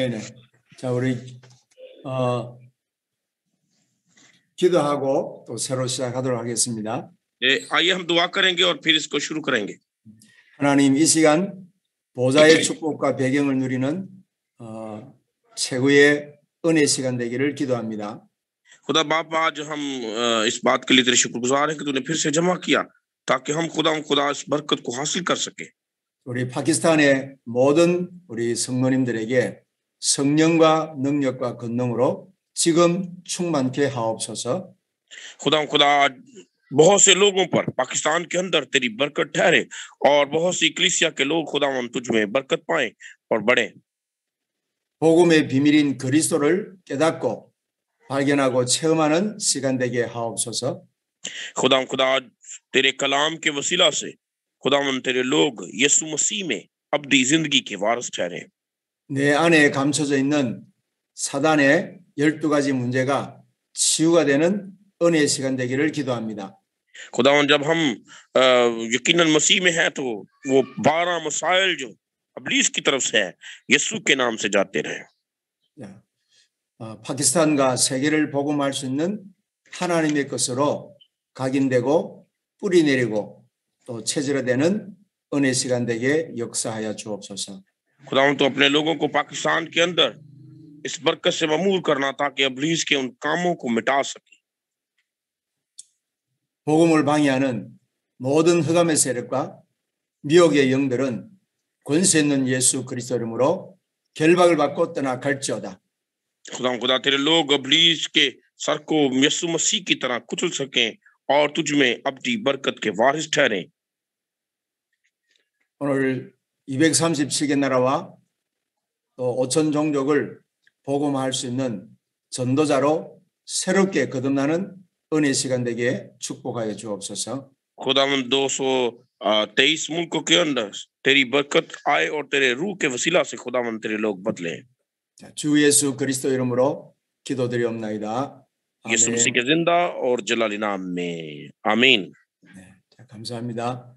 네네. 자, 우리 어, 기도하고 또 새로 시작하도록 하겠습니다. ए, आइए हम दुआ करेंगे और फिर इसको शुरू करेंगे 하나님 이 시간 보좌의 축복과 배경을 누리는 어, 최고의 은혜 시간 되기를 기도합니다. खुदा बाप आज हम अ, इस बात के लिए तेरे शुक्रगुजार हैं कि तूने फिर से जमा किया ताकि हम खुदा खुदा इस बरकत को हासिल कर सके 우리 파키스탄의 모든 우리 성도님들에게 성령과 능력과 권능으로 지금 충만케 하옵소서. खुदा खुदा आज बहुत से लोगों पर पाकिस्तान के अंदर तेरी बरकत ठहरे और बहुत सी कलीसिया के लोग खुदा हम तुझ में बरकत पाए और बढ़े 복음의 비밀인 그리스도를 깨닫고 발견하고 체험하는 시간 되게 하옵소서. खुदा खुदा आज तेरे कलाम के वसीला से खुदा तेरे लोग यीशु मसीह में अब्दी जिंदगी के वारस ठहरे 내 안에 감춰져 있는 사단의 열두 가지 문제가 치유가 되는 은혜의 시간 되기를 기도합니다. खुदा जब हम अ, यकीनन मसीह में हैं तो वो बारह मसाइल जो अबलीस की तरफ से है यीशु के नाम से जाते रहे 자, 어, 파키스탄과 세계를 복음할 수 있는 하나님의 것으로 각인되고 뿌리 내리고 또 체질화되는 은혜 시간 되게 역사하여 주옵소서. خداون تو اپنے لوگوں کو پاکستان کے اندر اس برکت سے ممور کرنا تاکہ ابلیس کے ان کاموں کو مٹا سکے۔ 복음을 방해하는 모든 흑암의 세력과 미혹의 영들은 권세 있는 예수 그리스도 이름으로 결박을 받고 دا خدا خدا تیرے لوگ ابلیس کے سر کو یسو مسیح کی طرح کچل سکیں اور تجھ میں ابدی برکت کے وارث ٹھہریں۔ 오늘 237개 나라와 또 5천 종족을 복음할 수 있는 전도자로 새롭게 거듭나는 은혜 시간 되게 축복하여 주옵소서. खुदा दो सौ तेईस मुल्कों के अंदर तेरी बरकत आए और तेरे रूह के वसीला से खुदा तेरे लोग बदले 자, 주 예수 그리스도 이름으로 기도드리옵나이다. यीशु 아멘. मसीह के जिंदा और जलाली नाम में आमीन 네, 자, 감사합니다.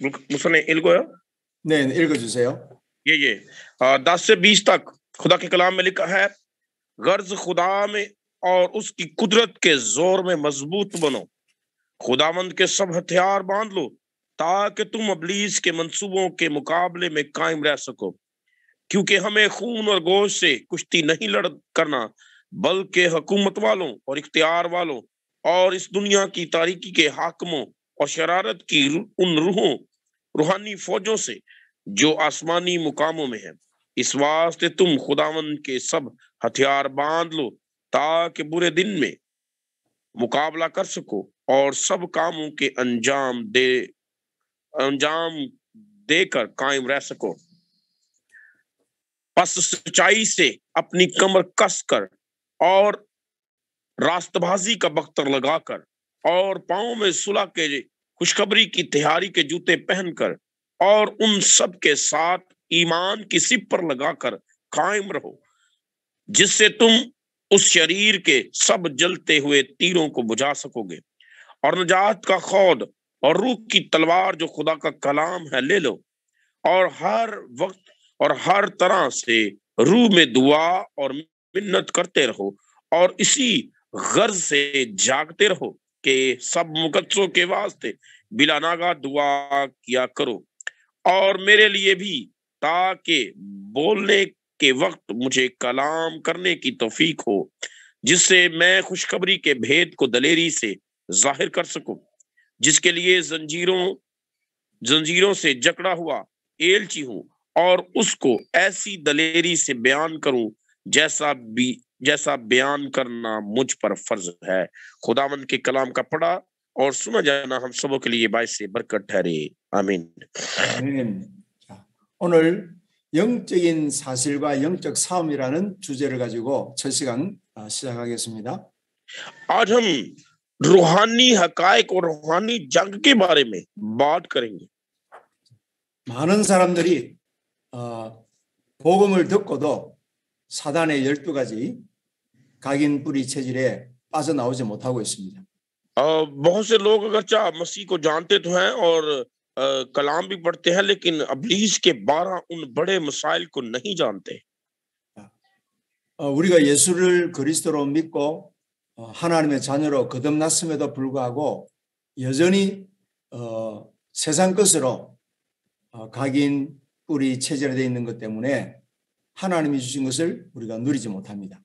무선에 읽어요? 네, 읽어주세요. یہ یہ دس سے بیس تک خدا کے کلام میں لکھا ہے غرض خدا میں اور اس کی قدرت کے زور میں مضبوط بنو خداوند کے سب ہتھیار باندھ لو تاکہ تم ابلیس کے منصوبوں کے مقابلے میں قائم رہ سکو کیونکہ ہمیں خون اور گوشت سے کشتی نہیں لڑ کرنا بلکہ حکومت والوں اور اختیار والوں اور اس دنیا کی تاریکی کے حاکموں اور شرارت کی ان روحوں روحانی فوجوں سے جو آسمانی مقاموں میں ہیں۔ اس واسطے تم خداون کے سب ہتھیار باندھ لو تاکہ برے دن میں مقابلہ کر سکو اور سب کاموں کے انجام دے انجام دے کر قائم رہ سکو۔ پس سچائی سے اپنی کمر کس کر اور راست بازی کا بختر لگا کر اور پاؤں میں صلح کے خوشخبری کی تہاری کے جوتے پہن کر اور ان سب کے ساتھ ایمان کی سپ پر لگا کر قائم رہو، جس سے تم اس شریر کے سب جلتے ہوئے تیروں کو بجھا سکو گے۔ اور نجات کا خود اور روح کی تلوار جو خدا کا کلام ہے، لے لو۔ اور ہر وقت اور ہر طرح سے روح میں دعا اور منت کرتے رہو اور اسی غرض سے جاگتے رہو۔ کے سب مقدسوں کے واسطے بلا ناگا دعا کیا کرو۔ اور میرے لیے بھی تاکہ بولنے کے وقت مجھے کلام کرنے کی توفیق ہو، جس سے میں خوشخبری کے بھید کو دلیری سے ظاہر کر سکوں۔ جس کے لیے زنجیروں زنجیروں سے جکڑا ہوا ایلچی ہوں اور اس کو ایسی دلیری سے بیان کروں جیسا بھی جیسا بیان کرنا مجھ پر فرض ہے۔ خداوند کے کلام کا پڑھا اور سنا جانا ہم سب کے لیے باعث برکت ٹھہرے۔ آمین۔ آمین۔ 오늘 영적인 사실과 영적 싸움이라는 주제를 가지고 첫 시간 시작하겠습니다. آج ہم روحانی حقائق اور روحانی جنگ کے بارے میں بات کریں گے۔ 많은 사람들이 어, 복음을 듣고도 사단의 열두 가지 각인 뿌리 체질에 빠져나오지 못하고 있습니다. अ, बहुत से लोग अगरचा मसीह को जानते तो हैं और अ, कलाम भी पढ़ते हैं लेकिन अबलीस के बारह उन बड़े मसाइल को नहीं जानते 어, 우리가 예수를 그리스도로 믿고 어, 하나님의 자녀로 거듭났음에도 불구하고 여전히 어, 세상 것으로 어, 각인 뿌리 체질화되어 있는 것 때문에 하나님이 주신 것을 우리가 누리지 못합니다.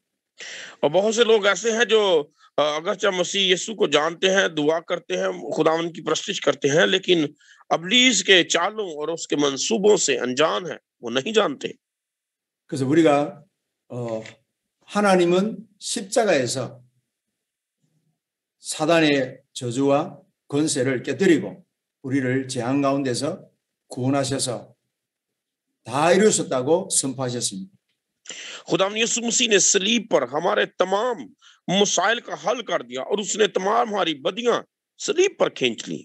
اور بہت سے لوگ ایسے ہیں جو اگرچہ مسیح یسو کو جانتے ہیں، دعا کرتے ہیں خدا ان کی پرستش کرتے ہیں، لیکن ابلیز کے چالوں اور اس کے منصوبوں سے انجان ہیں، وہ نہیں جانتے۔ 그래서 خدا یسو مسیح نے سلیب پر ہمارے تمام مسائل کا حل کر دیا اور اس نے تمام ہماری بدیاں سلیب پر کھینچ لی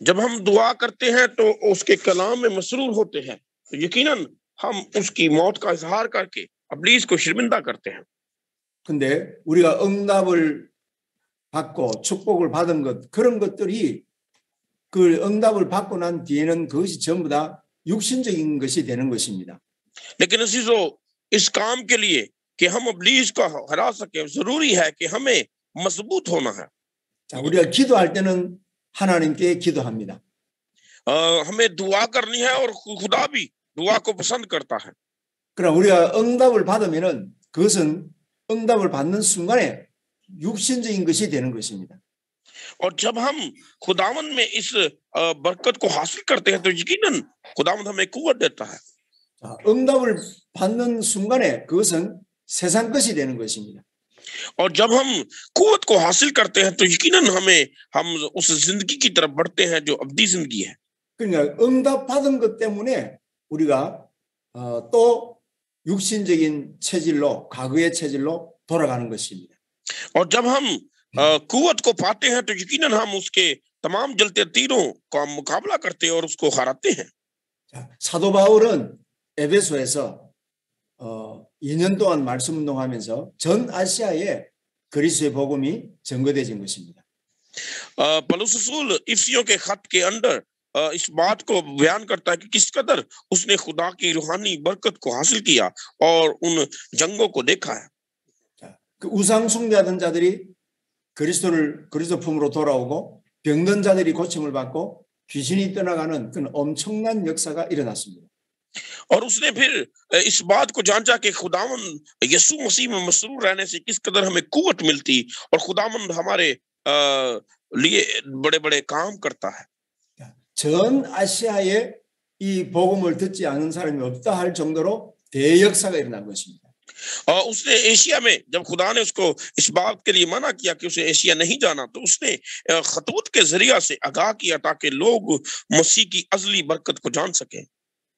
جب ہم دعا کرتے ہیں تو اس کے کلام میں مسرور ہوتے ہیں۔ تو یقیناً ہم اس کی موت کا اظہار کر کے ابلیس کو شرمندہ کرتے ہیں. 근데 우리가 응답을 받고 축복을 받은 것 그런 것들이 그 응답을 받고 난 뒤에는 그것이 전부 다 육신적인 것이 되는 것입니다. लेकिन अजीजो इस काम के लिए कि हम अबलीस को हरा सके जरूरी है कि हमें मजबूत होना है 자, 우리가 기도할 때는 하나님께 기도합니다. अ, हमें दुआ करनी है और खु- खुदा भी दुआ को पसंद करता है 그러나 우리가 응답을 받으면은 그것은 응답을 받는 순간에 육신적인 것이 되는 것입니다. और जब हम खुदावन में इस अ, बरकत को हासिल करते हैं तो यकीनन खुदावन हमें कुवत देता है 자, 응답을 받는 순간에 그것은 세상 것이 되는 것입니다. और जब हम कुवत को हासिल करते हैं तो यकीनन हमें हम उस जिंदगी की तरफ बढ़ते हैं जो अब्दी जिंदगी है 그러니까 응답 받은 것 때문에 우리가 어, 또 육신적인 체질로 과거의 체질로 돌아가는 것입니다. اور جب ہم قوت کو پاتے ہیں تو یقیناً ہم اس کے تمام جلتے تیروں کا مقابلہ کرتے اور اس کو خاراتے ہیں 사도 바울은 에베소에서 어 2년 동안 말씀 운동하면서 전 아시아에 그리스도의 복음이 전거되진 것입니다. پلوس رسول افسیوں کے خط کے اندر اس بات کو بیان کرتا ہے کہ کس قدر اس نے خدا کی روحانی برکت کو حاصل کیا اور ان جنگوں کو دیکھا ہے 그 우상 숭배하던 자들이 그리스도를 그리스도 품으로 돌아오고 병든 자들이 고침을 받고 귀신이 떠나가는 그런 엄청난 역사가 일어났습니다. और उसने फिर अ, इस बात को जांचा कि खुदावन यीशु मसीह में मसरूर रहने से किस कदर हमें कुवत मिलती और खुदावन हमारे अ, लिए बड़े बड़े काम करता है 전 아시아에 이 복음을 듣지 않은 사람이 없다 할 정도로 대역사가 일어난 것입니다. और उसने एशिया में जब खुदा ने उसको इस बात के लिए मना किया कि उसे एशिया नहीं जाना तो उसने अ, खतूत के जरिया से आगाह किया ताकि लोग मसीह की अजली बरकत को जान सके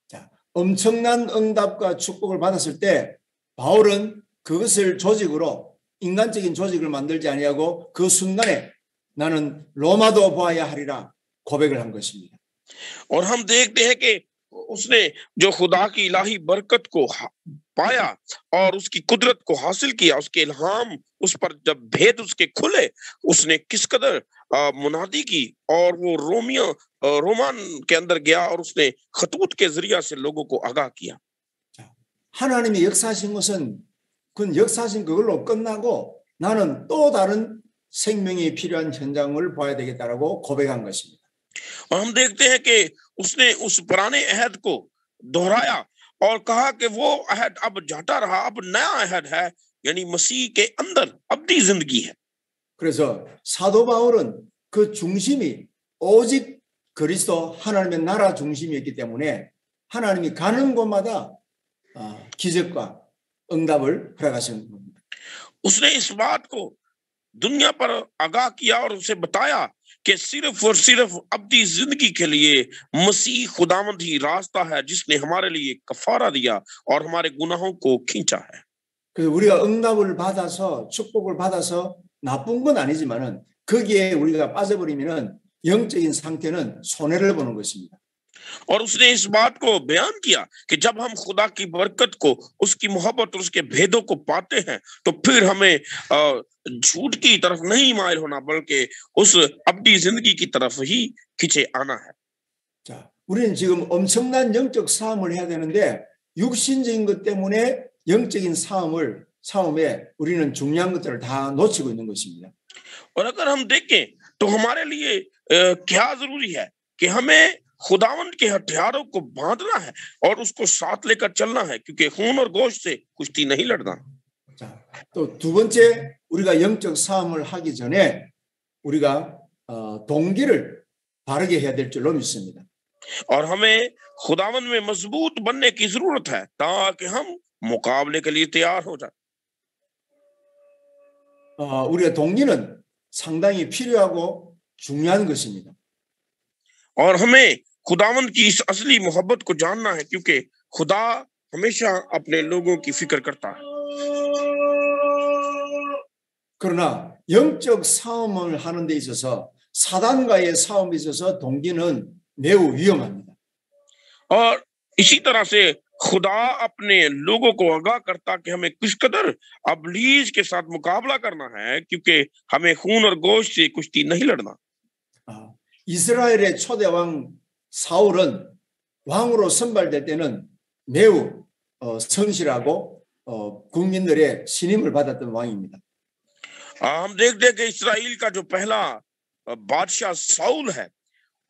자, 엄청난 응답과 축복을 받았을 때 바울은 그것을 조직으로 인간적인 조직을 만들지 아니하고 그 순간에 나는 로마도 보아야 하리라 고백을 한 것입니다. और हम देखते हैं कि उसने जो खुदा की इलाही बरकत को हा- पाया और उसकी कुदरत को हासिल किया उसके इल्हाम उस पर जब भेद उसके खुले उसने किस कदर अ, मुनादी की और वो रोमियो अ, रोमान के अंदर गया और उसने खतूत के जरिया से लोगों को आगाह किया 하나님이 역사하신 것은 그 역사하신 그걸로 끝나고 나는 또 다른 생명이 필요한 현장을 봐야 되겠다라고 고백한 것입니다. और हम देखते हैं कि उसने उस पुराने अहद को दोहराया और कहा कि वो अहद अब जाता रहा अब नया अहद है यानी मसीह के अंदर अब्दी जिंदगी है 그래서 사도 바울은 그 중심이 오직 그리스도 하나님의 나라 중심이었기 때문에 하나님이 가는 곳마다 아, 기적과 응답을 허락하시는 겁니다. उसने इस बात को दुनिया पर आगाह किया और उसे बताया کہ صرف اور صرف ابدی زندگی کے لیے مسیح خداوند ہی راستہ ہے جس نے ہمارے لیے کفارہ دیا اور ہمارے گناہوں کو کھینچا ہے۔ اور اس نے اس بات کو بیان کیا کہ جب ہم خدا کی برکت کو اس کی محبت اور اس کے بھیدوں کو پاتے ہیں تو پھر ہمیں جھوٹ کی طرف نہیں مائل ہونا بلکہ اس اپنی زندگی کی طرف ہی کھچے آنا ہے۔ 자, 우리는 지금 엄청난 영적 싸움을 해야 되는데 육신적인 것 때문에 영적인 싸움을 싸움에 우리는 중요한 것들을 다 놓치고 있는 것입니다. اور اگر ہم دیکھیں تو ہمارے لیے کیا ضروری ہے کہ ہمیں خداون کے ہتھیاروں کو باندھنا ہے اور اس کو ساتھ لے کر چلنا ہے؟ کیونکہ خون اور گوشت سے کشتی نہیں لڑنا۔ تو 또두 번째 우리가 영적 싸움을 하기 전에 우리가 어, 동기를 바르게 해야 될 줄로 믿습니다. और हमें खुदावंद में मजबूत बनने की जरूरत है ताकि हम मुकाबले के लिए तैयार हो जाए 어, 우리가 동기는 상당히 필요하고 중요한 것입니다. और हमें खुदावंद की इस असली मोहब्बत को जानना है क्योंकि खुदा हमेशा अपने लोगों की फिक्र करता है 그러나 영적 싸움을 하는 데 있어서 사단과의 싸움에 있어서 동기는 매우 위험합니다. और इसी तरह से खुदा अपने लोगों को आगाह करता कि हमें किस कदर अबलीज के साथ मुकाबला करना है क्योंकि हमें खून और गोश्त से कुश्ती नहीं लड़ना 아, 이스라엘의 초대 왕 사울은 왕으로 선발될 때는 매우 어, 성실하고 어, 국민들의 신임을 받았던 왕입니다. ہم دیکھتے کہ اسرائیل کا جو پہلا بادشاہ ساؤل ہے،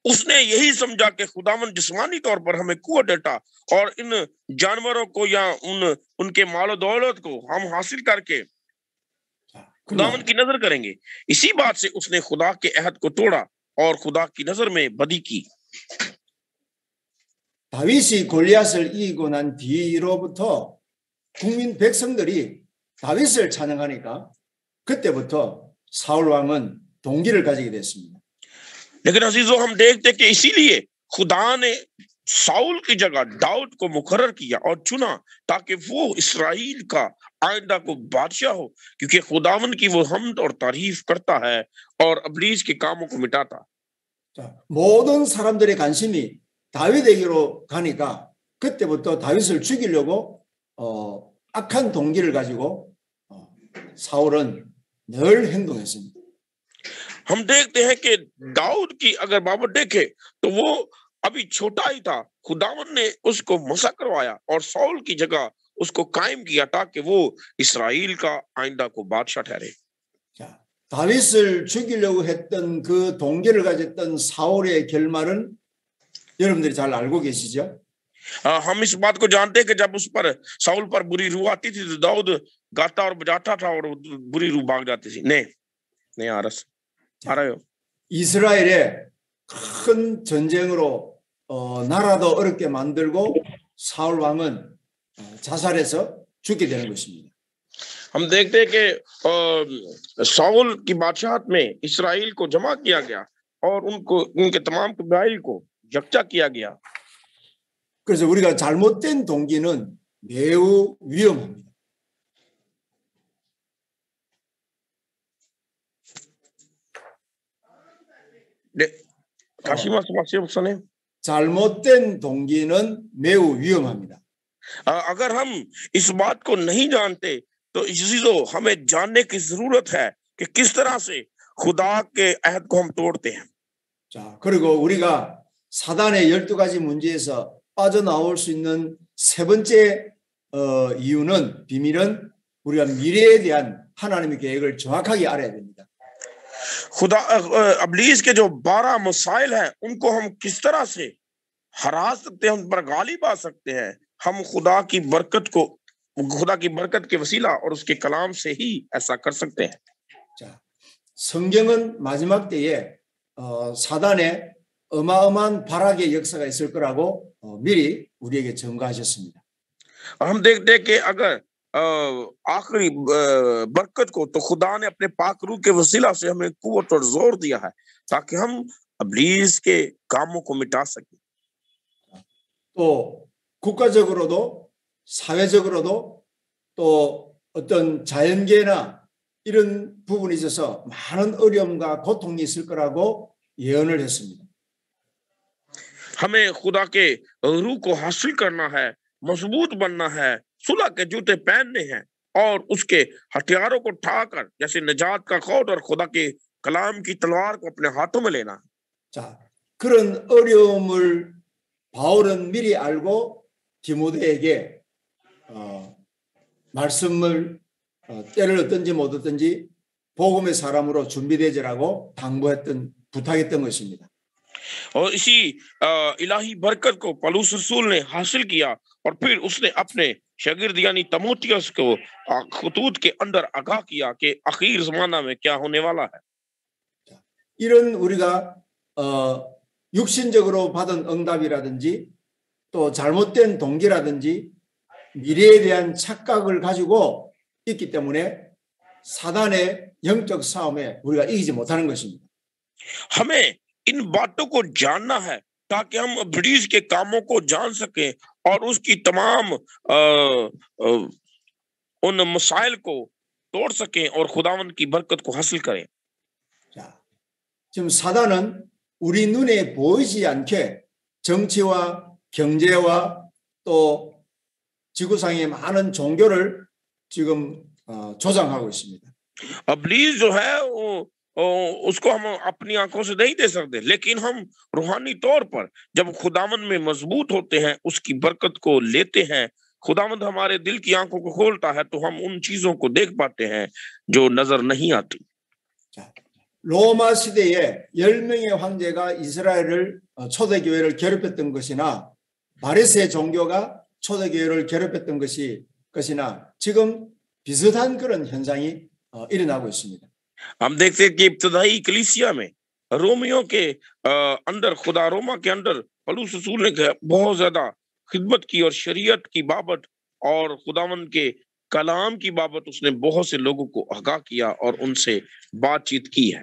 اس نے یہی سمجھا کہ خداون جسمانی طور پر ہمیں قوت ڈیٹا اور ان جانوروں کو یا ان ان کے مال و دولت کو ہم حاصل کر کے خداون کی نظر کریں گے۔ اسی بات سے اس نے خدا کے عہد کو توڑا اور خدا کی نظر میں بدی کی۔ 다윗이 골리앗을 이기고 난 뒤로부터 국민 백성들이 다윗을 찬양하니까 그때부터 사울 왕은 동기를 가지게 됐습니다. लेकिन अजीजों हम देखते हैं कि इसीलिए खुदा ने साउल की जगह दाऊद को मुकर्र किया और चुना ताकि वो इसराइल का आइंदा को बादशाह हो क्योंकि खुदावन की वो हमद और तारीफ करता है और अबलीस के कामों को मिटाता 자, 모든 사람들의 관심이 다윗에게로 가니까 그때부터 다윗을 죽이려고 어, 악한 동기를 가지고 어, 사울은 늘 행동했습니다. ہم دیکھتے ہیں کہ داؤد کی اگر بابت دیکھے تو وہ ابھی چھوٹا ہی تھا خداون نے اس کو مسا کروایا اور سول کی جگہ اس کو قائم کیا تاکہ وہ اسرائیل کا آئندہ کو بادشاہ ٹھہرے 다윗을 죽이려고 했던 그 동기를 가졌던 사울의 결말은 여러분들이 잘 알고 계시죠? ہم اس بات کو جانتے ہیں کہ جب اس پر ساؤل پر بری روح آتی تھی تو داؤد गाता और बजाता था और वो बुरी रूह भाग जाती थी नहीं नहीं आरस आ रहे हो 이스라엘의 큰 전쟁으로 어, 나라도 어렵게 만들고 사울 왕은 어, 자살해서 죽게 되는 것입니다. हम देखते हैं कि अ, साउल की बादशाहत में इसराइल को जमा किया गया और उनको उनके तमाम कबाइल को यकजा किया गया 그래서 우리가 잘못된 동기는 매우 위험합니다. 네. 다시 말씀하세요, 목사님. 잘못된 동기는 매우 위험합니다. अ, अगर हम इस बात को नहीं जानते तो चीजों हमें जानने की जरूरत है कि किस तरह से खुदा के अहद को हम तोड़ते हैं 자, 그리고 우리가 사단의 12가지 문제에서 빠져나올 수 있는 세 번째 어, 이유는 비밀은 우리가 미래에 대한 하나님의 계획을 정확하게 알아야 됩니다. खुदा अ, अ, अबलीस के जो बारह मसाइल हैं उनको हम किस तरह से हरा सकते हैं उन पर गालिब आ सकते हैं हम खुदा की बरकत को खुदा की बरकत के वसीला और उसके कलाम से ही ऐसा कर सकते हैं 자, 성경은 마지막 때에 어, 사단의 어마어마한 발악의 역사가 있을 거라고 어, 미리 우리에게 증거하셨습니다. और हम देखते हैं कि अगर آخری برکت کو تو خدا نے اپنے پاک روح کے وسیلہ سے ہمیں قوت اور زور دیا ہے تاکہ ہم ابلیس کے کاموں کو مٹا سکیں تو 국가적으로도 사회적으로도 또 어떤 자연계나 이런 부분에 있어서 많은 어려움과 고통이 있을 거라고 예언을 했습니다. ہمیں خدا کے روح کو حاصل کرنا ہے مضبوط بننا ہے صلح کے جوتے پہننے ہیں اور اس کے ہتھیاروں کو ٹھا کر جیسے نجات کا خوف اور خدا کے کلام کی تلوار کو اپنے ہاتھوں میں لینا۔ ہے اور اسی الہی برکت کو پلوس رسول نے حاصل کیا اور پھر اس نے اپنے शागिर्द यानी तमोतियस को अ, खतूत के अंदर आगाह किया कि आखिर जमाना में क्या होने वाला है 이런 우리가 어, 육신적으로 받은 응답이라든지 또 잘못된 동기라든지 미래에 대한 착각을 가지고 있기 때문에 사단의 영적 싸움에 우리가 이기지 못하는 것입니다. हमें इन बातों को जानना है ताकि हम ब्रिटिश के कामों को जान सकें और उसकी तमाम अ, अ, उन मसाइल को तोड़ सकें और खुदावन की बरकत को हासिल करें 자, 지금 사단은 우리 눈에 보이지 않게 정치와 경제와 또 지구상의 많은 종교를 지금 어, 조장하고 있습니다. अबलीस जो है वो اس کو ہم اپنی آنکھوں سے نہیں دے سکتے لیکن ہم روحانی طور پر جب خداون میں مضبوط ہوتے ہیں، اس کی برکت کو لیتے ہیں، خداوند ہمارے دل کی آنکھوں کو کھولتا ہے، تو ہم ان چیزوں کو دیکھ پاتے ہیں جو نظر نہیں آتی 로마 시대에 10명의 황제가 이스라엘을 초대교회를 괴롭혔던 것이나 바리새 종교가 초대교회를 괴롭혔던 것이 것이나 지금 비슷한 그런 현상이 일어나고 있습니다. ہم دیکھتے ہیں کہ ابتدائی کلیسیا میں رومیو کے اندر خدا روما کے اندر پلوس رسول نے بہت زیادہ خدمت کی اور شریعت کی بابت اور خداون کے کلام کی بابت اس نے بہت سے لوگوں کو آگاہ کیا اور ان سے بات چیت کی ہے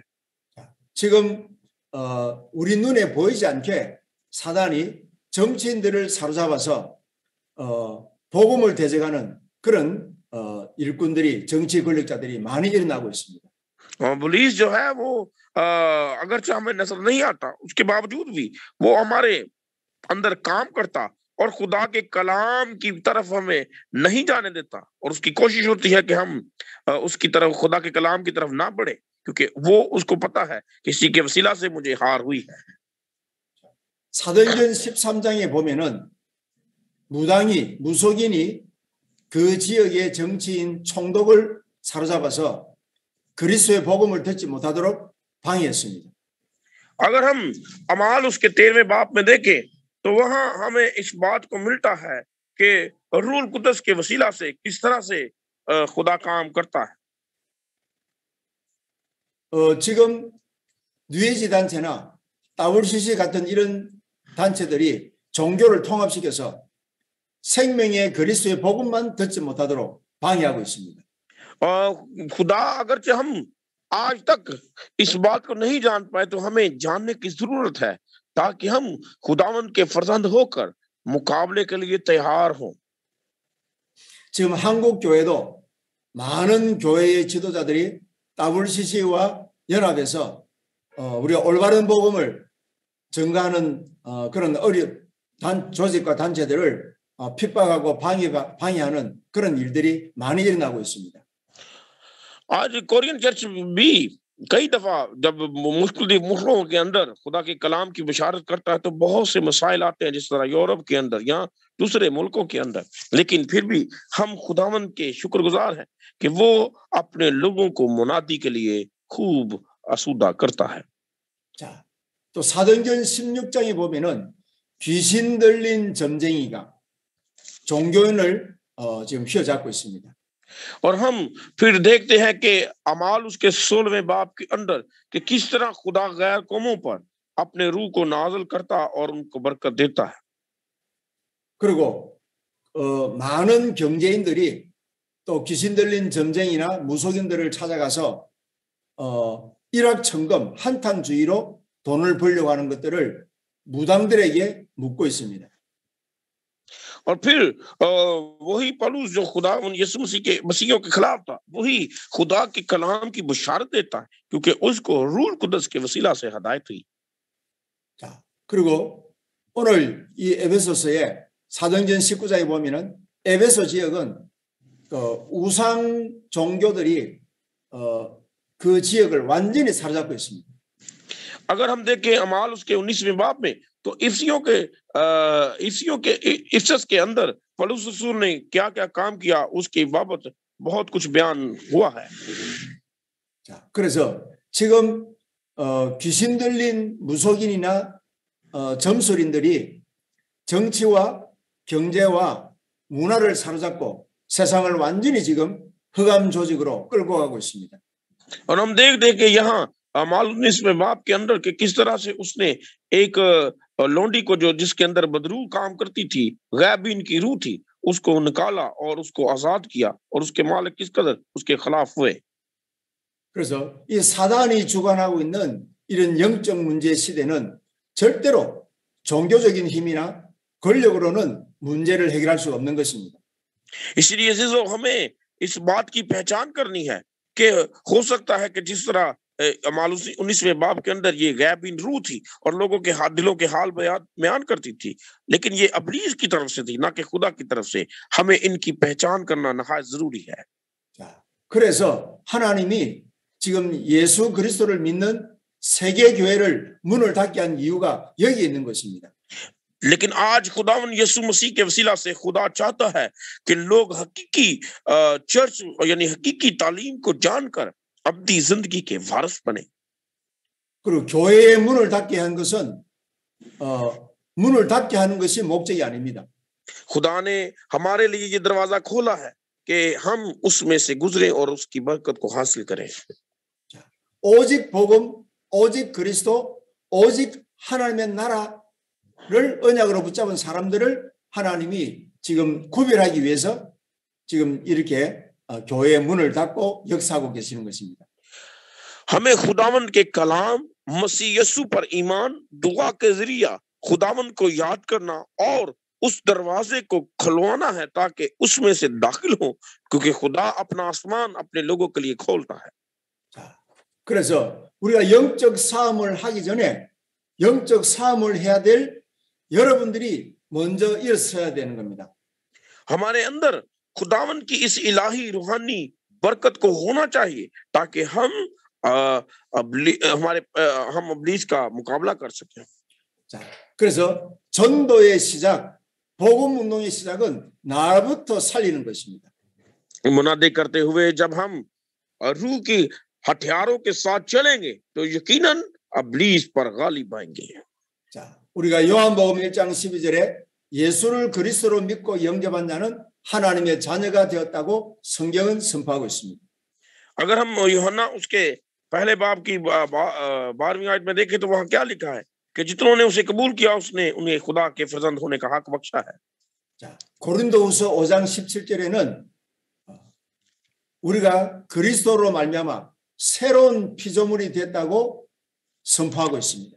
지금 어, 우리 눈에 보이지 않게 사단이 정치인들을 사로잡아서 어, 복음을 대적하는 그런 어, 일꾼들이 정치 권력자들이 많이 일어나고 있습니다. پولیس جو ہے وہ اگرچہ ہمیں نظر نہیں آتا، اس کے باوجود بھی وہ ہمارے اندر کام کرتا اور خدا کے کلام کی طرف ہمیں نہیں جانے دیتا اور اس کی کوشش ہوتی ہے کہ ہم اس کی طرف، خدا کے کلام کی طرف نہ بڑھے کیونکہ وہ اس کو پتا ہے کسی کے وسیلہ سے مجھے ہار ہوئی ہے۔ 사도행전 بومینن 보면은 무당이 کہ جیوگے جنگچین 정치인 سارو جاپاسو 그리스도의 복음을 듣지 못하도록 방해했습니다. अगर हम अमाल उसके तेरहवें बाप में देखें तो वहां हमें इस बात को मिलता है कि रूल कुदस के वसीला से किस तरह से अ, खुदा काम करता है 어, 지금 뉴에지 단체나 WCC 같은 이런 단체들이 종교를 통합시켜서 생명의 그리스도의 복음만 듣지 못하도록 방해하고 있습니다. और खुदा अगरचे हम आज तक इस बात को नहीं जान पाए तो हमें जानने की जरूरत है ताकि हम खुदावन के फर्जंद होकर मुकाबले के लिए तैयार हों 지금 한국 교회도 많은 교회의 지도자들이 WCC와 연합해서 어, 우리가 올바른 복음을 증가하는 어, 그런 어려 단 조직과 단체들을 어, 핍박하고 방해 방해하는 그런 일들이 많이 일어나고 있습니다. आज कोरियन चर्च भी कई दफा जब मुश्किल मुश्किलों के अंदर खुदा के कलाम की बशारत करता है तो बहुत से मसाइल आते हैं जिस तरह यूरोप के अंदर या दूसरे मुल्कों के अंदर लेकिन फिर भी हम खुदावन के शुक्रगुजार हैं कि वो अपने लोगों को मुनादी के लिए खूब आसूदा करता है 자, 또 사도행전 16장에 보면은 귀신 들린 점쟁이가 종교인을 어, 지금 휘어잡고 있습니다. اور ہم پھر دیکھتے ہیں کہ امال اس کے سولہویں باپ کے اندر کہ کس طرح خدا غیر قوموں پر اپنے روح کو نازل کرتا اور ان کو برکت دیتا ہے 그리고 어, 많은 경제인들이 또 귀신 들린 점쟁이나 무속인들을 찾아가서 어, 일확천금 한탄주의로 돈을 벌려고 하는 것들을 무당들에게 묻고 있습니다. और फिर अ, वही पलूस जो खुदा उन यीशु मसीह के मसीहियों के खिलाफ था वही खुदा के कलाम की बुशारत देता है क्योंकि उसको रूल कुदस के वसीला से हदायत हुई 자, 그리고 오늘 이 에베소서의 사도행전 19장에 보면은 에베소 지역은 그 우상 종교들이 어, 그 지역을 완전히 사로잡고 있습니다. अगर हम देखें अमाल उसके उन्नीसवें बाप में तो इफ्सियों के अ, इफ्सियों के इ- इफसस के अंदर पलूस रसूल ने क्या क्या काम किया उसके बाबत बहुत कुछ बयान हुआ है 자, 그래서 지금 어, 귀신 들린 무속인이나 어, 점술인들이 정치와 경제와 문화를 사로잡고 세상을 완전히 지금 흑암 조직으로 끌고 가고 있습니다. और हम देख देख के यहाँ अमाल उन्नीसवें बाप के अंदर के किस तरह से उसने एक اور لونڈی کو جو جس کے اندر بدرو کام کرتی تھی غیبین کی روح تھی اس کو نکالا اور اس کو آزاد کیا اور اس کے مالک کس قدر اس کے خلاف ہوئے 그래서 이 사단이 주관하고 있는 이런 영적 문제 시대는 절대로 종교적인 힘이나 권력으로는 문제를 해결할 수 없는 것입니다. اس لیے ہمیں اس بات کی پہچان کرنی ہے کہ ہو سکتا ہے کہ جس طرح مالوسی انیسویں باب کے اندر یہ غیب ان روح تھی اور لوگوں کے دلوں کے حال بیان کرتی تھی۔ لیکن یہ ابلیز کی طرف سے تھی نہ کہ خدا کی طرف سے۔ ہمیں ان کی پہچان کرنا نہایت ضروری ہے۔ 그래서 하나님이 지금 예수 그리스도를 믿는 세계 교회를 문을 닫게 한 이유가 여기에 있는 것입니다. لیکن آج خداون یسو مسیح کے وسیلہ سے خدا چاہتا ہے کہ لوگ حقیقی چرچ یعنی حقیقی تعلیم کو جان کر 앞뒤 있는 게 바르스 뻔해. 그리고 교회의 문을 닫게 한 것은 어, 문을 닫게 하는 것이 목적이 아닙니다. 후다네 하마레 리게 이 드라마자 콜라 해. 게 함, 우스메세 구즈레 오르스키 바깥고 하슬 그래. 오직 복음, 오직 그리스도, 오직 하나님의 나라를 언약으로 붙잡은 사람들을 하나님이 지금 구별하기 위해서 지금 이렇게 교회 문을 닫고 역사하고 계시는 것입니다. ہمیں خداون کے کلام مسیح یسو پر ایمان دعا کے ذریعہ خداون کو یاد کرنا اور اس دروازے کو کھلوانا ہے تاکہ اس میں سے داخل ہوں کیونکہ خدا اپنا آسمان اپنے لوگوں کے لیے کھولتا ہے 그래서 우리가 영적 싸움을 하기 전에 영적 싸움을 해야 될 여러분들이 먼저 일어서야 되는 겁니다. ہمارے اندر خداون کی اس الہی روحانی برکت کو ہونا چاہیے تاکہ ہم ہمارے ہم ابلیس کا مقابلہ کر سکیں 자, 그래서 전도의 시작, 복음 운동의 시작은 나부터 살리는 것입니다. منادے کرتے ہوئے جب ہم روح کی ہتھیاروں کے ساتھ چلیں گے تو یقیناً ابلیس پر غالب آئیں گے 자, 우리가 요한복음 1장 12절에 예수를 그리스도로 믿고 영접한 자는 하나님의 자녀가 되었다고 성경은 선포하고 있습니다. अगर हम यूहन्ना उसके पहले बाब की बा- बा- अ, बारहवीं आयत में देखें तो वहां क्या लिखा है कि जितनों ने उसे कबूल किया उसने उन्हें खुदा के फजंद होने का हक बख्शा है 자, 고린도후서 5장 17절에는 우리가 그리스도로 말미암아 새로운 피조물이 됐다고 선포하고 있습니다.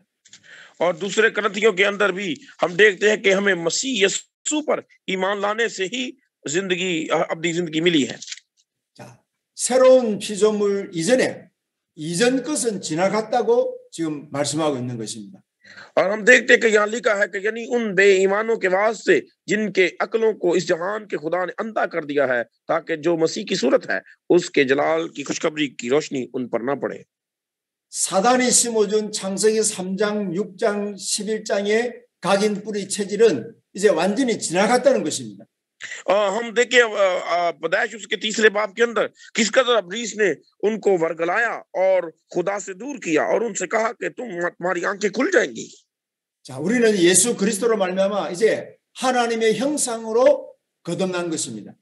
और दूसरे ग्रंथियों के अंदर भी हम देखते हैं कि हमें मसीह यीशु पर ईमान लाने से ही زندگی اپنی زندگی ملی ہے 자, 새로운 피조물 이전에 이전 것은 지나갔다고 지금 말씀하고 있는 것입니다. اور ہم دیکھتے کہ یہاں لکھا ہے کہ یعنی ان بے ایمانوں کے واسطے جن کے عقلوں کو اس جہان کے خدا نے اندھا کر دیا ہے تاکہ جو مسیح کی صورت ہے اس کے جلال کی خوشخبری کی روشنی ان پر نہ پڑے 사단이 심어준 창세기 3장, 6장, 11장의 각인 뿌리 체질은 이제 완전히 지나갔다는 것입니다. आ, हम देखें पदाइश उसके तीसरे बाप के अंदर किस कदर अबरीस ने उनको वर्गलाया और खुदा से दूर किया और उनसे कहा कि तुम तुम्हारी आंखें खुल जाएंगी 자, 우리는 예수 그리스도로 말미암아 이제 하나님의 형상으로 거듭난 것입니다.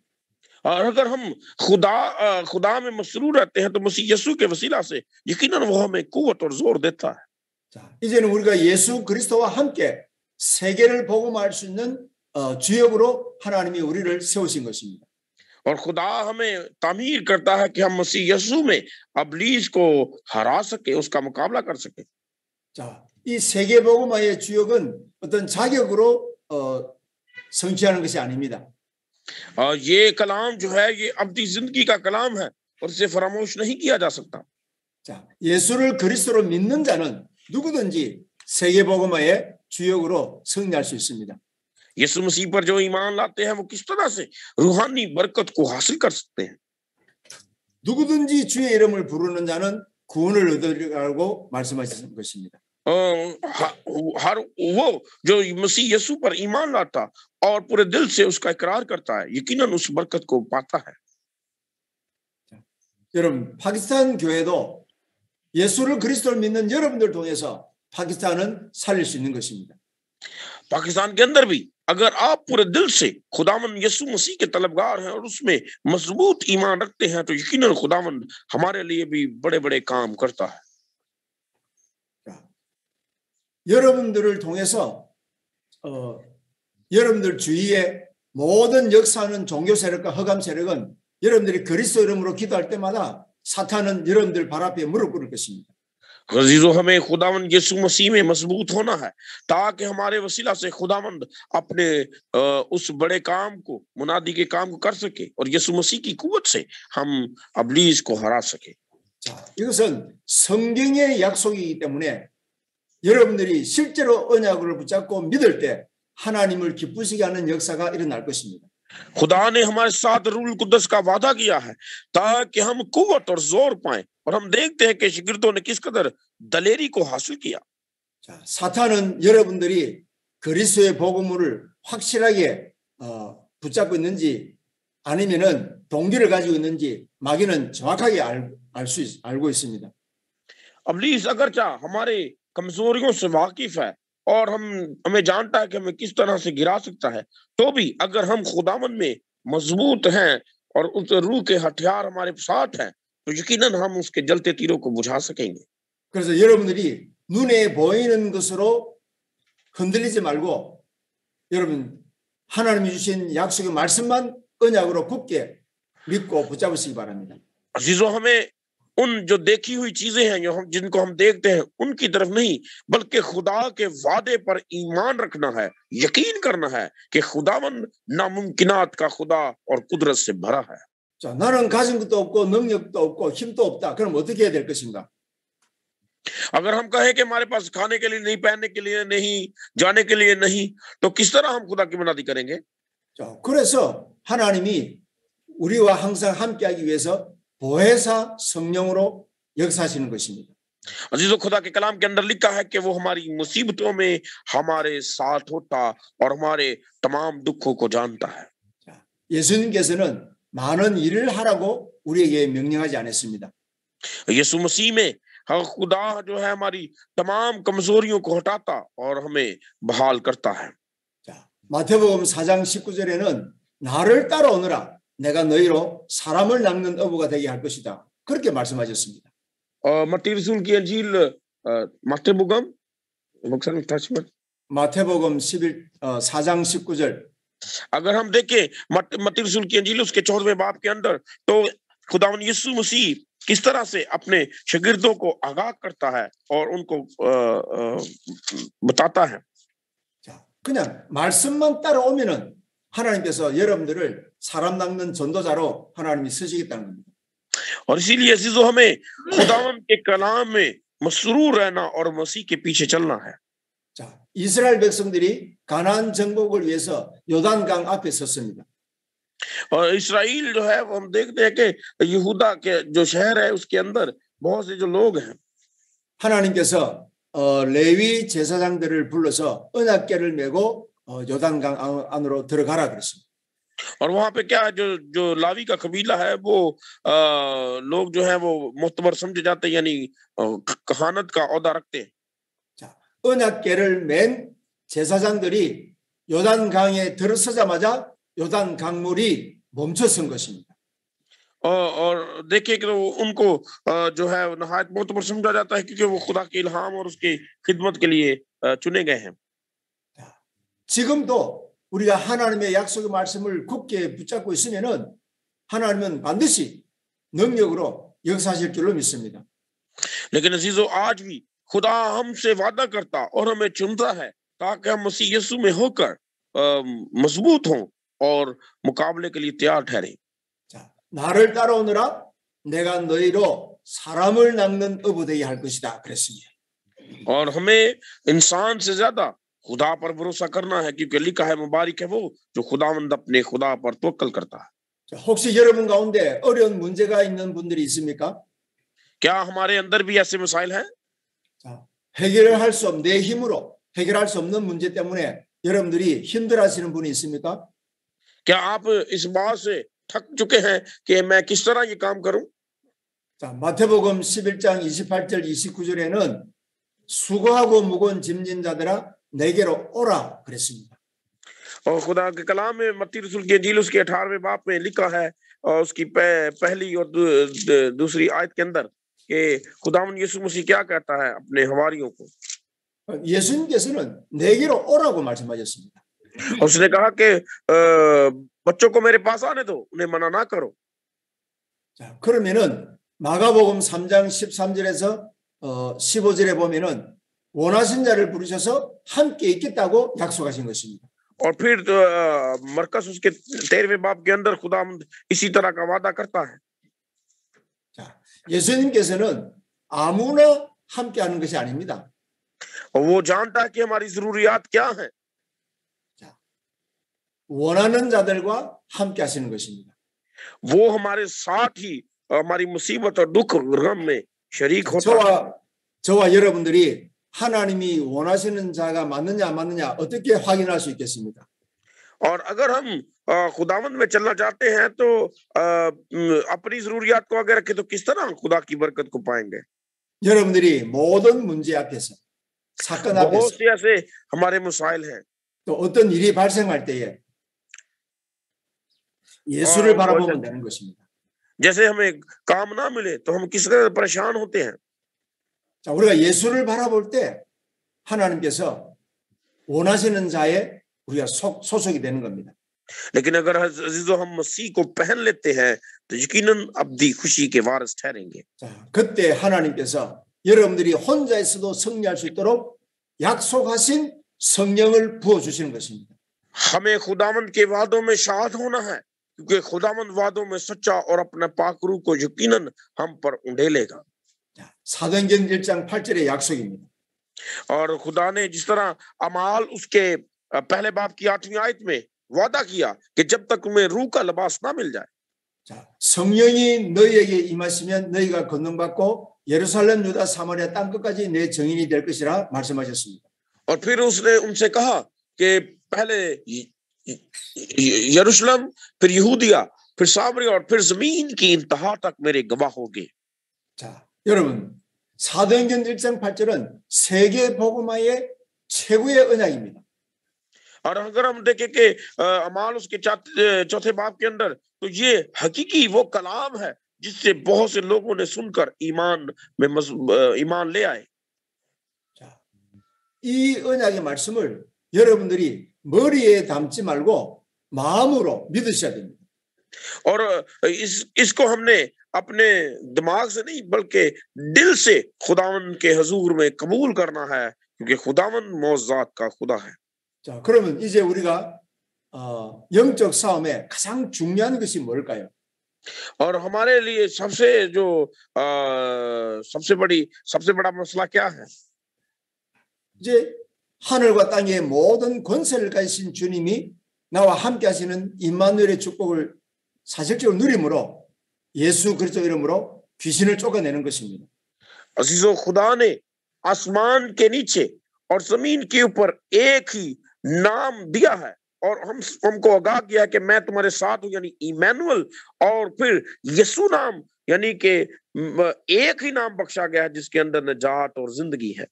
और अगर हम खुदा खुदा में मसरूर रहते हैं तो मसीह यीशु के वसीला से यकीनन वो हमें कुवत और जोर देता है. 자, 이제는 우리가 예수 그리스도와 함께 세계를 복음할 수 있는 주역으로 하나님이 우리를 세우신 것입니다. और खुदा हमें तामीर करता है कि हम मसीह यीशु में अबलीस को हरा सके उसका मुकाबला कर सके 자, 이 세계복음화의 주역은 어떤 자격으로 어, 성취하는 것이 아닙니다. और ये कलाम जो है ये अब्दी जिंदगी का कलाम है और इसे फरामोश नहीं किया जा सकता 자, 예수를 그리스도로 믿는 자는 누구든지 세계복음화의 주역으로 승리할 수 있습니다. یسو مسیح پر جو ایمان لاتے ہیں وہ کس طرح سے روحانی برکت کو حاصل کر سکتے ہیں؟ 누구든지 주의 이름을 부르는 자는 구원을 얻으리라고 말씀하신 ہر وہ جو مسیح یسو پر ایمان لاتا اور پورے دل سے اس کا اقرار کرتا ہے یقیناً اس برکت کو پاتا ہے۔ 여러분 파키스탄 교회도 예수를 그리스도를 믿는 여러분들 통해서 파키스탄은 살릴 수 있는 것입니다. پاکستان کے اندر بھی अगर आप पूरे दिल से खुदावन यीशु मसीह के तलबगार हैं और उसमें मजबूत ईमान रखते हैं तो यकीनन खुदावन हमारे लिए भी बड़े बड़े काम करता है 여러분들을 통해서 어, 여러분들 주위에 모든 역사하는 종교 세력과 허감 세력은 여러분들이 그리스도 이름으로 기도할 때마다 사탄은 여러분들 발 앞에 무릎 꿇을 것입니다. अजीजो हमें खुदावन यीशु मसीह में मजबूत होना है ताकि हमारे वसीला से खुदावंद अपने अ, उस बड़े काम को मुनादी के काम को कर सके और यीशु मसीह की कुवत से हम अबलीस को हरा सके 자, 이것은 성경의 약속이기 때문에 여러분들이 실제로 언약을 붙잡고 믿을 때 하나님을 기쁘시게 하는 역사가 일어날 것입니다. खुदा ने हमारे साथ रूल कुदस का वादा किया है ताकि हम कुवत और जोर पाएं और हम देखते हैं कि शिगिर्दों ने किस कदर दलेरी को हासिल किया 자, 사탄은 여러분들이 그리스도의 복음을 확실하게 어, 붙잡고 있는지 아니면은 동기를 가지고 있는지 마귀는 정확하게 알, 알수 알고 있습니다. अबलीस अगरचा हमारे कमजोरियों से वाकिफ है اور ہم ہمیں جانتا ہے کہ ہمیں کس طرح سے گرا سکتا ہے۔ تو بھی اگر ہم خداون میں مضبوط ہیں اور اس روح کے ہتھیار ہمارے ساتھ ہیں تو یقیناً ہم اس کے جلتے تیروں کو بجھا سکیں گے۔ 그래서 عزیزو ہمیں ان جو دیکھی ہوئی چیزیں ہیں جن کو ہم دیکھتے ہیں ان کی طرف نہیں بلکہ خدا کے وعدے پر ایمان رکھنا ہے یقین کرنا ہے کہ خدا من ناممکنات کا خدا اور قدرت سے بھرا ہے۔ اگر ہم کہیں کہ ہمارے پاس کھانے کے لیے نہیں پہننے کے لیے نہیں جانے کے لیے نہیں تو کس طرح ہم خدا کی منادی کریں گے؟ 그래서 하나님이 우리와 항상 함께하기 위해서 보혜사 성령으로 역사하시는 것입니다. अजीजो खुदा के कलाम के अंदर लिखा है कि वो हमारी मुसीबतों में हमारे साथ होता और हमारे तमाम दुखों को जानता है 예수님께서는 많은 일을 하라고 우리에게 명령하지 않았습니다. यीशु मसीह में हाँ खुदा जो है हमारी तमाम कमजोरियों को हटाता और हमें बहाल करता है 자, 마태복음 4장 19절에는 나를 따라오너라. 내가 너희로 사람을 낚는 어부가 되게 할 것이다. 그렇게 말씀하셨습니다. और मत्ती रसूल की अंजील मत्ती बुगम मुकसन तस्मत 마태복음 11 어, 4장 19절 अगर हम देखें मत- मत्ती रसूल की अंजील उसके चौदहवें बाप के अंदर तो खुदावन यीशु मसीह किस तरह से अपने शागिर्दों को आगाह करता है और उनको अ, अ, बताता है 자, 그냥 말씀만 따라오면은 하나님께서 여러분들을 사람 낚는 전도자로 하나님이 쓰시겠다는 겁니다. और इसीलिए अजीजों हमें खुदावन के कलाम में मसरूर रहना और मसीह के पीछे चलना है 자, 이스라엘 백성들이 가나안 정복을 위해서 요단강 앞에 섰습니다. और इसराइल जो है वो हम देखते हैं कि यहूदा के जो शहर है उसके अंदर बहुत से जो लोग हैं 하나님께서 어, 레위 제사장들을 불러서 언약궤를 메고 어, 요단강 안- 안으로 들어가라 그랬습니다. اور وہاں پہ کیا ہے جو جو لاوی کا قبیلہ ہے وہ لوگ جو ہیں وہ محتبر سمجھ جاتے ہیں یعنی کہانت کا عوضہ رکھتے ہیں۔ 자, 언약계를 맨 제사장들이 요단강에 들어서자마자 요단 강물이 멈춰선 것입니다. اور دیکھیں کہ وہ ان کو جو ہے نہایت معتبر سمجھا جاتا ہے کیونکہ وہ خدا کی الہام اور اس کی خدمت کے لیے چنے گئے ہیں۔ 지금도 우리가 하나님의 약속의 말씀을 굳게 붙잡고 있으면은 하나님은 반드시 능력으로 역사하실 줄로 믿습니다. लेकिन अजीजों आज भी खुदा हमसे वादा करता और हमें चुनता है ताकि हम मसीह यीशु में होकर अ, मजबूत हों और मुकाबले के लिए तैयार ठहरें 자, 나를 따라오느라 내가 너희로 사람을 낚는 어부되게 할 것이다. 그랬습니다. और हमें इंसान से ज्यादा खुदा पर भरोसा करना है क्योंकि लिखा है मुबारक है वो जो खुदावंद अपने खुदा पर तवक्कल करता है 자, 혹시 여러분 가운데 어려운 문제가 있는 분들이 있습니까? क्या हमारे अंदर भी ऐसे मसाइल हैं 자, 해결할 수 없는 내 힘으로 해결할 수 없는 문제 때문에 여러분들이 힘들어하시는 분이 있습니까? क्या आप इस बात से थक चुके हैं कि मैं किस तरह ये काम करूं 자, 마태복음 11장 28절 29절에는 수고하고 무거운 짐진 자들아 내게로 오라 그랬습니다. और खुदा के कलाम में मत्ती रसूल की अंजील उसके अठारहवें बाप में लिखा है और उसकी पह, पहली और दू, द- दूसरी आयत के अंदर कि खुदावन यीशु मसीह क्या कहता है अपने हवारियों को 예수님께서는 내게로 오라고 말씀하셨습니다. और उसने कहा कि अ, बच्चों को मेरे पास आने दो उन्हें मना ना करो 자, 그러면은 마가복음 3장 13절에서 어, 15절에 보면은 원하신 자를 부르셔서 함께 있겠다고 약속하신 것입니다. और फिर अ, मरकस उसके तेरहवें बाप के अंदर खुदा इसी तरह का वादा करता है 자, 예수님께서는 아무나 함께 하는 것이 아닙니다. और वो जानता है कि हमारी जरूरियात क्या है 원하는 자들과 함께 하시는 것입니다. वो हमारे साथ ही हमारी मुसीबत और दुख गम में शरीक होता है 저와 저와 여러분들이 하나님이 원하시는 자가 맞느냐 안 맞느냐 어떻게 확인할 수 있겠습니까? और अगर हम अ, खुदावंद में चलना चाहते हैं तो अ, म, अपनी जरूरियात को आगे रखें तो किस तरह खुदा की बरकत को पाएंगे 여러분들이 모든 문제 앞에서 사건 बहुत 앞에서 से ऐसे हमारे मसाइल हैं 또 어떤 일이 발생할 때에 예수를 어, 바라보면 맞아. 되는 것입니다. जैसे हमें काम ना मिले तो हम किस तरह परेशान होते हैं 자, 우리가 예수를 바라볼 때 하나님께서 원하시는 자에 우리가 속, 소속이 되는 겁니다. लेकिन अगर अजीजो हम मसीह को पहन लेते हैं तो यकीनन अब्दी खुशी के वारिस ठहरेंगे 자, 그때 하나님께서 여러분들이 혼자 있어도 승리할 수 있도록 약속하신 성령을 부어 주시는 것입니다. हमें खुदावंद के वादों में शाद होना है क्योंकि खुदावंद वादों में सच्चा और अपने पाकरू को यकीनन हम पर उंडेलेगा 자, 사도행전 1장 8절의 약속입니다. اور خدا نے جس پہلے باپ کی آٹھویں آیت میں وعدہ کیا کہ جب تک تمہیں روح کا لباس نہ مل جائے 자, 성령이 너희에게 임하시면 너희가 건능받고 예루살렘 유다 사마리아 땅 끝까지 내 증인이 될 것이라 말씀하셨습니다. اور پھر اس نے ان سے کہا کہ پہلے یروشلم پھر یہودیا پھر سامریا اور پھر زمین کی انتہا تک میرے گواہ ہوں گے۔ 자, 여러분 사도행전 1장 8절은 세계 복음화의 최고의 언약입니다. और अगर हम देखें कि अमाल उसके चौथे बाप के अंदर तो ये हकीकी वो कलाम है जिससे बहुत से लोगों ने सुनकर ईमान में ईमान ले आए 이 언약의 말씀을 여러분들이 머리에 담지 말고 마음으로 믿으셔야 됩니다. और इस इसको हमने अपने दिमाग से नहीं बल्कि दिल से खुदावन के हजूर में कबूल करना है क्योंकि खुदावन मौजात का खुदा है 자, 그러면 이제 우리가 어, 영적 싸움에 가장 중요한 것이 뭘까요? और हमारे लिए सबसे जो अ, सबसे बड़ी सबसे बड़ा मसला क्या है 이제 하늘과 땅의 모든 권세를 가지신 주님이 나와 함께 하시는 임마누엘의 축복을 사실적으로 누림으로 예수 그리스도 이름으로 귀신을 쫓아내는 것입니다. अजीजो खुदा ने आसमान के नीचे और जमीन के ऊपर एक ही नाम दिया है और हम हमको आगाह किया है कि मैं तुम्हारे साथ हूं यानी इमैनुअल और फिर यसु नाम यानी कि म, एक ही नाम बख्शा गया है जिसके अंदर नजात और जिंदगी है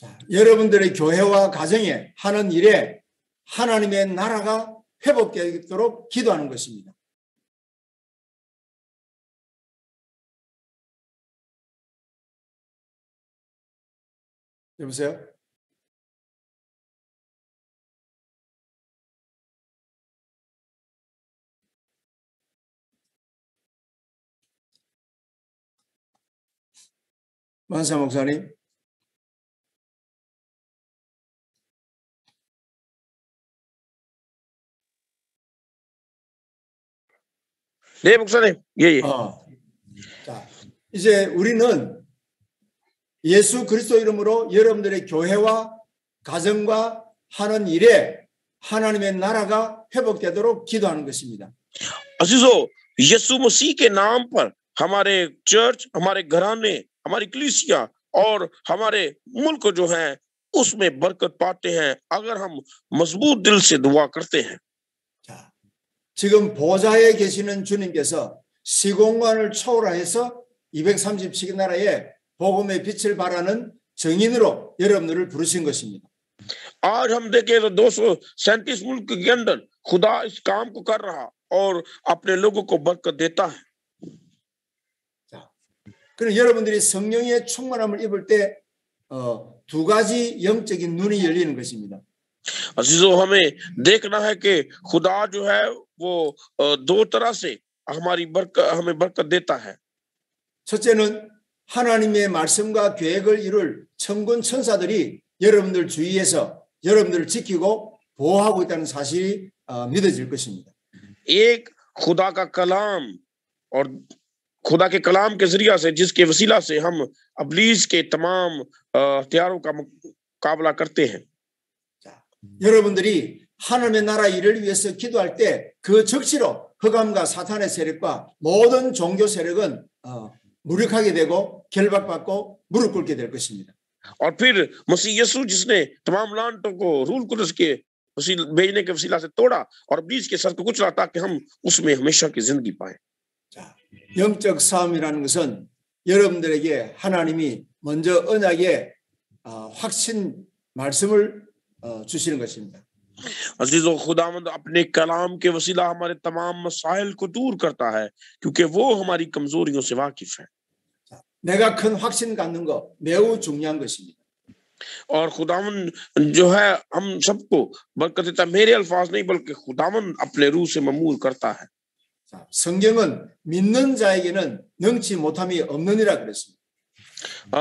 자, 여러분들의 교회와 가정에 하는 일에 하나님의 나라가 회복되도록 기도하는 것입니다. 여보세요? 만사 목사님? 네, 목사님. 예, 예. 어. 자, 이제 우리는 예수 그리스도 이름으로 여러분들의 교회와 가정과 하는 일에 하나님의 나라가 회복되도록 기도하는 것입니다. अजीजो यीशु मसीह के नाम पर हमारे चर्च हमारे घराने हमारी कलीसिया और हमारे मुल्क जो है उसमें बरकत पाते हैं अगर हम मजबूत दिल से दुआ करते हैं 자, 지금 보좌에 계시는 주님께서 시공간을 초월해서 237개 나라에 복음의 빛을 발하는 정인으로 여러분들을 부르신 것입니다. आज हम देखें तो दो सौ सैंतीस मुल्क के अंदर खुदा इस काम को कर रहा और अपने लोगों को बरकत देता है 그럼 여러분들이 성령의 충만함을 입을 때 어, 두 가지 영적인 눈이 열리는 것입니다. अजीजों हमें देखना है कि खुदा जो है वो अ, दो तरह से हमारी बरकत हमें बरकत देता है 첫째는 하나님의 말씀과 계획을 이룰 천군 천사들이 여러분들 주위에서 여러분들을 지키고 보호하고 있다는 사실이 어, 믿어질 것입니다. एक खुदा का कलाम और खुदा के कलाम के जरिया से जिसके वसीला से हम अबलीस के तमाम अ, हथियारों का मुकाबला करते हैं 여러분들이 하나님의 나라 일을 위해서 기도할 때 그 적시로 흑암과 사탄의 세력과 모든 종교 세력은 어, 무력하게 되고 결박받고 무릎 꿇게 될 것입니다. اور پھر مسیح یسو جس نے تمام لانٹوں کو رول قدس کے بھیجنے کے وسیلہ سے توڑا اور بیج کے سر کو کچلا تاکہ ہم اس میں ہمیشہ کی زندگی پائیں 자, 영적 싸움이라는 것은 여러분들에게 하나님이 먼저 언약의 확신 말씀을 주시는 것입니다. عزیز و خداوند اپنے کلام کے وسیلہ ہمارے تمام مسائل کو دور کرتا ہے کیونکہ وہ ہماری کمزوریوں سے واقف ہے 내가 큰 확신 갖는 거 매우 중요한 것입니다. और खुदावन जो है हम सबको बरकत देता है मेरे अल्फाज नहीं बल्कि खुदावन अपने रूह से ममूल करता है 자, 성경은 믿는 자에게는 능치 못함이 없느니라 그랬습니다. अ,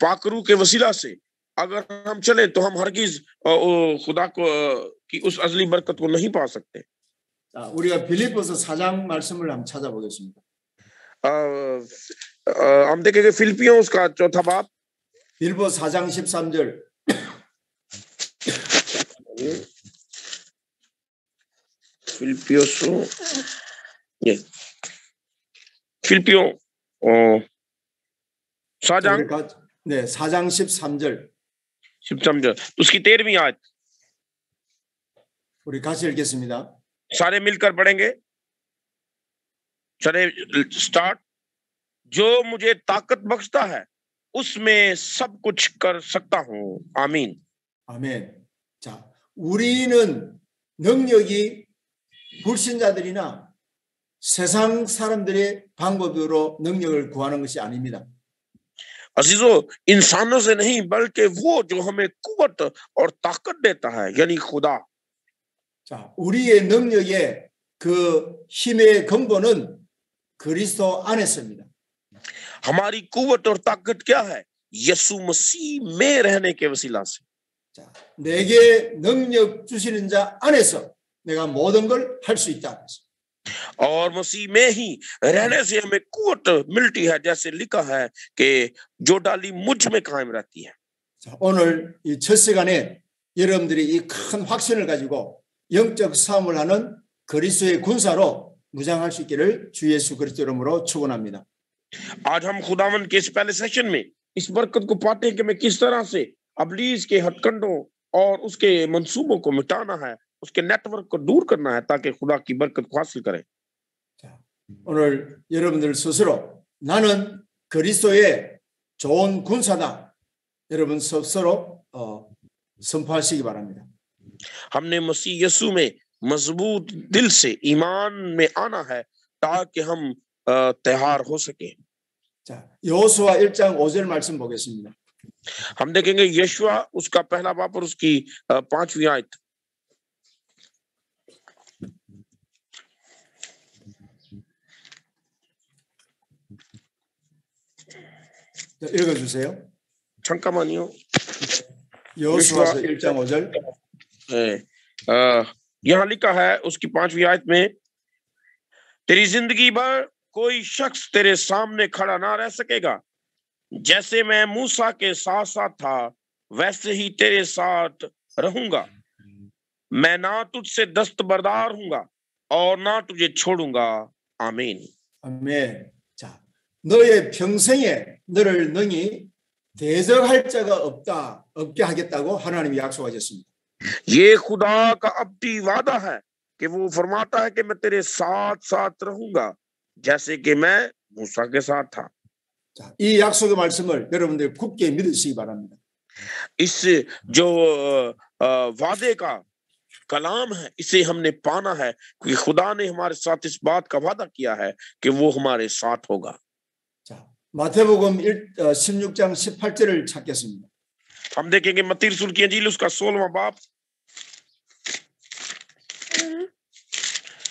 पाकरू के वसीला से अगर हम चले तो हम हरगिज अ, ओ, खुदा को अ, की उस अजली बरकत को नहीं पा सकते 자, 우리가 빌립보서 4장 말씀을 한번 찾아보겠습니다. अ, अ, हम देखेंगे फिलिपियों उसका चौथा बाप 빌보 4장 13절 फिलिपियो ये फिलिपियो 어, 사장 우리 가- 네, 4장 13절 13절 उसकी तेरहवीं आयत 우리 같이 읽겠습니다. सारे मिलकर पढ़ेंगे चले स्टार्ट जो मुझे ताकत बख्शता है उसमें सब कुछ कर सकता हूँ आमीन 아멘. 자, 우리는 능력이 불신자들이나 세상 사람들의 방법으로 능력을 구하는 것이 아닙니다. अजीजो इंसानों से नहीं बल्कि वो जो हमें कुवत और ताकत देता है यानी खुदा 자, 우리의 능력의 그 힘의 근본은 그리스도 안에 있습니다. हमारी कुवत और ताकत क्या है यसु मसीह में रहने के वसीला से 자, 내게 능력 주시는 자 안에서 내가 모든 걸 할 수 있다. और मसीह में ही रहने से हमें कुवत मिलती है जैसे लिखा है कि जो डाली मुझ में कायम रहती है 자, 오늘 이 첫 시간에 여러분들이 이 큰 확신을 가지고 영적 싸움을 하는 그리스도의 군사로 무장할 수 있기를 주 예수 그리스도 이름으로 축원합니다. آج ہم خداون کے اس پہلے سیشن میں اس برکت کو پاتے ہیں کہ میں کس طرح سے ابلیز کے ہتھ اور اس کے منصوبوں کو مٹانا ہے اس کے نیٹ ورک کو دور کرنا ہے تاکہ خدا کی برکت کو حاصل کریں 오늘 여러분들 스스로 나는 그리스도의 좋은 군사다. 여러분 스스로 어, 선포하시기 바랍니다. ہم نے مسیح یسو میں مضبوط دل سے ایمان میں آنا ہے تاکہ ہم तैयार हो सके 자, 여호수아 1장 5절 말씀 보겠습니다. हम देखेंगे यशुआ उसका पहला बाप और उसकी अ, पांचवी आयत 자, 읽어주세요. 잠깐만요. 여호수아서 여호수아 1장 5절. ए, अ, यहाँ लिखा है उसकी पांचवी आयत में तेरी जिंदगी भर کوئی شخص تیرے سامنے کھڑا نہ رہ سکے گا۔ جیسے میں موسا کے ساتھ ساتھ تھا ویسے ہی تیرے ساتھ رہوں گا۔ میں نہ تجھ سے دست بردار ہوں گا اور نہ تجھے چھوڑوں گا۔ آمین۔ یہ خدا کا ابدی وعدہ ہے کہ وہ فرماتا ہے کہ میں تیرے ساتھ ساتھ رہوں گا۔ جیسے کہ میں موسا کے ساتھ تھا 자, 이 약속의 말씀을 여러분들 굳게 믿으시기 바랍니다. اس جو وعدے کا کلام ہے اسے ہم نے پانا ہے کہ خدا نے ہمارے ساتھ اس بات کا وعدہ کیا ہے کہ وہ ہمارے ساتھ ہوگا 자, 16장 18절을 찾겠습니다. ہم دیکھیں گے متی رسول کی انجیل اس کا 16واں باپ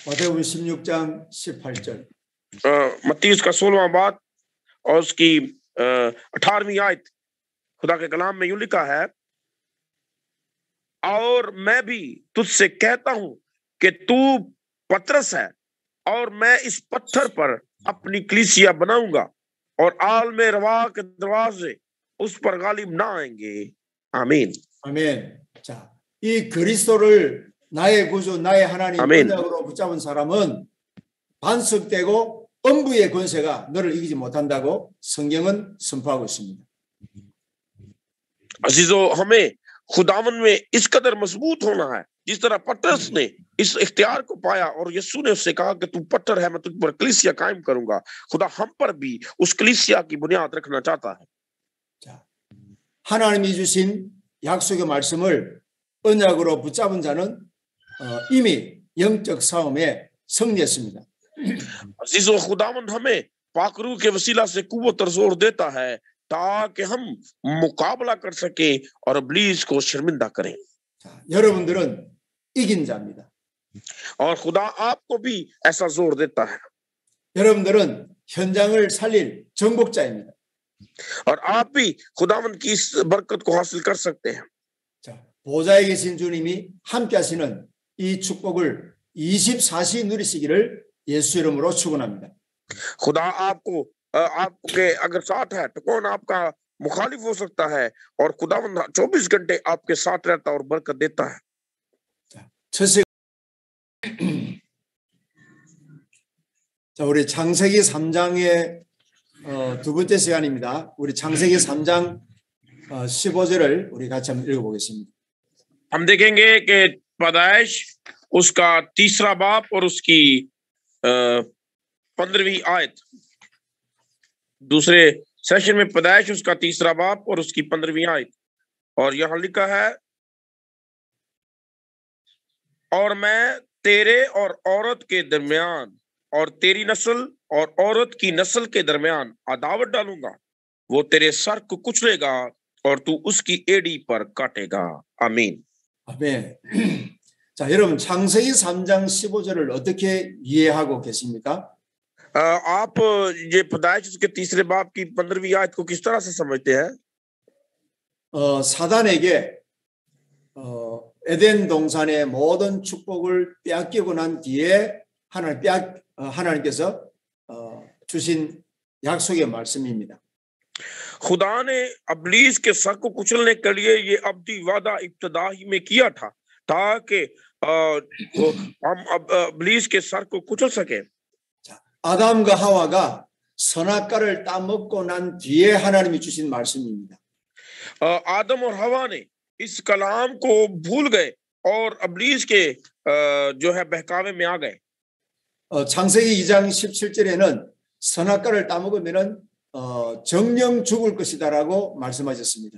마태복음 16장 18절 متیس کا سولہواں بات اور اس کی اٹھارہویں آیت خدا کے کلام میں یوں لکھا ہے اور میں بھی تجھ سے کہتا ہوں کہ تو پترس ہے اور میں اس پتھر پر اپنی کلیسیا بناؤں گا اور آل میں روا کے دروازے اس پر غالب نہ آئیں گے۔ آمین۔ آمین۔ 자, 이 그리스도를 나의 نائے 나의 하나님 아멘. 으로 붙잡은 사람은 반석되고 엄부의 권세가 너를 이기지 못한다고 성경은 선포하고 있습니다. अजीजो हमें खुदावन में इस कदर मजबूत होना है जिस तरह पटरस ने इस इख्तियार को पाया और यीशु ने उससे कहा कि तू पत्थर है मैं तुझ पर कलीसिया कायम करूंगा खुदा हम पर भी उस कलीसिया की बुनियाद रखना चाहता है 자, 하나님이 주신 약속의 말씀을 언약으로 붙잡은 자는 어, 이미 영적 싸움에 승리했습니다. अजीजो खुदावन हमें पाकरू के वसीला से कुवत और जोर देता है ताकि हम मुकाबला कर सके और अबलीस को शर्मिंदा करें 자, 여러분들은 이긴 자입니다. और खुदा आपको भी ऐसा जोर देता है 여러분들은 현장을 살릴 정복자입니다. और आप भी खुदावन की इस बरकत को हासिल कर सकते हैं 자, 보좌에 계신 주님이 함께 하시는 이 축복을 24시 누리시기를 예수 이름으로 축원합니다. खुदा आपको अ, आपके अगर साथ है तो कौन आपका मुखालिफ हो सकता है और खुदा 24 घंटे आपके साथ रहता है और बरकत देता है 첫 시... 자, 우리 창세기 3장의 어, 두 번째 시간입니다. 우리 창세기 3장 어, 15절을 우리 같이 한번 읽어보겠습니다. हम देखेंगे कि पैदाइश پندرہویں آیت۔ دوسرے سیشن میں پیدائش، اس کا تیسرا باپ اور اس کی پندرہویں آیت۔ اور یہاں لکھا ہے، اور میں تیرے اور عورت کے درمیان، اور تیری نسل اور عورت کی نسل کے درمیان عداوت ڈالوں گا۔ وہ تیرے سر کو کچلے گا اور تو اس کی ایڈی پر کاٹے گا۔ آمین۔ آمین۔ 자, 여러분 창세기 3장 15절을 어떻게 이해하고 계십니까? अ, आप ये पैदाइश उसके तीसरे बाप की पंद्रहवीं आयत को किस तरह से समझते हैं 어, 사단에게 어, 에덴 동산의 모든 축복을 빼앗기고 난 뒤에 하나님 빼앗, 어, 하나님께서 어, 주신 약속의 말씀입니다. खुदा ने अबलीस के सर को कुचलने के लिए ये अब्दी वादा इब्तदा ही में किया था ताकि अ, वो हम अब अबलीस के सर को कुचल सके 아담과 하와가 선악과를 따먹고 난 뒤에 하나님이 주신 말씀입니다. अ, आदम और हवा ने इस कलाम को भूल गए और अबलीस के अ, जो है बहकावे में आ गए 어, 창세기 2장 17절에는 선악과를 따먹으면은 어, 정령 죽을 것이다라고 말씀하셨습니다.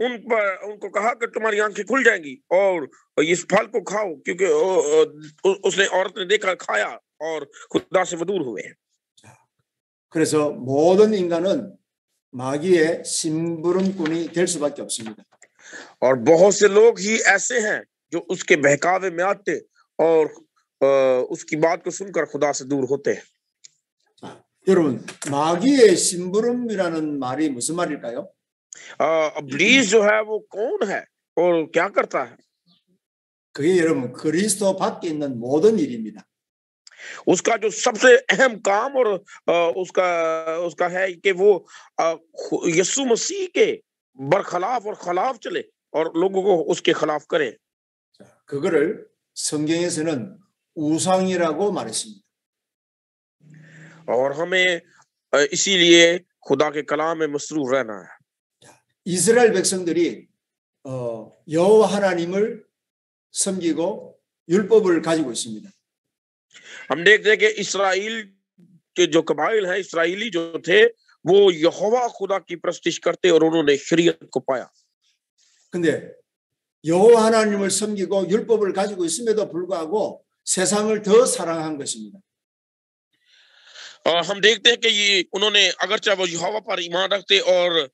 ان پر ان کو کہا کہ تمہاری آنکھیں کھل جائیں گی اور اس پھل کو کھاؤ کیونکہ اس نے عورت نے دیکھا کھایا اور خدا سے ودور ہوئے ہیں 그래서 모든 인간은 마귀의 심부름꾼이 될 수밖에 없습니다. اور بہت سے لوگ ہی ایسے ہیں جو اس کے بہکاوے میں آتے اور اس کی بات کو سن کر خدا سے دور ہوتے ہیں. 여러분, 마귀의 심부름이라는 말이 무슨 말일까요? ابلیس جو ہے وہ کون ہے اور کیا کرتا ہے؟ اس کا جو سب سے اہم کام اور اس کا اس کا ہے کہ وہ یسو مسیح کے برخلاف اور خلاف چلے اور لوگوں کو اس کے خلاف کرے۔ اور ہمیں اسی لیے خدا کے کلام میں مصروف رہنا ہے۔ 이스라엘 백성들이 어, 여호와 하나님을 섬기고 율법을 가지고 있습니다. हम देखते हैं कि इसराइल के जो कबाइल हैं इसराइली जो थे वो यहोवा खुदा की प्रस्तिश करते और उन्होंने शरीयत को पाया 근데 여호와 하나님을 섬기고 율법을 가지고 있음에도 불구하고 세상을 더 사랑한 것입니다. ہم دیکھتے ہیں کہ یہ انہوں نے اگرچہ وہ یہوا پر ایمان رکھتے اور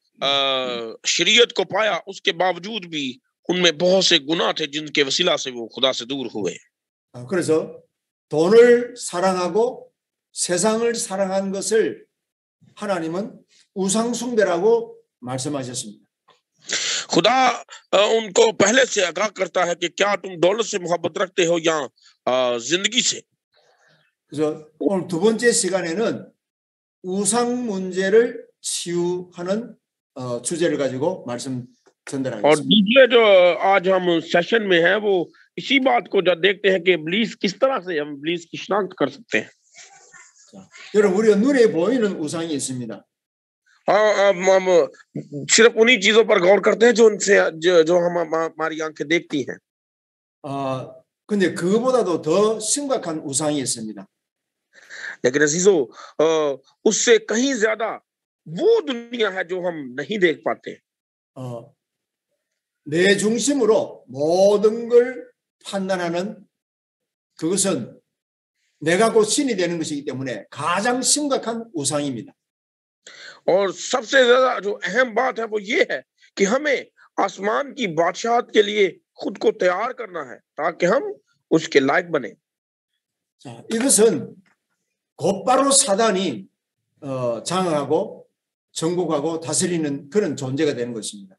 شریعت کو پایا اس کے باوجود بھی ان میں بہت سے گناہ تھے جن کے وسیلہ سے وہ خدا سے دور ہوئے 그래서 돈을 사랑하고 세상을 사랑한 سنگ 하나님은 우상 숭배라고 말씀하셨습니다. خدا ان کو پہلے سے آگاہ کرتا ہے کہ کیا تم دولت سے محبت رکھتے ہو یا زندگی سے 그래서 오늘 두 번째 시간에는 우상 문제를 치유하는 어, 주제를 가지고 말씀 और 전달하겠습니다. दूसरे जो आज हम सेशन में है वो इसी बात को जब देखते हैं कि इब्लीस किस तरह से हम इब्लीस की शिनाख्त कर सकते हैं 여러분 우리가 눈에 보이는 우상이 있습니다. हाँ हम हम सिर्फ उन्हीं चीजों पर गौर करते हैं जो उनसे जो, जो हम हम- हमारी आंखें देखती हैं 아 근데 그거보다도 더 심각한 우상이 있습니다. لیکن عزیزو اس سے کہیں زیادہ وہ دنیا ہے جو ہم نہیں دیکھ پاتے۔ اور سب سے زیادہ جو اہم بات ہے وہ یہ ہے کہ ہمیں آسمان کی بادشاہت کے لیے خود کو تیار کرنا ہے تاکہ ہم اس کے لائق بنے 이것은 곧바로 사단이 어, 장악하고 정복하고 다스리는 그런 존재가 되는 것입니다.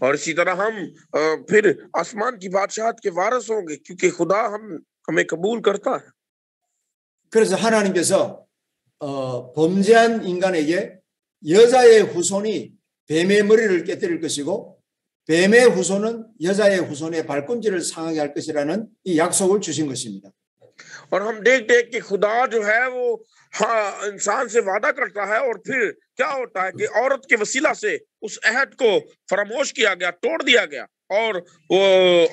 और इसी तरह हम अ, फिर आसमान की बादशाहत के वारस होंगे क्योंकि खुदा हम हमें कबूल करता है 그래서 하나님께서 어, 범죄한 인간에게 여자의 후손이 뱀의 머리를 깨뜨릴 것이고 뱀의 후손은 여자의 후손의 발꿈치를 상하게 할 것이라는 이 약속을 주신 것입니다. اور ہم دیکھ دیکھ کہ خدا جو ہے وہ ہاں، انسان سے وعدہ کرتا ہے اور پھر کیا ہوتا ہے کہ عورت کے وسیلہ سے اس عہد کو فراموش کیا گیا توڑ دیا گیا اور وہ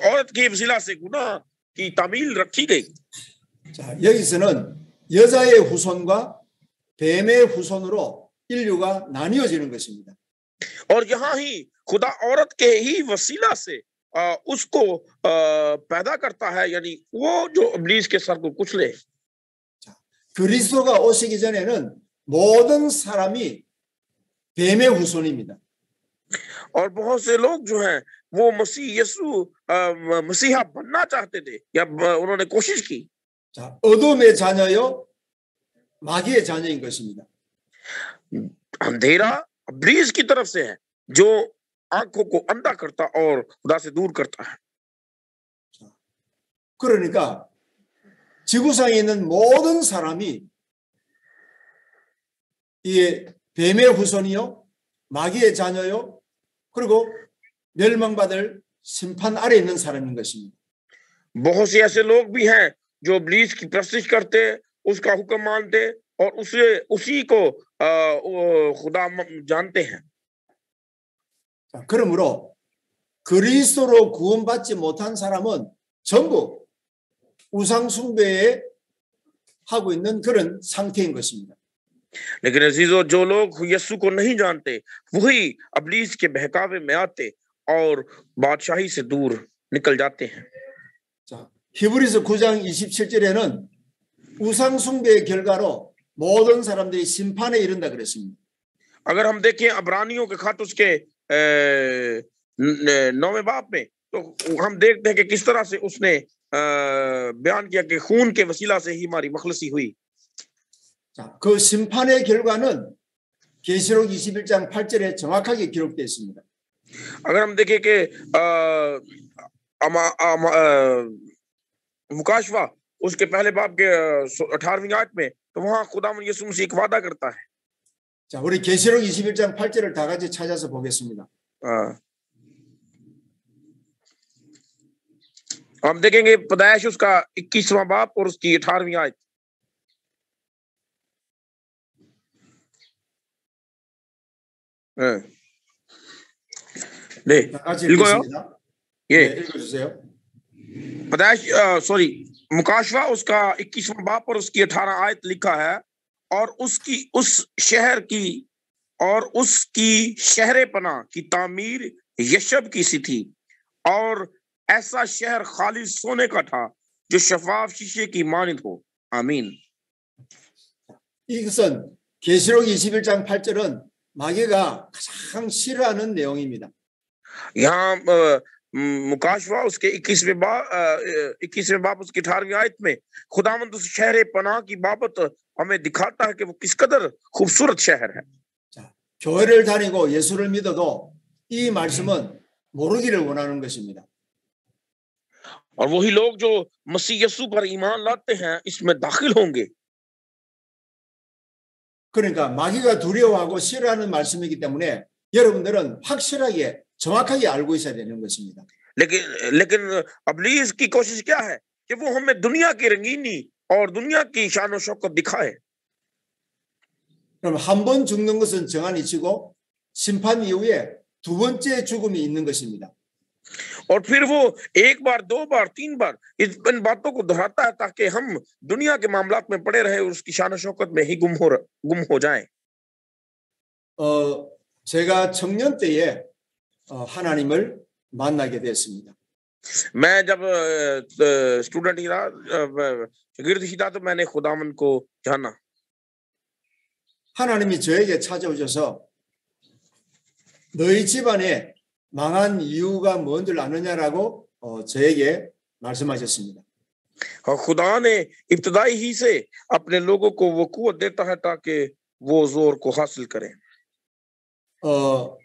عورت کے وسیلہ سے گناہ کی تعمیل رکھی گئی 자, 여기서는 여자의 후손과 뱀의 کا 인류가 나뉘어지는 것입니다. اور یہاں ہی خدا عورت کے ہی وسیلہ سے اس کو پیدا کرتا ہے یعنی وہ جو ابلیس کے سر کو کچھ لے کریسو کا اوشی کچلے 그리스도가 오시기 전에는 모든 사람이 뱀의 후손입니다. اور بہت سے لوگ جو ہیں وہ مسیح یسو مسیحہ بننا چاہتے تھے یا انہوں نے کوشش کی ادو میں جانے 자, 어둠의 자녀요 마귀의 자녀인 것입니다. اندھیرہ ابلیس کی طرف سے ہے جو आंखों को अंधा करता और खुदा से दूर करता है 그러니까 지구상에 있는 모든 사람이 이 뱀의 후손이요, 마귀의 자녀요, 그리고 멸망받을 심판 아래 있는 사람인 것입니다. बहुत से ऐसे लोग भी हैं जो इब्लीस की प्रस्तिश करते उसका हुक्म मानते और उसे उसी को आ, वो खुदा म- जानते हैं 자, 그러므로 그리스도로 구원받지 못한 사람은 전부 우상 숭배에 하고 있는 그런 상태인 것입니다. लेकिन अजीजों जो लोग यीशु को नहीं जानते वही अबलीस के बहकावे में आते और बादशाही से दूर निकल जाते हैं 자, 히브리서 9장 27절에는 우상 숭배의 결과로 모든 사람들이 심판에 이른다 그랬습니다. अगर हम देखें अबरानियों के खत उसके نویں باپ میں۔ تو ہم دیکھتے ہیں کہ کس طرح سے اس نے بیان کیا کہ خون کے وسیلہ سے ہی ہماری مخلصی ہوئی۔ اگر ہم دیکھیں کہ مکاشفہ اس کے پہلے باپ کے 18ویں آیت میں تو وہاں خدا من یسوم مسیح ایک وعدہ کرتا ہے۔ 자, 우리 계시록 21장 8절을 다 같이 찾아서 보겠습니다. 아. ہم دیکھیں گے پیدائش اس کا 21واں باپ اور اس کی 18ویں آیت 네. 읽어요. پیدائش سوری مکاشفہ اس کا 21واں باپ اور اس کی 18 آیت لکھا ہے اور اس کی اس شہر کی اور اس کی شہر پناہ کی تعمیر یشب کی سی تھی۔ اور ایسا شہر خالص سونے کا تھا جو شفاف شیشے کی مانند ہو۔ آمین۔ 이것은 계시록 21장 8절은 마귀가 가장 싫어하는 내용입니다. یہاں اس کے کی 18ویں آیت میں اس شہر پناہ کی بابت ہمیں دکھاتا ہے کہ وہ کس قدر خوبصورت شہر ہے 교회를 다니고 예수를 믿어도 이 말씀은 모르기를 원하는 것입니다. اور وہی لوگ جو مسیح یسوع پر ایمان لاتے ہیں اس میں داخل ہوں گے 그러니까 마귀가 두려워하고 싫어하는 말씀이기 때문에 여러분들은 확실하게 정확하게 알고 있어야 되는 것입니다. لیکن لیکن ابلیس کی کوشش کیا ہے کہ وہ ہمیں دنیا کی رنگینی और दुनिया की शान और शौकत दिखाए 그럼 한 번 죽는 것은 정한 이치고 심판 이후에 두 번째 죽음이 있는 것입니다. और फिर वो एक बार दो बार तीन बार इस इन बातों को दोहराता है ताकि हम दुनिया के मामलात में पड़े रहे और उसकी शान और शौकत में ही गुम हो गुम हो जाएं 어, 제가 청년 때에 어, 하나님을 만나게 됐습니다. मैं जब स्टूडेंट ही था अ, शागिर्द ही था तो मैंने खुदावन को जाना 하나님이 저에게 찾아오셔서 너희 집안에 망한 이유가 뭔줄 아느냐라고 어, 저에게 말씀하셨습니다. और खुदा ने इब्तदाई ही से अपने लोगों को वो कुवत देता है ताकि वो जोर को हासिल करें 어,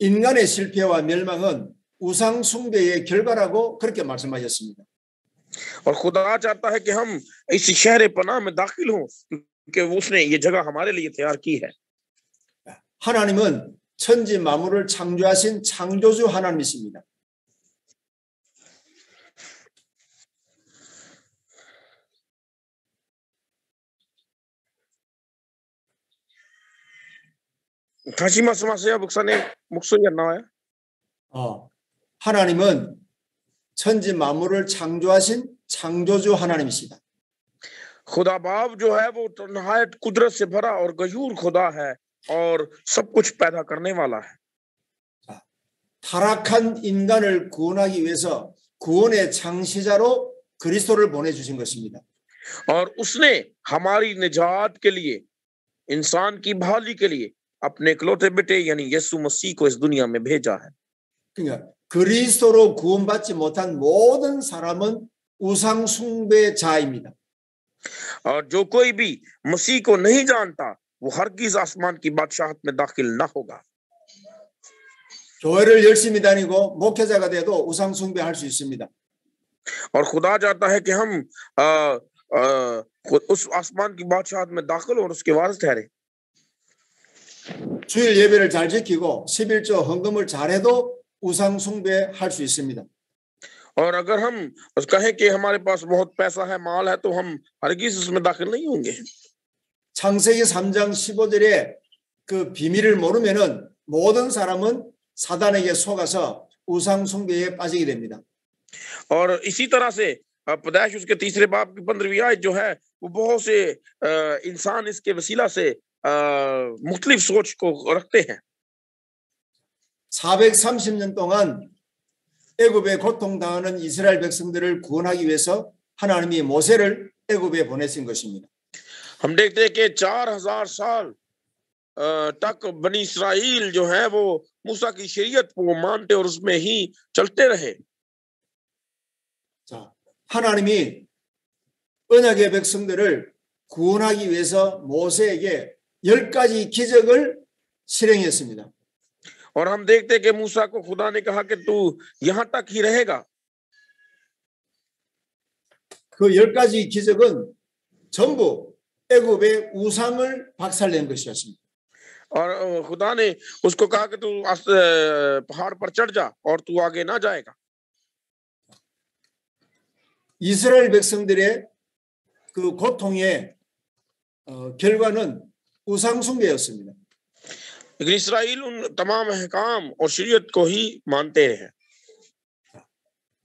인간의 실패와 멸망은 우상 숭배의 결과라고 그렇게 말씀하셨습니다. और खुदा चाहता है कि हम इस शहर पनाह में दाखिल हों क्योंकि उसने ये जगह हमारे लिए तैयार की है 하나님은 천지 만물을 창조하신 창조주 하나님이십니다. 다시 말씀하세요 목사님 목소리 안 나와요 어, 하나님은 천지 만물을 창조하신 창조주 하나님이시다. खुदा बाप जो है वो तो नहायत कुदरत से भरा और गयूर खुदा है और सब कुछ पैदा करने वाला है 타락한 인간을 구원하기 위해서 구원의 창시자로 그리스도를 보내주신 것입니다. और उसने हमारी निजात के लिए इंसान की बहाली के लिए अपने इकलौते बेटे यानी यीशु मसीह को इस दुनिया में भेजा है 그러니까 그리스도로 구원받지 못한 모든 사람은 우상 숭배자입니다. और जो कोई भी मसीह को नहीं जानता वो हरगिज आसमान की बादशाहत में दाखिल ना होगा 교회를 열심히 다니고 목회자가 돼도 우상 숭배할 수 있습니다. और खुदा चाहता है कि हम आ, आ, खुद उस आसमान की बादशाहत में दाखिल और उसके वारिस ठहरे 주일 예배를 잘 지키고 11조 헌금을 잘해도 우상 숭배할 수 있습니다. اور اگر ہم کہیں کہ ہمارے پاس بہت پیسہ ہے مال ہے تو ہم ہرگز اس میں داخل نہیں ہوں گے 창세기 3장 15절에 그 비밀을 모르면은 모든 사람은 사단에게 속아서 우상 숭배에 빠지게 됩니다. اور اسی طرح سے پیدائش اس کے تیسرے باپ کی 15ویں آیت جو ہے وہ بہت سے انسان اس کے وسیلہ سے مختلف سوچ کو رکھتے ہیں 430년 동안 애굽에 고통당하는 이스라엘 백성들을 구원하기 위해서 하나님이 모세를 애굽에 보내신 것입니다. हम देखते हैं कि चार हजार साल अ, तक बनी इसराइल जो है वो मूसा की शरीयत को मानते और उसमें ही चलते रहे 자, 하나님이 언약의 백성들을 구원하기 위해서 모세에게 열 가지 기적을 실행했습니다. और हम देखते हैं कि मूसा को खुदा ने कहा कि तू यहाँ तक ही रहेगा 그 열 가지 기적은 전부 애굽의 우상을 박살낸 것이었습니다. और अ, खुदा ने उसको कहा कि तू आस- अ, पहाड़ पर चढ़ जा और तू आगे ना जाएगा 이스라엘 백성들의 그 고통의 어, 결과는 우상 숭배였습니다. لیکن اسرائیل ان تمام احکام اور شریعت کو ہی مانتے ہیں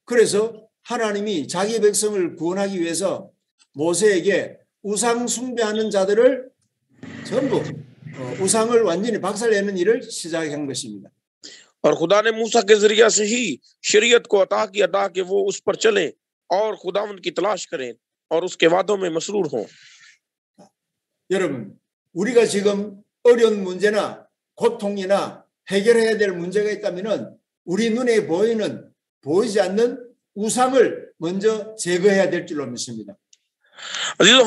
그래서 하나님이 자기 백성을 구원하기 위해서 모세에게 우상 숭배하는 자들을 전부 우상을 완전히 박살내는 일을 시작한 것입니다. اور خدا نے موسیٰ اور خدا ان کی تلاش کریں اور اس کے وعدوں میں مسرور ہوں. 여러분, 우리가 지금 어려운 문제나 고통이나 해결해야 될 문제가 있다면 우리 눈에 보이는 보이지 않는 우상을 먼저 제거해야 될 줄로 믿습니다. عزیزو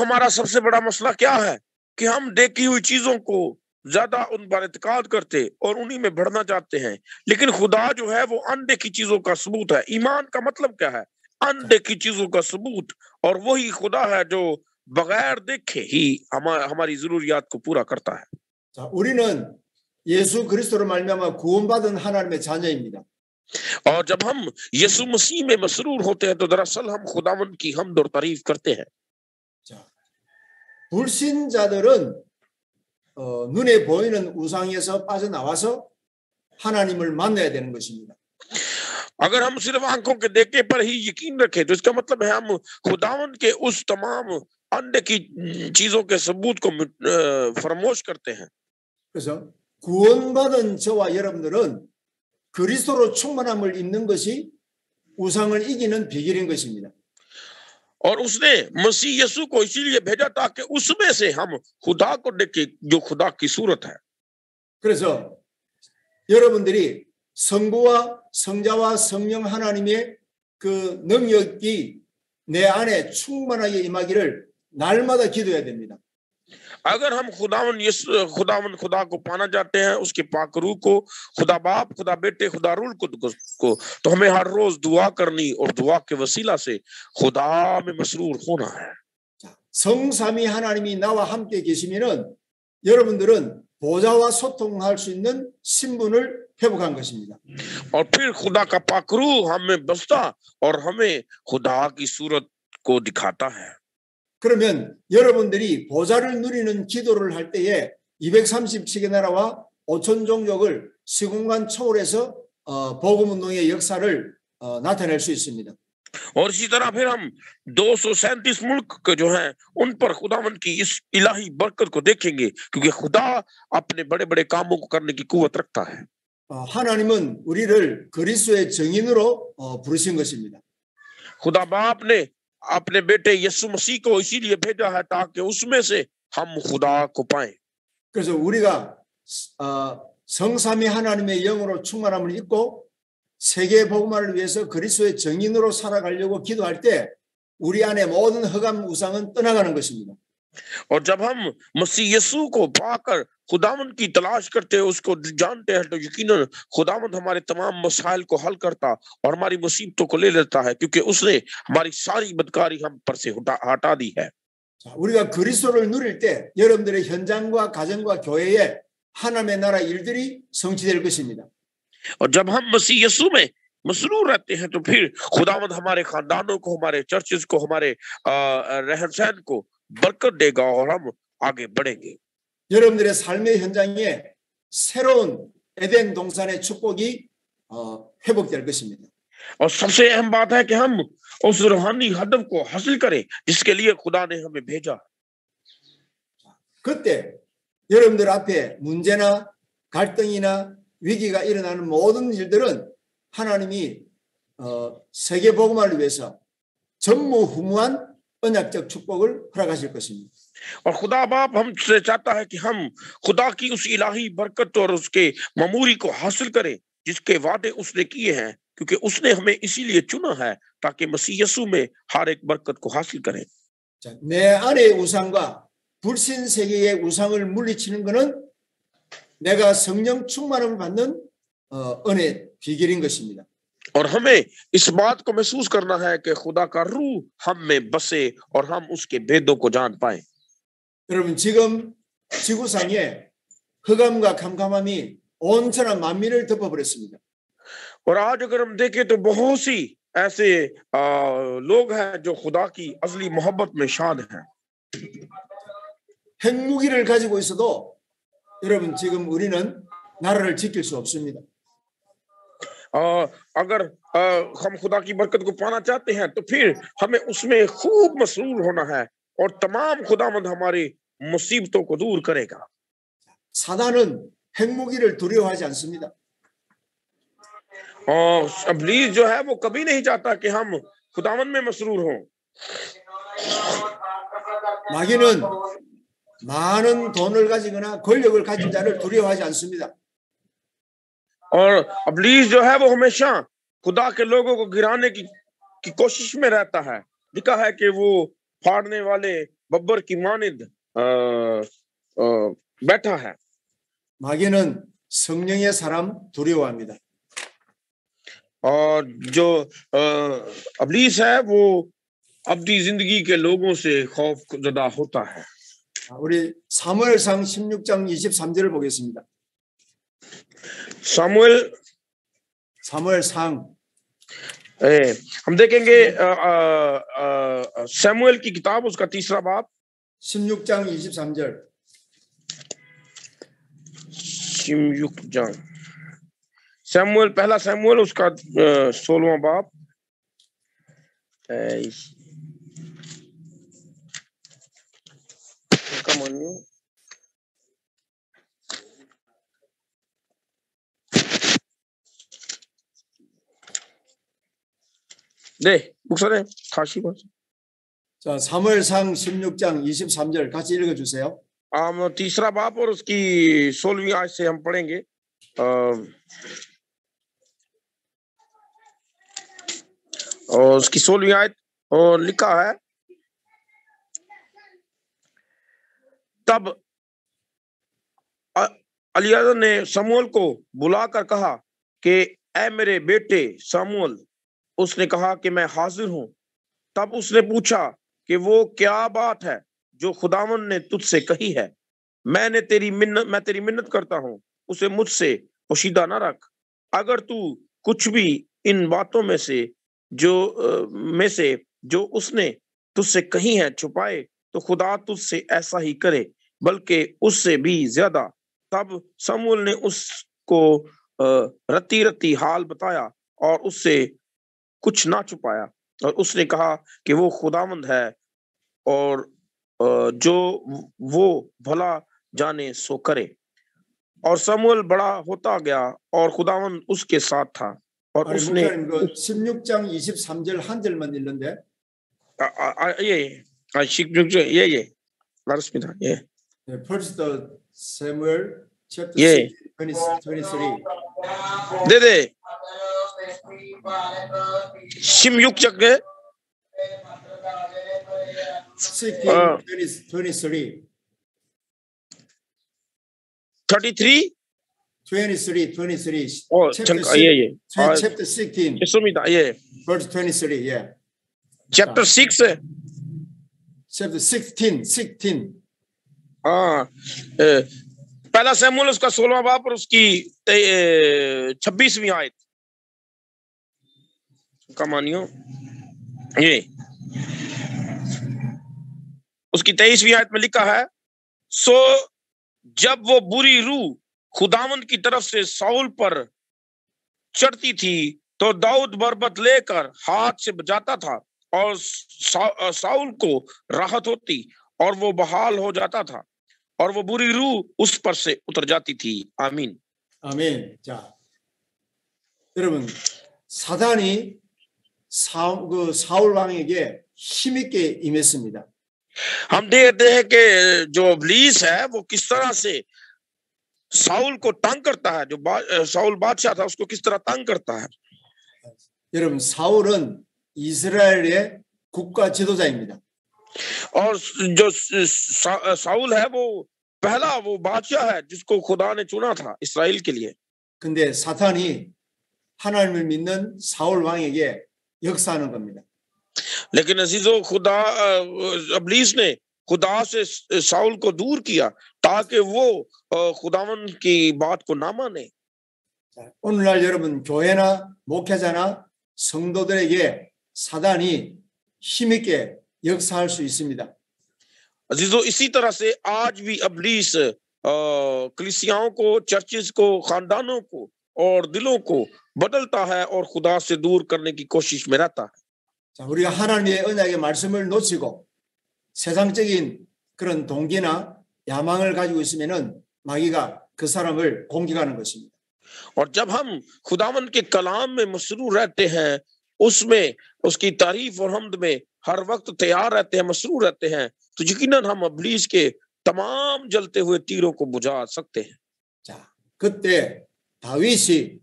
زیادہ ان پر اعتقاد کرتے اور انہی میں بڑھنا چاہتے ہیں لیکن خدا جو ہے وہ اندیکھی چیزوں کا ثبوت ہے ایمان کا مطلب کیا ہے اندیکھی چیزوں کا ثبوت اور وہی خدا ہے جو بغیر دیکھے ہی ہماری ضروریات کو پورا کرتا ہے 자, 우리는 예수 그리스도로 말미암아 구원받은 하나님의 자녀입니다. और जब हम यीशु मसीह में मसरूर होते हैं तो दरअसल हम खुदावन की हमद और तारीफ करते हैं 자, 불신자들은 어, 눈에 보이는 우상에서 빠져나와서 하나님을 만나야 되는 것입니다. अगर हम सिर्फ आंखों के देखे पर ही यकीन रखें तो इसका मतलब है हम खुदावन के उस तमाम अंडे की चीजों के सबूत को मिट- अ, फरमोश करते हैं 그래서 구원받은 저와 여러분들은 그리스도로 충만함을 입는 것이 우상을 이기는 비결인 것입니다. और उसने मसीह यीशु को इसीलिए भेजा ताकि उसमें से हम खुदा को देखे जो खुदा की सूरत है 그래서 여러분들이 성부와 성자와 성령 하나님의 그 능력이 내 안에 충만하게 임하기를 날마다 기도해야 됩니다. अगर हम खुदावन यीशु खुदावन खुदा को पाना चाहते हैं उसके पाक रूह को खुदा बाप खुदा बेटे खुदा रूल को, को तो हमें हर रोज दुआ करनी और दुआ के वसीला से खुदा में मसरूर होना है 자, 성삼위 하나님이 나와 함께 계시면은 여러분들은 보좌와 소통할 수 있는 신분을 회복한 것입니다. और फिर खुदा का पाकरू हमें बसता और हमें खुदा की सूरत को दिखाता है 그러면 여러분들이 보좌를 누리는 기도를 할 때에 237개 나라와 5천 종족을 시공간 초월해서 어, 복음 운동의 역사를 어, 나타낼 수 있습니다. और इसी तरह फिर हम दो मुल्क के जो हैं उन पर खुदावन की इस इलाही बरकत को देखेंगे क्योंकि खुदा अपने बड़े बड़े कामों को करने की कुवत रखता है 어, 하나님은 우리를 그리스도의 증인으로 어, 부르신 것입니다. खुदा बाप ने अपने बेटे यीशु मसीह को इसीलिए भेजा है ताकि उसमें से हम खुदा को पाए 그래서 우리가 어, 성삼위 하나님의 영으로 충만함을 입고 세계 복음화를 위해서 그리스도의 증인으로 살아가려고 기도할 때 우리 안에 모든 허감 우상은 떠나가는 것입니다. اور جب ہم مسیح یسو کو پا کر خداون کی تلاش کرتے اس کو جانتے ہیں تو یقیناً خداون ہمارے تمام مسائل کو حل کرتا اور ہماری مصیبتوں کو لے لیتا ہے کیونکہ اس نے ہماری ساری بدکاری ہم پر سے ہٹا دی ہے 우리가 그리스도를 누릴 때 여러분들의 현장과 가정과 교회에 하나님의 나라 일들이 성취될 것입니다. اور جب ہم مسیح یسو میں مسرور رہتے ہیں تو پھر خداوند ہمارے خاندانوں کو ہمارے چرچز کو ہمارے رہن سہن کو बरकत देगा और हम आगे बढ़ेंगे 여러분들의 삶의 현장에 새로운 에덴 동산의 축복이 어, 회복될 것입니다. और सबसे अहम बात है कि हम उस रूहानी हदफ को हासिल करें जिसके लिए खुदा ने हमें भेजा 그때 여러분들 앞에 문제나 갈등이나 위기가 일어나는 모든 일들은 하나님이 어, 세계 복음화를 위해서 전무후무한 언약적 축복을 허락하실 것입니다. और खुदा बाप हमसे चाहता है कि हम खुदा की उस इलाही बरकत और उसके ममूरी को हासिल करें जिसके वादे उसने किए हैं क्योंकि उसने हमें इसीलिए चुना है ताकि मसीह यीशु में हर एक बरकत को हासिल करें 자, 내 안의 우상과 불신 세계의 우상을 물리치는 것은 내가 성령 충만함을 받는 어, 은혜 비결인 것입니다. اور ہمیں اس بات کو محسوس کرنا ہے کہ خدا کا روح ہم میں بسے اور ہم اس کے بیدوں کو جان پائیں۔ اور آج اگر ہم دیکھیں تو بہت سی ایسے لوگ ہیں جو خدا کی ازلی محبت میں شاد ہیں۔ ہنگوگی رلکا جی کوئی سدو 여러분 지금 우리는 나라를 지킬 수 없습니다. आ, अगर आ, हम खुदा की बरकत को पाना चाहते हैं तो फिर हमें उसमें खूब मसरूर होना है और तमाम खुदामंद हमारी मुसीबतों को दूर करेगा 사단은 핵무기를 두려워하지 않습니다. और अबलीस जो है वो कभी नहीं चाहता कि हम खुदामंद में मसरूर हों 마귀는 많은 돈을 가지거나 권력을 가진 자를 두려워하지 않습니다. اور ابلیس جو ہے وہ ہمیشہ خدا کے لوگوں کو گرانے کی, کی کوشش میں رہتا ہے لکھا ہے کہ وہ پھاڑنے والے ببر کی ماند آ, آ, بیٹھا ہے 마귀는 성령의 사람 두려워합니다. اور جو آ, ابلیس ہے وہ اپنی زندگی کے لوگوں سے خوف زدہ ہوتا ہے. 우리 사무엘상 16장 23절을 보겠습니다. ساموئل ساموئل سانگ ہم دیکھیں گے سیموئل کی کتاب اس کا تیسرا باب۔ سمجوک جانگ ایجپ سامجر سمجوک جانگ سیموئل پہلا سیموئل اس کا سولواں باب۔ 네, 목사님 다시 보세요. 자, 사무엘상 16장 23절 같이 읽어 주세요. ہم تیسرا باپ اور اس کی سولہویں آج سے ہم پڑھیں گے اور اس کی سولہویں آیت اور لکھا ہے تب علی نے سمول کو بلا کر کہا کہ اے میرے بیٹے سامول اس نے کہا کہ میں حاضر ہوں۔ تب اس نے پوچھا کہ وہ کیا بات ہے جو خداون نے تجھ سے کہی ہے؟ میں نے تیری منت، میں تیری منت کرتا ہوں، اسے مجھ سے پوشیدہ نہ رکھ۔ اگر تو کچھ بھی ان باتوں میں سے جو میں سے جو اس نے تجھ سے کہی ہے چھپائے، تو خدا تجھ سے ایسا ہی کرے، بلکہ اس سے بھی زیادہ۔ تب سمول نے اس کو رتی رتی حال بتایا اور اس سے کچھ نہ چھپایا۔ اور اس نے کہا کہ وہ خداوند ہے اور جو وہ بھلا جانے سو کرے۔ اور سمول بڑا ہوتا گیا اور خداوند اس کے ساتھ تھا۔ اور اس نے 16장 23절 한 절만 읽는데 예예 아 16절 예예 맞습니다 예 First Samuel chapter 23 네네 16 ہاں پہلا سیمول اس کا سولہ باپ اور اس کی چھبیسویں آئے کمانیوں یہ جی۔ اس کی تیئیسویں آیت میں لکھا ہے، سو جب وہ بری روح خداوند کی طرف سے ساؤل پر چڑھتی تھی، تو داؤد بربت لے کر ہاتھ سے بجاتا تھا اور ساؤل کو راحت ہوتی اور وہ بحال ہو جاتا تھا اور وہ بری روح اس پر سے اتر جاتی تھی۔ آمین۔ آمین۔ 자 여러분 사단이 사울, 그 사울 왕에게 힘 있게 임했습니다. ہم کو تنگ کرتا ہے 여러분 사울은 이스라엘의 국가 지도자입니다. اور جو ساؤل ہے وہ پہلا وہ بادشاہ ہے جس کو خدا نے چنا تھا اسرائیل کے لیے 근데 사탄이 하나님을 믿는 사울 왕에게 یکسانوں کا ملا۔ لیکن عزیز و خدا ابلیس نے خدا سے ساؤل کو دور کیا تاکہ وہ خداون کی بات کو نہ مانے۔ عزیزو اسی طرح سے آج بھی ابلیس کو چرچز کو خاندانوں کو اور دلوں کو بدلتا ہے اور خدا سے دور کرنے کی کوشش میں رہتا ہے۔ اور جب ہم خداون کے کلام میں مسرور رہتے ہیں اس میں اس کی تعریف اور حمد میں ہر وقت تیار رہتے ہیں مسرور رہتے ہیں تو یقیناً ہم ابلیس کے تمام جلتے ہوئے تیروں کو بجھا سکتے ہیں۔ 자, 다윗이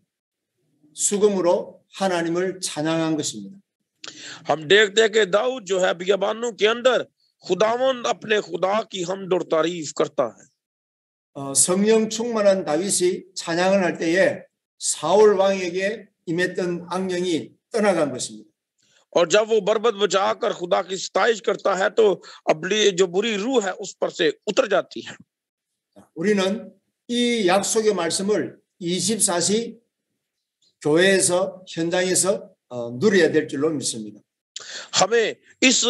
수금으로 하나님을 찬양한 것입니다. हम देखते हैं कि दाऊद जो है बियाबानों के अंदर खुदावन अपने खुदा की हमद और तारीफ करता है 어, 성령 충만한 다윗이 찬양을 할 때에 사울 왕에게 임했던 악령이 떠나간 것입니다. और जब वो बरबत बचाकर खुदा की सताइश करता है तो अबली जो बुरी रूह है उस पर से उतर जाती है 자, 우리는 이 약속의 말씀을 24시 교회에서 현장에서 어, 누려야 될 줄로 믿습니다. हमें इस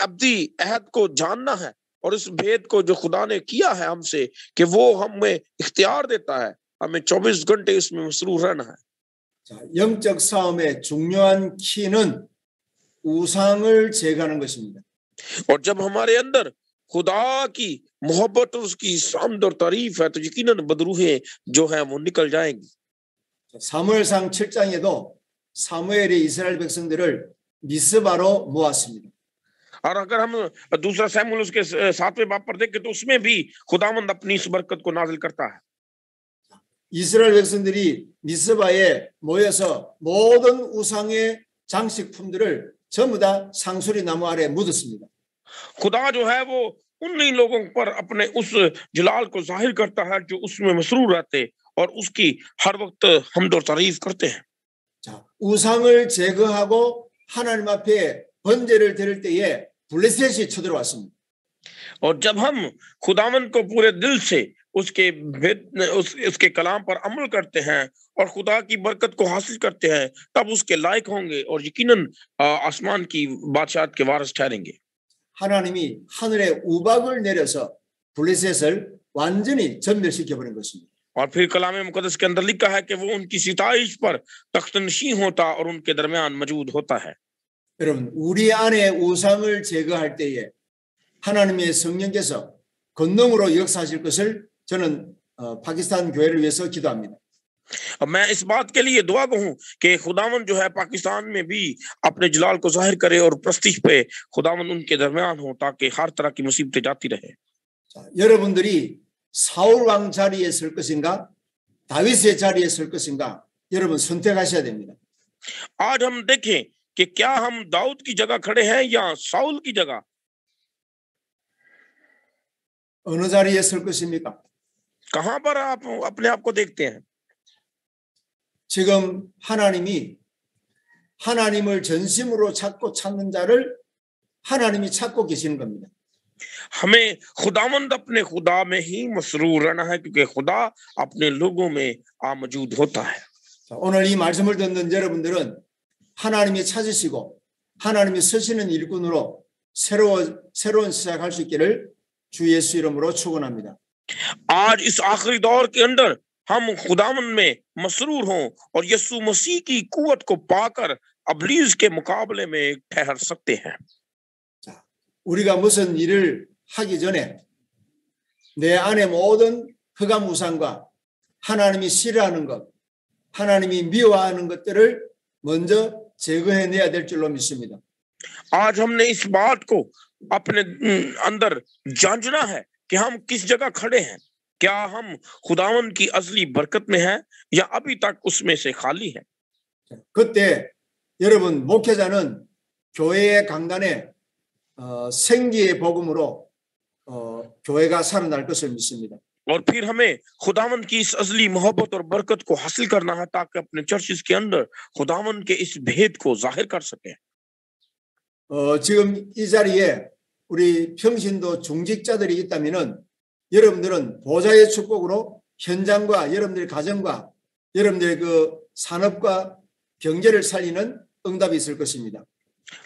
अब्दी अहद को जानना है और इस भेद को जो खुदा ने किया है हमसे कि वो हमें इख्तियार देता है हमें 24 घंटे इसमें मसरूर रहना है 자, 영적 싸움의 중요한 키는 우상을 제거하는 것입니다. और जब हमारे अंदर खुदा की محبت اس کی حمد اور تعریف ہے تو یقیناً بدروہیں جو ہیں وہ نکل جائیں گی 사무엘상 7장에도 사무엘이 이스라엘 백성들을 미스바로 모았습니다. اور اگر ہم دوسرا سیمول اس کے ساتویں باپ پر دیکھیں تو اس میں بھی خداوند اپنی اس برکت کو نازل کرتا ہے 이스라엘 백성들이 미스바에 모여서 모든 우상의 장식품들을 전부 다 상수리 나무 아래 묻었습니다. خدا جو ہے وہ انہی لوگوں پر اپنے اس جلال کو ظاہر کرتا ہے جو اس میں مسرور رہتے اور اس کی ہر وقت حمد و تعریف کرتے ہیں۔ اور جب ہم خداوند کو پورے دل سے اس کے اس, اس کے کلام پر عمل کرتے ہیں اور خدا کی برکت کو حاصل کرتے ہیں تب اس کے لائق ہوں گے اور یقیناً آسمان کی بادشاہت کے وارث ٹھہریں گے۔ 하나님이 하늘에 우박을 내려서 블레셋을 완전히 전멸시켜 버린 것입니다. और फिर कलाम मुकदस के अंदर लिखा है कि वो उनकी सिताइश पर तख्त नशी होता और उनके दरमियान मौजूद होता है 여러분, 우리 안에 우상을 제거할 때에 하나님의 성령께서 권능으로 역사하실 것을 저는 어, 파키스탄 교회를 위해서 기도합니다. اب میں اس بات کے لیے دعا کہوں کہ خداون جو ہے پاکستان میں بھی اپنے جلال کو ظاہر کرے اور پرستش پہ خداون ان کے درمیان ہو تاکہ ہر طرح کی مصیبتیں جاتی رہے آج ہم دیکھیں کہ کیا ہم داؤد کی جگہ کھڑے ہیں یا ساؤل کی جگہ؟ کہاں پر آپ اپنے آپ کو دیکھتے ہیں؟ 지금 하나님이 하나님을 전심으로 찾고 찾는 자를 하나님이 찾고 계시는 겁니다. हमें खुदावंद अपने खुदा में ही मसरूर रहना है क्योंकि खुदा अपने लोगों में आ मौजूद होता है 자, 오늘 이 말씀을 듣는 여러분들은 하나님이 찾으시고 하나님이 쓰시는 일꾼으로 새로운 새로운 시작할 수 있기를 주 예수 이름으로 축원합니다. आज इस आखिरी दौर के अंदर ہم خداون میں مسرور ہوں اور یسو مسیح کی قوت کو پا کر ابلیز کے مقابلے میں ٹھہر سکتے ہیں 우리가 무슨 일을 하기 전에 내 안에 모든 흑암 우상과 하나님이 싫어하는 것, 하나님이 미워하는 것들을 먼저 제거해내야 될 줄로 믿습니다. آج ہم نے اس بات کو اپنے اندر جانچنا ہے کہ ہم کس جگہ کھڑے ہیں क्या हम खुदावन की असली बरकत में हैं या अभी तक उसमें से खाली है 그때 여러분 목회자는 교회의 강단에 어, 생기의 복음으로 어, 교회가 살아날 것을 믿습니다. और फिर हमें खुदावन की इस असली मोहब्बत और बरकत को हासिल करना है ताकि अपने चर्चिस के अंदर खुदावन के इस भेद को जाहिर कर सके 어, 지금 이 자리에 우리 평신도 중직자들이 있다면은 여러분들은 보좌의 축복으로 현장과 여러분들의 가정과 여러분들의 그 산업과 경제를 살리는 응답이 있을 것입니다.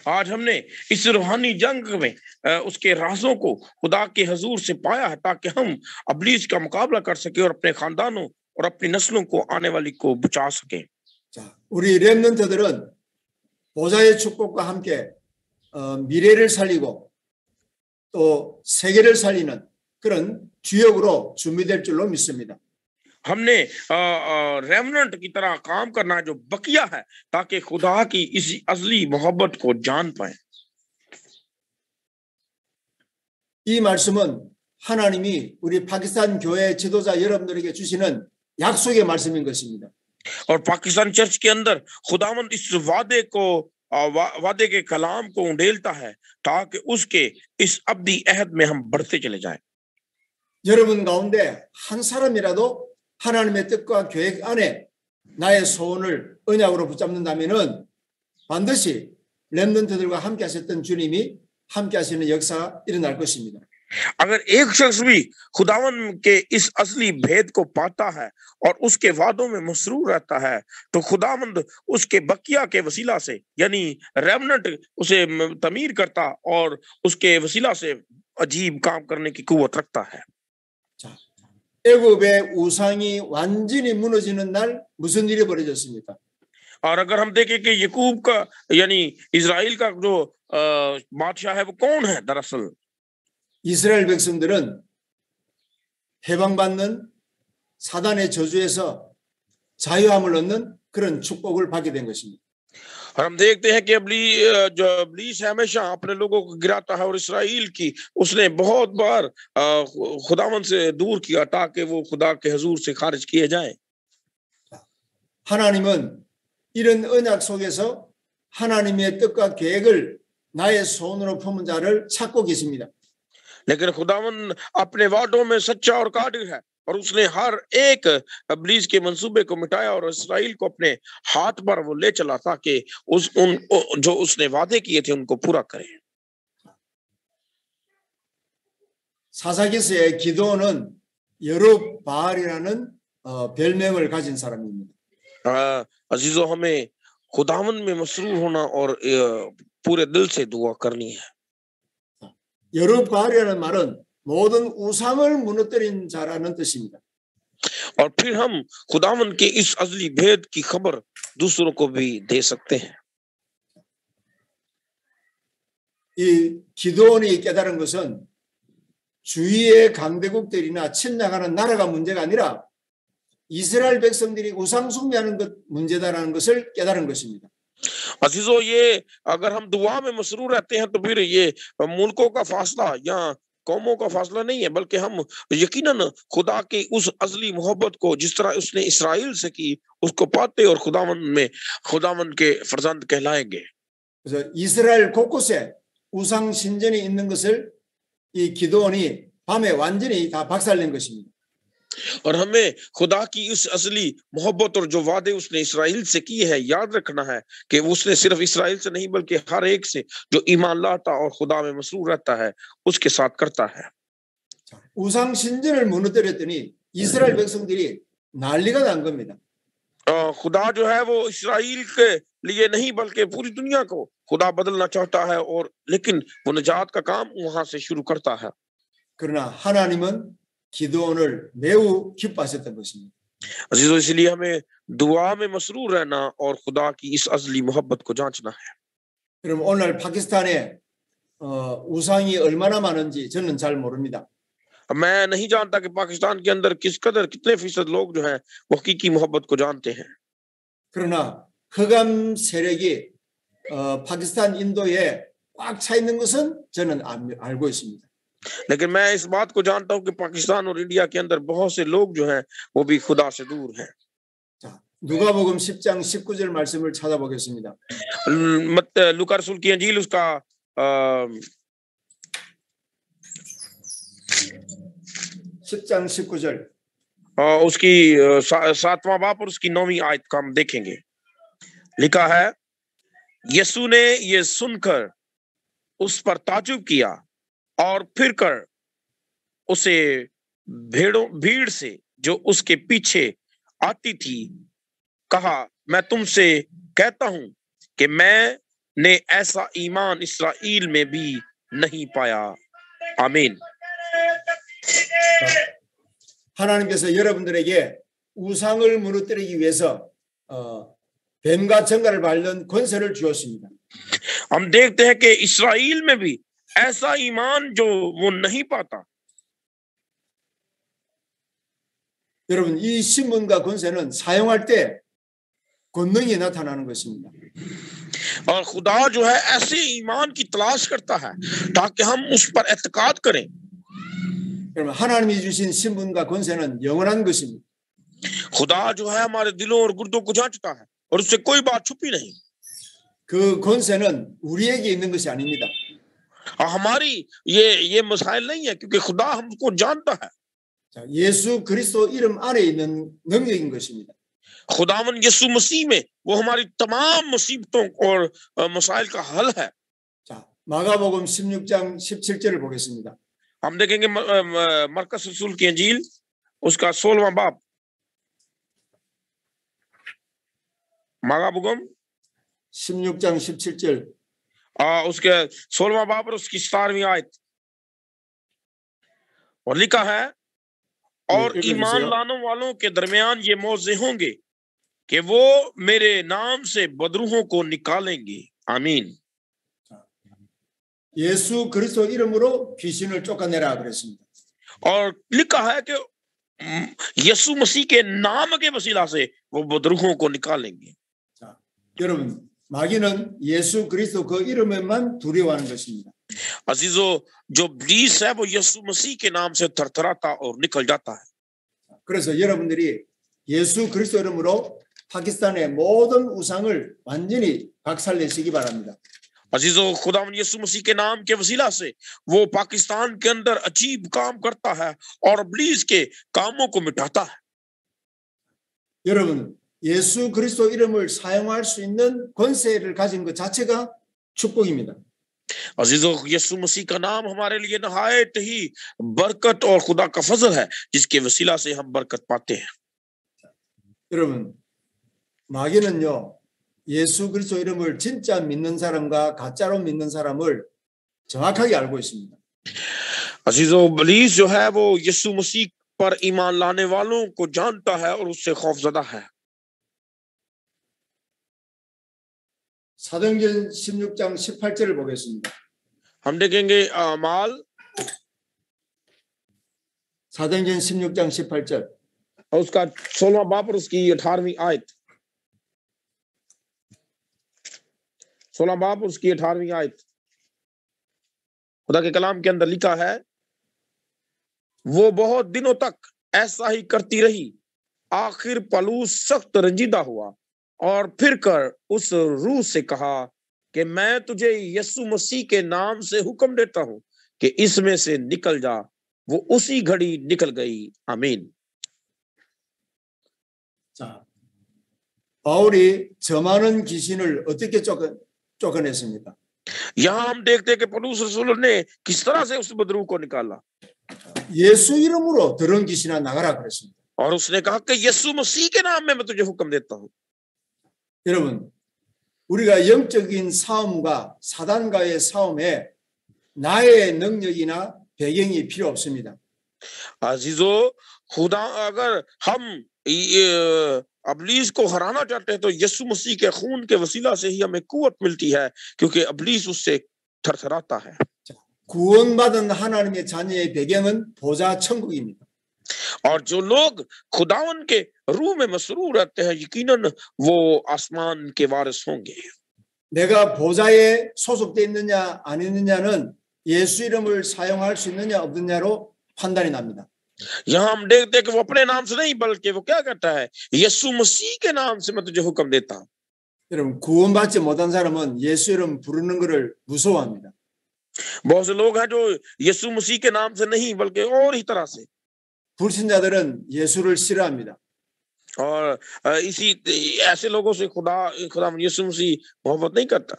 आज हमने इस रूहानी जंग में अ, उसके राजों को खुदा के हजूर से पाया है ताकि हम अबलीस का मुकाबला कर सके और अपने खानदानों और अपनी नस्लों को आने वाली को बचा सके 자, 우리 렘넌트들은 보좌의 축복과 함께 어, 미래를 살리고 또 세계를 살리는 그런 주역으로 준비될 줄로 믿습니다. ہم نے ریمنٹ کی طرح کام کرنا جو بقیہ ہے تاکہ خدا کی اس ازلی محبت کو جان پائیں 이 말씀은 하나님이 우리 파키스탄 교회 지도자 여러분들에게 주시는 약속의 말씀인 것입니다. اور پاکستان چرچ کے اندر خداوند اس وعدے کو وعدے کے کلام کو انڈیلتا ہے تاکہ اس کے اس ابدی عہد میں ہم بڑھتے چلے جائیں 여러분 가운데 한 사람이라도 하나님의 뜻과 계획 안에 나의 소원을 언약으로 붙잡는다면은 반드시 렘넌트들과 함께 하셨던 주님이 함께 하시는 역사가 일어날 것입니다. अगर एक शख्स भी खुदावन के इस असली भेद को पाता है और उसके वादों में मसरूर रहता है तो खुदावंद उसके बकिया के वसीला से यानी रेमनेंट उसे म- तमीर करता और उसके वसीला से अजीब काम करने की कुवत रखता है 애굽의 우상이 완전히 무너지는 날 무슨 일이 벌어졌습니까? और अगर हम देखें कि यकूब का यानी इज़राइल का जो अ, बादशाह है वो कौन है दरअसल 이스라엘 백성들은 해방받는 사단의 저주에서 자유함을 얻는 그런 축복을 받게 된 것입니다. اور ہم دیکھتے ہیں کہ ابلی جو ابلیس ہمیشہ اپنے لوگوں کو گراتا ہے اور اسرائیل کی اس نے بہت بار خداون سے دور کیا تاکہ وہ خدا کے حضور سے خارج کیے جائیں 하나님은 이런 언약 속에서 하나님의 뜻과 계획을 나의 손으로 품은 자를 찾고 계십니다. لیکن خداون اپنے وعدوں میں سچا اور قادر ہے और कादिर है और उसने हर एक अबलीस के मंसूबे को मिटाया और इसराइल को अपने हाथ पर वो ले चला ताकि उस उन उ- जो उसने वादे किए थे उनको पूरा करे 사사기스의 기도는 여룹 바알이라는 어, 별명을 가진 사람입니다. अ, अजीजों हमें खुदावन में मसरूर होना और अ, पूरे दिल से दुआ करनी है 여룹 바알이라는 말은 모든 우상을 무너뜨린 자라는 뜻입니다. और फिर हम खुदावन के इस असली भेद की खबर दूसरों को भी दे सकते हैं 이 기도원이 깨달은 것은 주위의 강대국들이나 침략하는 나라가 문제가 아니라 이스라엘 백성들이 우상 숭배하는 것 문제다라는 것을 깨달은 것입니다. अजीजों ये अगर हम दुआ में मसरूर रहते हैं तो फिर ये मुल्कों का फासला या قوموں کا فاصلہ نہیں ہے، بلکہ ہم یقیناً خدا کی اس ازلی محبت کو جس طرح اس نے اسرائیل سے کی، اس کو پاتے اور خداون میں خداون کے فرزند کہلائیں گے 이스라엘 곳곳에 우상 신전이 있는 것을 یہ کدونی ہمیں وانجنی تھا 박살낸 것입니다. اور ہمیں خدا کی اس اصلی محبت اور جو وعدے اس نے اسرائیل سے کیے ہیں یاد رکھنا ہے کہ اس نے صرف اسرائیل سے نہیں بلکہ ہر ایک سے جو ایمان لاتا اور خدا میں مسرور رہتا ہے اس کے ساتھ کرتا ہے۔ خدا جو ہے وہ اسرائیل کے لیے نہیں بلکہ پوری دنیا کو خدا بدلنا چاہتا ہے اور لیکن وہ نجات کا کام وہاں سے شروع کرتا ہے. 그러나 하나님은 기도원을 매우 기뻐하셨던 것입니다. अजीजों इसलिए हमें दुआ में मसरूर रहना और खुदा की इस असली मोहब्बत को जांचना है 그럼 오늘 파키스탄에 어, 우상이 얼마나 많은지 저는 잘 모릅니다. मैं नहीं जानता कि पाकिस्तान के अंदर किस कदर कितने फीसद लोग जो हैं वो हकीकी मोहब्बत को जानते हैं 그러나 흑암 세력이 어, 파키스탄 인도에 꽉 차 있는 것은 저는 알- 알고 있습니다. لیکن میں اس بات کو جانتا ہوں کہ پاکستان اور انڈیا کے اندر بہت سے لوگ جو ہیں وہ بھی خدا سے دور ہیں۔ لکا رسول کی انجیل اس کا اس کی ساتواں باپ اور اس کی نویں آیت کا ہم دیکھیں گے۔ لکھا ہے یسو نے یہ سن کر اس پر تعجب کیا۔ اور پھر کر اسے بھیڑوں بھیڑ سے جو اس کے پیچھے آتی تھی کہا میں تم سے کہتا ہوں کہ میں نے ایسا ایمان اسرائیل میں بھی نہیں پایا۔ آمین۔ ہم دیکھتے ہیں کہ اسرائیل میں بھی ऐसा ईमान जो वो नहीं पाता 여러분 이 신문과 권세는 사용할 때 권능이 나타나는 것입니다. और खुदा जो है ऐसे ईमान की तलाश करता है ताकि हम उस पर एतकाद करें 여러분 하나님이 주신 신분과 권세는 영원한 것입니다. खुदा जो है हमारे दिलों और गुर्दों को जांचता है और उससे कोई बात छुपी नहीं 그 권세는 우리에게 있는 것이 아닙니다. ہماری یہ یہ مسائل نہیں ہے کیونکہ خدا ہم کو جانتا ہے۔ خداون یسو مسیح میں وہ ہماری تمام مصیبتوں اور مسائل کا حل ہے۔ ہم دیکھیں گے مرکز رسول کی انجیل اس کا 16واں باب۔ 마가복음 16장 17절 اس کے سولہواں باب اور اس کی ستارویں آیت۔ اور لکھا ہے اور ایمان لانوں والوں کے درمیان یہ موزے ہوں گے کہ وہ میرے نام سے بدروہوں کو نکالیں گے۔ آمین۔ 예수 그리스도 이름으로 귀신을 쫓아내라 그랬습니다. اور لکھا ہے کہ یسو مسیح کے نام کے وسیلہ سے وہ بدروہوں کو نکالیں گے. 여러분 마귀는 예수 그리스도 그 이름에만 두려워하는 것입니다. अजीजो जो ब्लीस है वो यीशु मसीह के नाम से थरथराता और निकल जाता है 그래서 여러분들이 예수 그리스도 이름으로 파키스탄의 모든 우상을 완전히 박살내시기 바랍니다. अजीजो खुदा यीशु मसीह के नाम के वसीला से वो पाकिस्तान के अंदर अजीब काम करता है और ब्लीस के कामों को मिटाता है 여러분, 예수 그리스도 이름을 사용할 수 있는 권세를 가진 것 자체가 축복입니다. अजीजो यीशु मसीह का नाम हमारे लिए नहायत ही बरकत और खुदा का फजल है जिसके वसीला से हम बरकत पाते हैं 여러분, 마귀는요, 예수 그리스도 이름을 진짜 믿는 사람과 가짜로 믿는 사람을 정확하게 알고 있습니다. अजीजो बलीस जो है वो यीशु मसीह पर ईमान लाने वालों को जानता है और उससे खौफजदा है 사도행전 16장 18절을 보겠습니다. हम देखेंगे अमाल 사도행전 16장 18절. और उसका सोलवा बाप और उसकी अठारहवीं आयत सोलह बाप और उसकी अठारहवीं आयत खुदा के कलाम के अंदर लिखा है वो बहुत दिनों तक ऐसा ही करती रही आखिर पलूस सख्त रंजीदा اور پھر کر اس روح سے کہا کہ میں تجھے یسو مسیح کے نام سے حکم دیتا ہوں کہ اس میں سے نکل جا وہ اسی گھڑی نکل گئی۔ آمین۔ یہاں ہم دیکھتے کہ پلوس رسول نے کس طرح سے اس بدرو کو نکالا 예수 이름으로 더러운 귀신아 나가라 그랬습니다. اور اس نے کہا کہ یسو مسیح کے نام میں میں تجھے حکم دیتا ہوں۔ 여러분, 우리가 영적인 싸움과 사단과의 싸움에 나의 능력이나 배경이 필요 없습니다. अजीजो खुदा अगर हम ये अबलीस को हराना चाहते हैं तो यीशु मसीह के खून के वसीला से ही हमें कुवत मिलती है क्योंकि अबलीस उससे थरथराता है 구원받은 하나님의 자녀의 배경은 보좌 천국입니다. और जो लोग खुदावन के रूह में मसरूर रहते हैं यकीनन वो आसमान के वारिस होंगे 내가 보좌에 소속돼 있느냐 안 있느냐는 예수 이름을 사용할 수 있느냐 없느냐로 판단이 납니다. यहाँ हम देखते हैं कि वो अपने नाम से नहीं बल्कि वो क्या कहता है यीशु मसीह के नाम से मैं तुझे हुक्म देता हूं 여러분 구원받지 못한 사람은 예수 이름 부르는 것을 무서워합니다. बहुत से लोग हैं जो यीशु मसीह के नाम से नहीं बल्कि और ही तरह से 불신자들은 예수를 싫어합니다. और अ, इसी ऐसे लोगों से खुदा खुदा यीशु मसीह मोहब्बत नहीं करता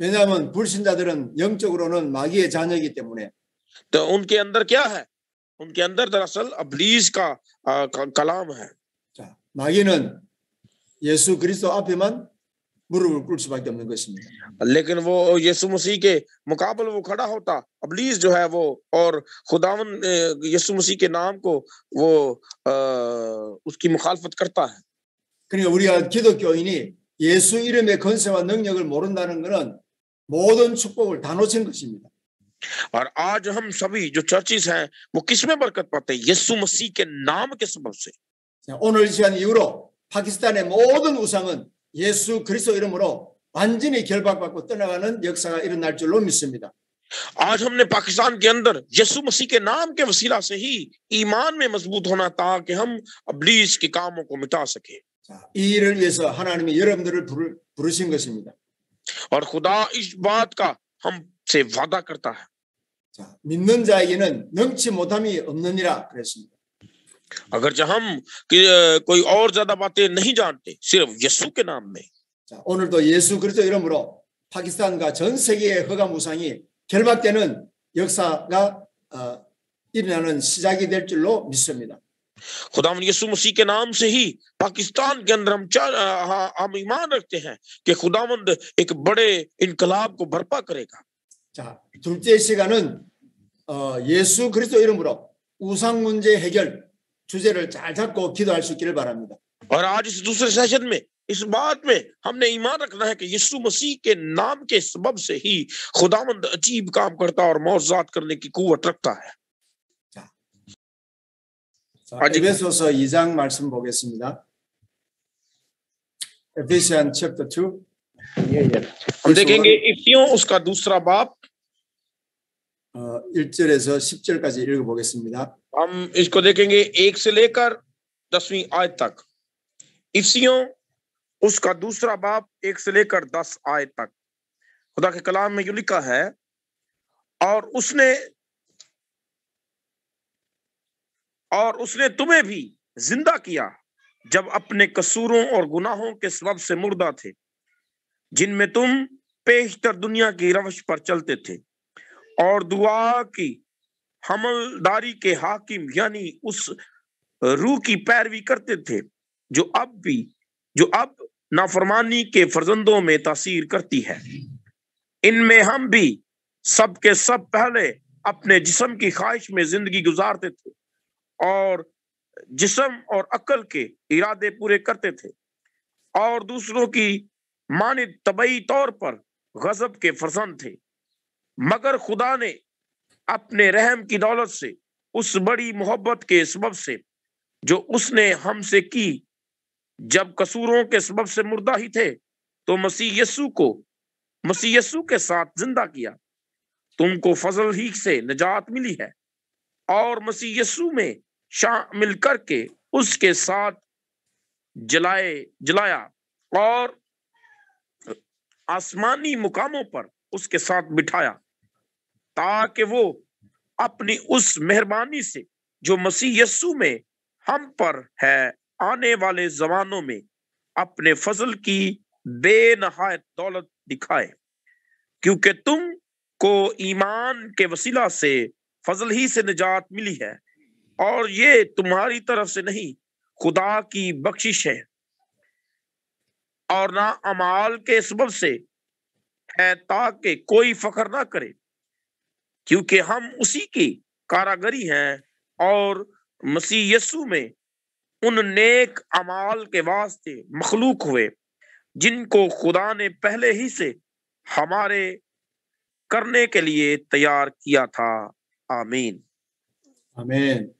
왜냐하면 불신자들은 영적으로는 마귀의 자녀이기 때문에 तो उनके अंदर क्या है उनके अंदर दरअसल अबलीस का अ, क- कलाम है 자, 마귀는 예수 그리스도 앞에만 무릎을 꿇을 수밖에 없는 것입니다. लेकिन वो यीशु मसीह के मुकाबले वो खड़ा होता अबलीस जो है वो और खुदावन अ, यीशु मसीह के नाम को वो अ, उसकी मुखालफत करता है 그러니까 우리가 기독교인이 예수 이름의 건세와 능력을 모른다는 것은 모든 축복을 다 놓친 것입니다. और आज हम सभी जो चर्चिस हैं वो किसमें बरकत पाते हैं यीशु मसीह के नाम के सबब से 자, 오늘 이 시간 이후로 파키스탄의 모든 우상은 예수 그리스도 이름으로 완전히 결박받고 떠나가는 역사가 일어날 줄로 믿습니다. आज हमने पाकिस्तान के अंदर यीशु मसीह के नाम के वसीला से ही ईमान में मजबूत होना ताकि हम अबलीस के कामों को मिटा सके 자, 이 일을 위해서 하나님이 여러분들을 부르, 부르신 것입니다. और खुदा इस बात का हमसे वादा करता है 자, 믿는 자에게는 능치 못함이 없느니라 그랬습니다. اگرچہ ہم کوئی اور زیادہ باتیں نہیں جانتے صرف یسو کے نام میں 자, 오늘도 예수 그리스도 이름으로 파키스탄과 전 세계의 허가 무상이 결박되는 역사가 어, 일어나는 시작이 될 줄로 믿습니다. خداون یسو مسیح کے نام سے ہی پاکستان کے اندر ہم چار ہم ایمان رکھتے ہیں کہ خدا مند ایک بڑے انقلاب کو برپا کرے گا 자, 둘째 시간은 어, 예수 그리스도 이름으로 우상 문제 주제를 잘 잡고 기도할 수 있기를 바랍니다. और आज इस दूसरे सेशन में इस बात में हमने ईमान रखना है कि यीशु मसीह के नाम के सबब से ही खुदावंद अजीब काम करता और मौजात करने की कुवत रखता है 자, 아직- 에베소서 2장 말씀 보겠습니다. 에페시안 챕터 2 हम देखेंगे इफ्तियों उसका दूसरा बाप 어, 1절에서 10절까지 읽어보겠습니다. ہم اس کو دیکھیں گے ایک سے لے کر دسویں آیت تک افسیوں اس کا دوسرا باپ ایک سے لے کر دس آیت تک خدا کے کلام میں یوں لکھا ہے اور اس نے اور اس نے تمہیں بھی زندہ کیا جب اپنے قصوروں اور گناہوں کے سبب سے مردہ تھے جن میں تم پیشتر دنیا کی روش پر چلتے تھے اور دعا کی، حملداری کے حاکم یعنی اس روح کی پیروی کرتے تھے، جو اب بھی، جو اب نافرمانی کے فرزندوں میں تاثیر کرتی ہے۔ ان میں ہم بھی سب کے سب پہلے اپنے جسم کی خواہش میں زندگی گزارتے تھے اور جسم اور عقل کے ارادے پورے کرتے تھے۔ اور دوسروں کی ماند طبعی طور پر غضب کے فرزند تھے۔ مگر خدا نے اپنے رحم کی دولت سے، اس بڑی محبت کے سبب سے، جو اس نے ہم سے کی، جب قصوروں کے سبب سے مردہ ہی تھے، تو مسیح یسو کو، مسیح یسو کے ساتھ زندہ کیا۔ تم کو فضل ہی سے نجات ملی ہے۔ اور مسیح یسو میں شامل کر کے اس کے ساتھ جلائے، جلایا۔ اور آسمانی مقاموں پر اس کے ساتھ بٹھایا۔ تاکہ وہ اپنی اس مہربانی سے جو مسیح یسو میں ہم پر ہے، آنے والے زمانوں میں اپنے فضل کی بے نہایت دولت دکھائے۔ کیونکہ تم کو ایمان کے وسیلہ سے فضل ہی سے نجات ملی ہے، اور یہ تمہاری طرف سے نہیں، خدا کی بخشش ہے۔ اور نہ امال کے سبب سے ہے تاکہ کوئی فخر نہ کرے۔ क्योंकि हम उसी की कारागरी हैं और मसीह यस्सु में उन नेक अमाल के वास्ते मखलूक हुए जिनको खुदा ने पहले ही से हमारे करने के लिए तैयार किया था आमीन 아멘.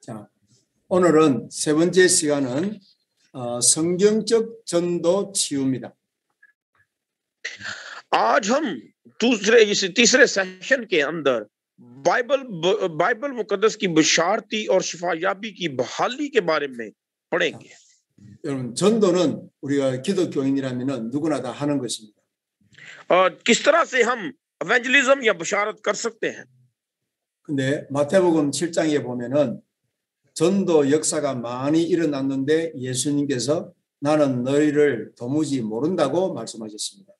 자, 오늘은 세 번째 시간은 어, 성경적 전도 치유입니다. आज हम दूसरे इस तीसरे सेशन के अंदर बाइबल बाइबल मुकद्दस की बशारती और शिफायाबी की बहाली के बारे में पढ़ेंगे 여러분, 전도는 우리가 기독교인이라면 누구나 다 하는 것입니다. और किस तरह से हम एवेंजलिज्म या बशारत कर सकते हैं 근데 마태복음 7장에 보면은 전도 역사가 많이 일어났는데 예수님께서 나는 너희를 도무지 모른다고 말씀하셨습니다.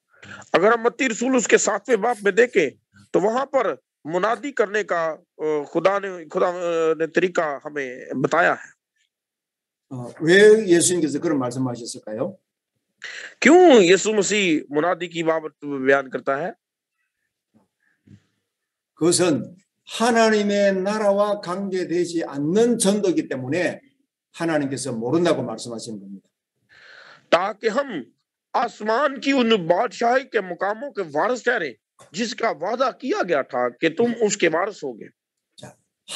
अगर हम मत्ती रसूल उसके सातवें बाप में देखें तो वहां पर मुनादी करने का अ, खुदा ने खुदा अ, ने तरीका हमें बताया है 어, 왜 예수님께서 그런 말씀하셨을까요? क्यों यीशु मसीह मुनादी की बाबत बयान करता है 그것은 하나님의 나라와 관계되지 않는 전도이기 때문에 하나님께서 모른다고 말씀하시는 겁니다. ताकि हम آسمان کی ان بادشاہی کے مقاموں کے وارث ٹھہرے جس کا وعدہ کیا گیا تھا کہ تم اس کے وارث ہوگے۔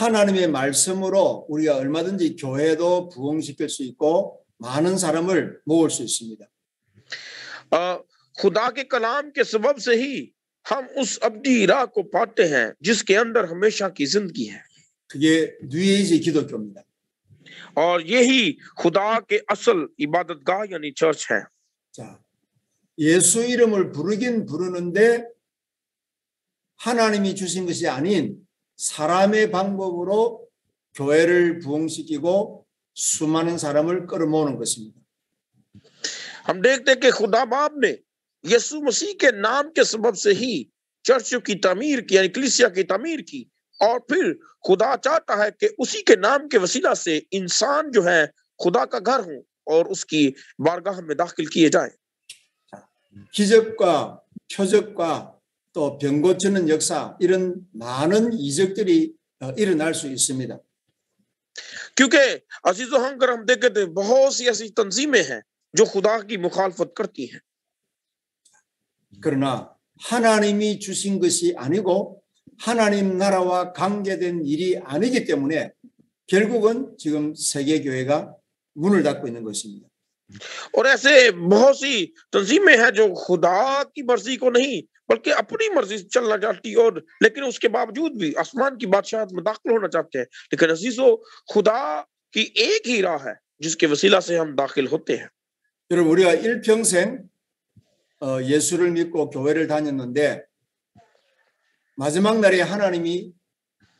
하나님의 خدا کے کلام کے سبب سے ہی ہم اس ابدی راہ کو پاتے ہیں جس کے اندر ہمیشہ کی زندگی ہے۔ اور یہی خدا کے اصل عبادت گاہ یعنی چرچ ہے. 예수 이름을 부르긴 부르는데 하나님이 주신 것이 아닌 사람의 방법으로 교회를 부흥시키고 수많은 사람을 끌어모으는 것입니다. हम देखते हैं कि खुदा बाप ने यीशु मसीह के नाम के सबब से ही चर्च की तमीर की यानी कलीसिया की तमीर की और फिर खुदा चाहता है कि उसी के नाम के वसीला से इंसान जो है खुदा का घर हो और उसकी बारगाह में दाखिल किए जाए 기적과 표적과 또 병 고치는 역사 이런 많은 이적들이 어, 일어날 수 있습니다. क्योंकि अजीज हम अगर हम देखें तो बहुत सी ऐसी तंजीमें हैं जो खुदा की मुखालफत करती हैं 그러나 하나님이 주신 것이 아니고 하나님 나라와 관계된 일이 아니기 때문에 결국은 지금 세계 교회가 문을 닫고 있는 것입니다. اور ایسے بہت سی تنظیمیں ہیں جو خدا کی مرضی کو نہیں بلکہ اپنی مرضی سے چلنا چاہتی اور لیکن اس کے باوجود بھی آسمان کی بادشاہت میں داخل ہونا چاہتے ہیں لیکن عزیز و خدا کی ایک ہی راہ ہے جس کے وسیلہ سے ہم داخل ہوتے ہیں 여러분 우리가 일평생 어, 예수를 믿고 교회를 다녔는데 마지막 날에 하나님이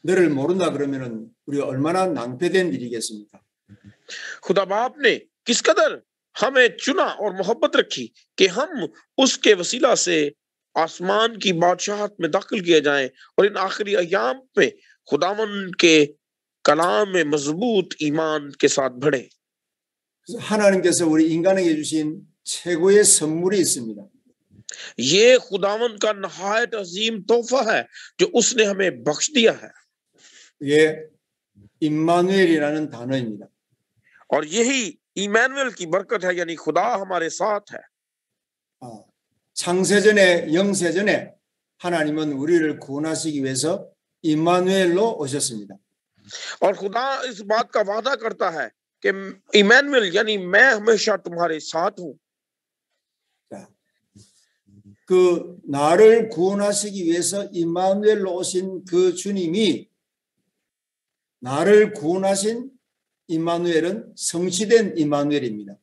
너를 모른다 그러면은 우리 얼마나 낭패된 일이겠습니까? خدا باپ نے کس قدر ہمیں چنا اور محبت رکھی کہ ہم اس کے وسیلہ سے آسمان کی بادشاہت میں داخل کیا جائیں اور ان آخری ایام میں خداون کے کلام میں مضبوط ایمان کے ساتھ بڑھیں 하나님께서 우리 인간에게 주신 최고의 선물이 있습니다. یہ خداون کا نہایت عظیم تحفہ ہے جو اس نے ہمیں بخش دیا ہے یہ 임마누엘이라는 단어입니다. یعنی اور یہی और यही इमैनुअल की बरकत है यानी खुदा हमारे साथ है 아, 창세전에 영세전에 하나님은 우리를 구원하시기 위해서 임마누엘로 오셨습니다. और खुदा इस बात का वादा करता है कि इमैनुअल यानी मैं हमेशा तुम्हारे साथ हूं 그 나를 구원하시기 위해서 임마누엘로 오신 그 주님이 나를 구원하신 이마누엘은 성취된 이마누엘입니다.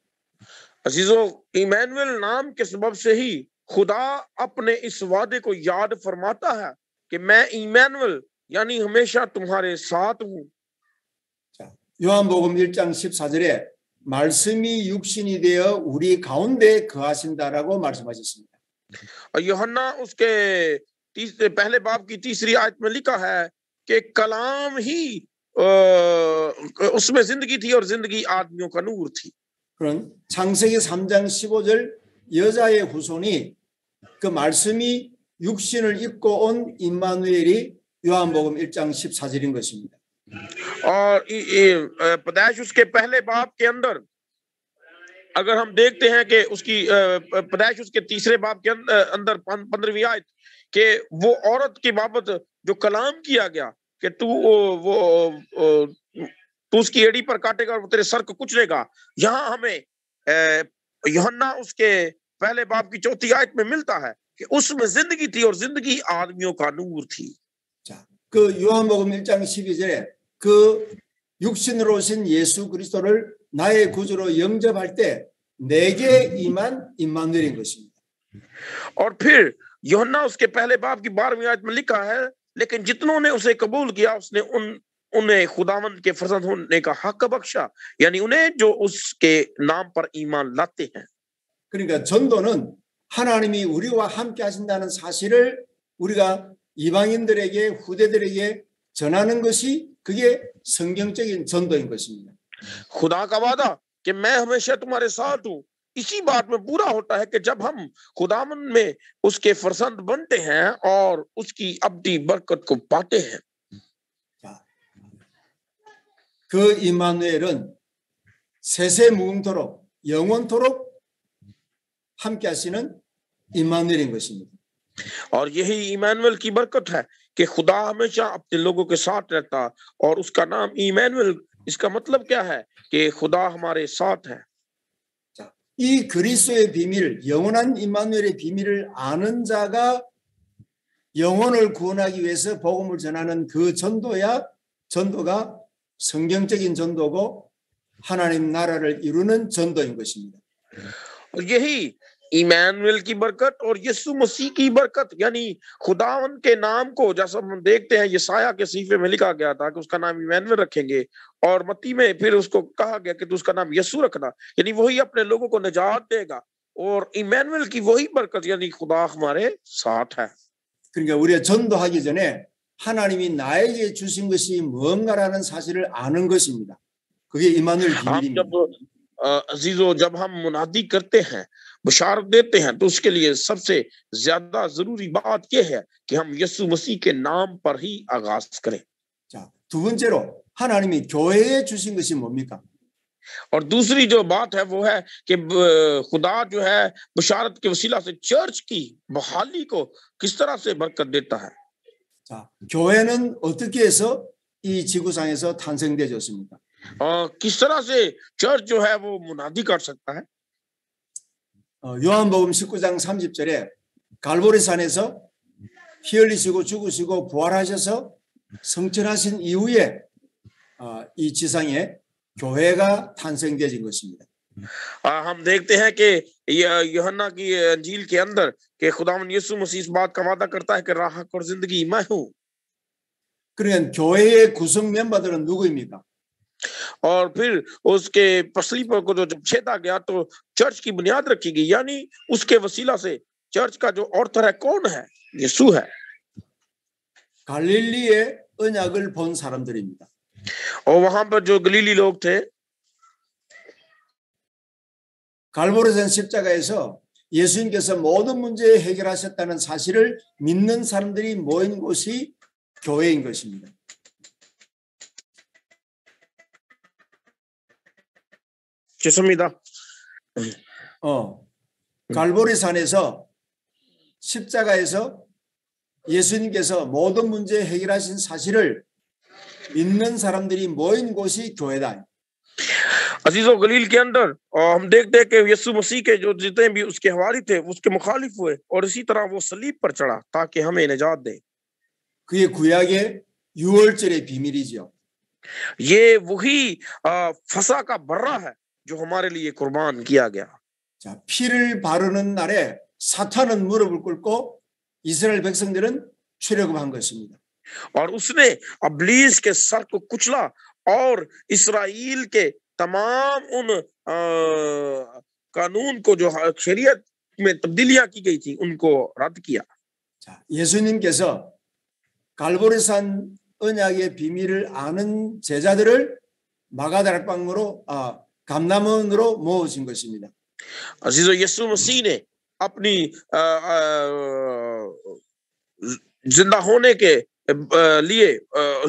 عزیزو ایمانویل نام کے سبب سے ہی خدا اپنے اس وعدے کو یاد فرماتا ہے کہ میں ایمانویل یعنی ہمیشہ تمہارے ساتھ ہوں 자, 요한복음 1장 14절에 말씀이 육신이 되어 우리 가운데 거하신다라고 말씀하셨습니다. یوحنا اس کے پہلے باب کی تیسری آیت میں لکھا ہے کہ کلام ہی اس میں زندگی تھی اور زندگی آدمیوں کا نور تھی 그런 창세기 3장 15절 여자의 후손이 그 말씀이 육신을 입고 온 임마누엘이 요한복음 1장 14절인 것입니다. اور پیدائش اس کے پہلے باپ کے اندر اگر ہم دیکھتے ہیں کہ اس کی پیدائش اس کے تیسرے باپ کے اندر پندرہویں آیت کہ وہ عورت کی بابت جو کلام کیا گیا जो कलाम किया गया कि तू वो वो वो- तू उसकी एड़ी पर काटेगा और वो तेरे सर को कुचलेगा यहाँ हमें अ, यूहन्ना उसके पहले बाप की चौथी आयत में मिलता है कि उसमें जिंदगी थी और जिंदगी आदमियों का नूर थी 그 요한복음 1장 12절에 그 육신으로 오신 예수 그리스도를 나의 구주로 영접할 때 내게 임한 임마누엘인 것입니다. और फिर यूहन्ना उसके पहले बाप की बारहवीं आयत में लिखा है لیکن جتنوں نے اسے قبول کیا اس نے ان انہیں خداون کے فرزند ہونے کا حق بخشا یعنی انہیں جو اس کے نام پر ایمان لاتے ہیں 그러니까 전도는 하나님이 우리와 함께 하신다는 사실을 우리가 이방인들에게 후대들에게 전하는 것이 그게 성경적인 전도인 것입니다. خدا کا وعدہ کہ میں ہمیشہ تمہارے ساتھ ہوں اسی بات میں پورا ہوتا ہے کہ جب ہم خدا من میں اس کے فرسند بنتے ہیں اور اس کی ابدی برکت کو پاتے ہیں۔ اور یہی ایمانویل کی برکت ہے کہ خدا ہمیشہ اپنے لوگوں کے ساتھ رہتا اور اس کا نام ایمانویل اس کا مطلب کیا ہے کہ خدا ہمارے ساتھ ہے۔ 이 그리스도의 비밀, 영원한 임마누엘의 비밀을 아는 자가 영혼을 구원하기 위해서 복음을 전하는 그 전도야 전도가 성경적인 전도고 하나님 나라를 이루는 전도인 것입니다. ایمانویل کی برکت اور یسو مسیح کی برکت یعنی خداون کے نام کو جیسا ہم دیکھتے ہیں یسایہ کے صحیفے میں لکھا گیا تھا کہ اس کا نام ایمانویل رکھیں گے اور متی میں پھر اس کو کہا گیا کہ تو اس کا نام یسو رکھنا یعنی وہی اپنے لوگوں کو نجات دے گا اور ایمانویل کی وہی برکت یعنی خدا ہمارے ساتھ ہے 그러니까 우리가 전도하기 전에 하나님이 나에게 주신 것이 뭔가라는 사실을 아는 것입니다. 그게 이만을 빌립니다. عزیزو جب ہم منادی کرتے ہیں بشارت دیتے ہیں تو اس کے لیے سب سے زیادہ ضروری بات یہ ہے کہ ہم یسو مسیح کے نام پر ہی آغاز کریں۔ اور دوسری جو بات ہے وہ ہے کہ خدا جو ہے بشارت کے وسیلہ سے چرچ کی بحالی کو کس طرح سے برکت دیتا ہے؟ کس طرح سے چرچ جو ہے وہ منادی کر سکتا ہے؟ 요한복음 19장 30절에 갈보리 산에서 피 흘리시고 죽으시고 부활하셔서 성천하신 이후에 어, 이 지상에 교회가 탄생되어진 것입니다. आ, हम देखते हैं कि यह यूहन्ना की अंजील के अंदर कि खुदावन यीशु मसीह इस बात का वादा करता है कि राह और जिंदगी मैं हूँ 그러니까 교회의 구성 멤버들은 누구입니까? اور پھر اس کے پسلیپوں کو جب چھیدا گیا تو چرچ کی بنیاد رکھی گئی یعنی اس کے وسیلہ سے چرچ کا جو آرتھر ہے کون ہے یسو ہے 갈릴리의 언약을 본 사람들입니다. اور وہاں پر جو گلیلی لوگ تھے 갈보르산 십자가에서 예수님께서 모든 문제 해결하셨다는 사실을 믿는 사람들이 모인 곳이 교회인 것입니다. 죄송합니다. 어, 갈보리산에서 십자가에서 예수님께서 모든 문제 해결하신 사실을 믿는 사람들이 모인 곳이 교회다. अजीजो गलील के अंदर और हम देखते हैं कि यीशु मसीह के जो जितने भी उसके हवारी थे उसके मुखालिफ हुए और इसी तरह वो सलीब पर चढ़ा ताकि हमें निजात दे 그게 구약의 유월절의 비밀이죠. ये वही आ, फसा का बर्रा है जो हमारे लिए कुर्बान किया गया 자, 피를 바르는 날에 사탄은 무릎을 꿇고 이스라엘 백성들은 출애굽한 것입니다. और उसने अबलीस के सर को कुचला और इसराइल के तमाम उन आ, कानून को जो शरीयत में तब्दीलियां की गई थी उनको रद्द किया 자, 예수님께서 갈보리산 언약의 비밀을 아는 제자들을 마가다락방으로 아, 감남원으로 모으신 것입니다. अजीजो यसु मसीह ने अपनी जिंदा होने के लिए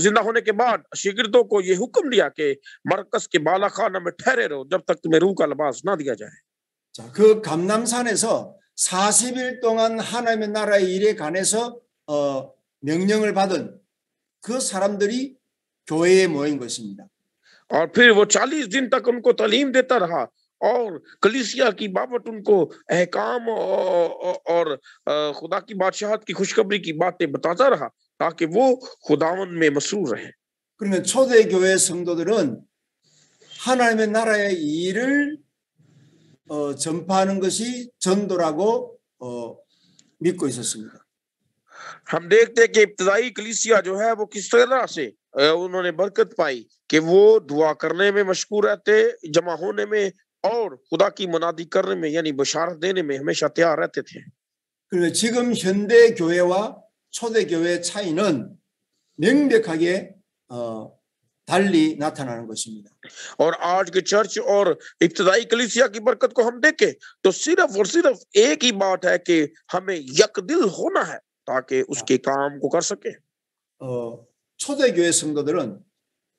जिंदा होने के बाद शिगिर्दों को ये हुक्म दिया कि मरकस के बाला खाना में ठहरे रहो जब तक तुम्हें रूह का लिबास ना दिया जाए 자, 그 감남산에서 40일 동안 하나님의 나라의 일에 관해서 어, 명령을 받은 그 사람들이 교회에 모인 것입니다. اور پھر وہ چالیس دن تک ان کو تعلیم دیتا رہا اور کلیسیا کی بابت ان کو احکام اور خدا کی بادشاہت کی خوشخبری کی باتیں بتاتا رہا تاکہ وہ خداون میں مسرور رہے۔ ہم دیکھتے کہ ابتدائی کلیسیا جو ہے وہ کس طرح سے انہوں نے برکت پائی۔ کہ وہ دعا کرنے میں مشکور رہتے جمع ہونے میں اور خدا کی منادی کرنے میں یعنی بشارت دینے میں ہمیشہ تیار رہتے تھے 지금 현대 교회와 초대 교회의 차이는 명백하게 어, 달리 나타나는 것입니다. اور آج کے چرچ اور ابتدائی کلیسیا کی برکت کو ہم دیکھیں تو صرف اور صرف ایک ہی بات ہے کہ ہمیں یک دل ہونا ہے تاکہ اس کے کام کو کر سکے 어, 초대 교회 성도들은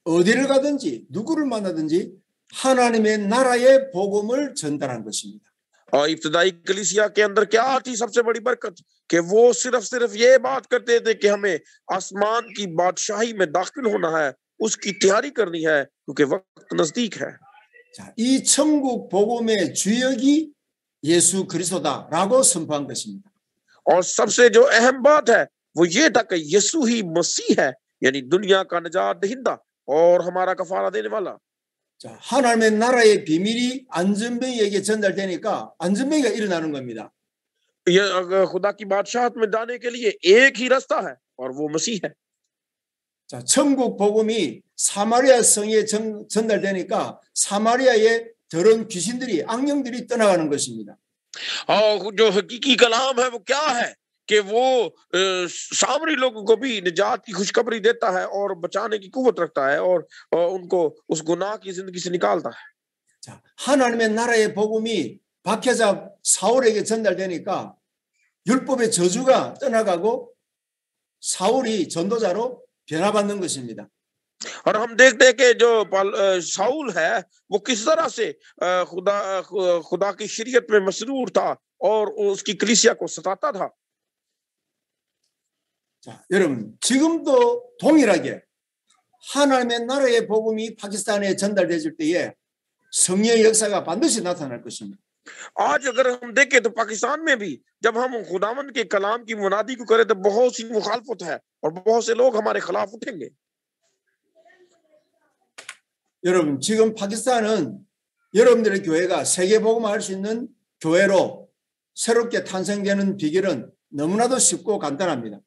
어디를 가든지 누구를 만나든지 하나님의 나라의 복음을 전달한 것입니다. اور ابتدائی کلیسیا کے اندر کیا تھی سب سے بڑی برکت کہ وہ صرف صرف یہ بات کرتے تھے کہ ہمیں آسمان کی بادشاہی میں داخل ہونا ہے اس کی تیاری کرنی ہے کیونکہ وقت نزدیک ہے 이 천국 복음의 주역이 예수 그리스도다라고 선포한 것입니다. اور سب سے جو اہم بات ہے وہ یہ تھا کہ یسو ہی مسیح ہے یعنی دنیا کا نجات دہندہ और हमारा कफारा देने वाला 자, 하나님의 나라의 비밀이 안전뱅이에게 전달되니까 안전뱅이가 일어나는 겁니다. ये अगर खुदा की बादशाहत में जाने के लिए एक ही रास्ता है और वो मसीह है 자, 천국 복음이 사마리아 성에 전, 전달되니까 사마리아의 더러운 귀신들이 악령들이 떠나가는 것입니다. और जो हकीकी कलाम है वो क्या है کہ وہ سامری لوگوں کو بھی نجات کی خوشخبری دیتا ہے اور بچانے کی قوت رکھتا ہے اور ان کو اس گناہ کی زندگی سے نکالتا ہے۔ اور ہم دیکھتے ہیں کہ جو ساؤل ہے وہ کس طرح سے خدا خدا کی شریعت میں مسرور تھا اور اس کی کلیسیا کو ستاتا تھا۔ 자, 여러분, 지금도 동일하게 하나님의 나라의 복음이 파키스탄에 전달되질 때에 성령의 역사가 반드시 나타날 것입니다. आज अगर हम देखें तो पाकिस्तान में भी जब हम खुदावन के कलाम की मुनादी को करें तो बहुत सी मुखालफत है और बहुत से लोग हमारे खिलाफ उठेंगे 여러분, 지금 파키스탄은 여러분들의 교회가 세계 복음을 할 수 있는 교회로 새롭게 탄생되는 비결은 너무나도 쉽고 간단합니다.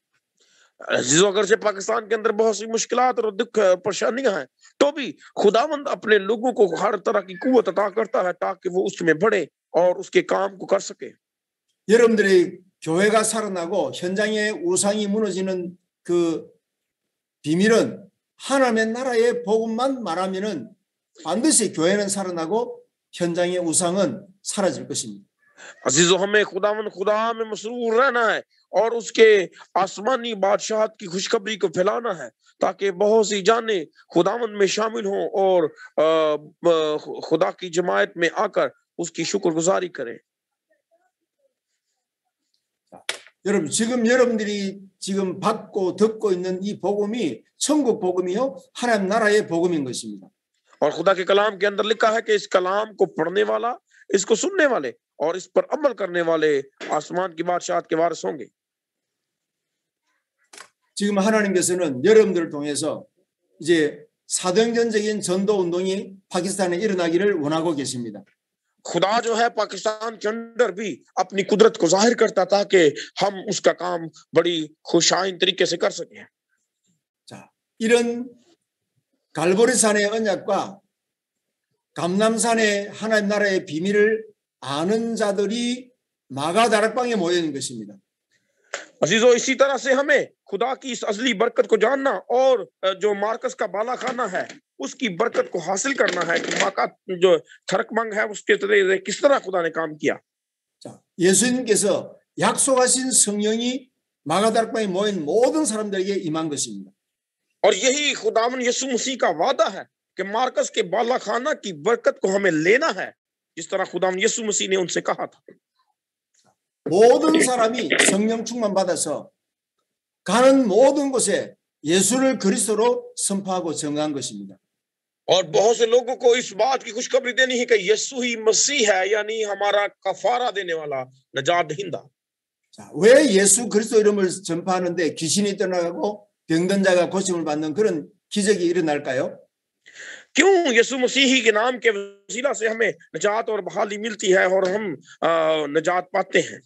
अजीजों अगर से पाकिस्तान के अंदर बहुत सी मुश्किलात और दुख है, परेशानियां हैं तो भी खुदावंद अपने लोगों को हर तरह की कुवत अता करता है ताकि वो उसमें बढ़े और उसके काम को कर सके 여러분들의 교회가 살아나고 현장에 우상이 무너지는 그 비밀은 하나님의 나라의 복음만 말하면은 반드시 교회는 살아나고 현장의 우상은 사라질 것입니다. अजीजों हमें खुदावन खुदा में मसरूर रहना है اور اس کے آسمانی بادشاہت کی خوشخبری کو پھیلانا ہے تاکہ بہت سی جانیں خداون میں شامل ہوں اور خدا کی جماعت میں آ کر اس کی شکر گزاری کریں۔ اور خدا کے کلام کے اندر لکھا ہے کہ اس کلام کو پڑھنے والا اس کو سننے والے اور اس پر عمل کرنے والے آسمان کی بادشاہت کے وارث ہوں گے۔ 지금 하나님께서는 여러분들을 통해서 이제 사도행전적인 전도 운동이 파키스탄에 일어나기를 원하고 계십니다. खुदा जो है पाकिस्तान के अंदर भी अपनी कुदरत को जाहिर करता था कि हम उसका काम बड़ी खुशाइन तरीके से कर सकें 자, 이런 갈보리산의 언약과 감남산의 하나님 나라의 비밀을 아는 자들이 마가다락방에 모여 있는 것입니다. अजीजों इसी तरह से हमें خدا کی اس ازلی برکت کو جاننا اور جو مارکس کا بالا خانہ ہے اس کی برکت کو حاصل کرنا ہے کہ جو تھرک منگ ہے اس کے کس طرح خدا نے کام کیا 자, 예수님께서 약속하신 성령이 마가다락방에 모인 모든 사람들에게 임한 것입니다. اور یہی خدا من یسو مسیح کا وعدہ ہے کہ مارکس کے بالا خانہ کی برکت کو ہمیں لینا ہے جس طرح خدا من یسو مسیح نے ان سے کہا تھا 모든 사람이 성령 충만 받아서 가는 모든 곳에 예수를 그리스도로 선포하고 증거한 것입니다. और बहुत से लोगों को इस बात की खुशखबरी देनी है कि यीशु ही मसीह है यानी हमारा कफारा देने वाला नजात दहिंदा 자, 왜 예수 그리스도 이름을 전파하는데 귀신이 떠나가고 병든 자가 고침을 받는 그런 기적이 일어날까요? क्यों यीशु मसीह ही के नाम के वसीला से हमें नजात और बहाली मिलती है और हम अ, नजात पाते हैं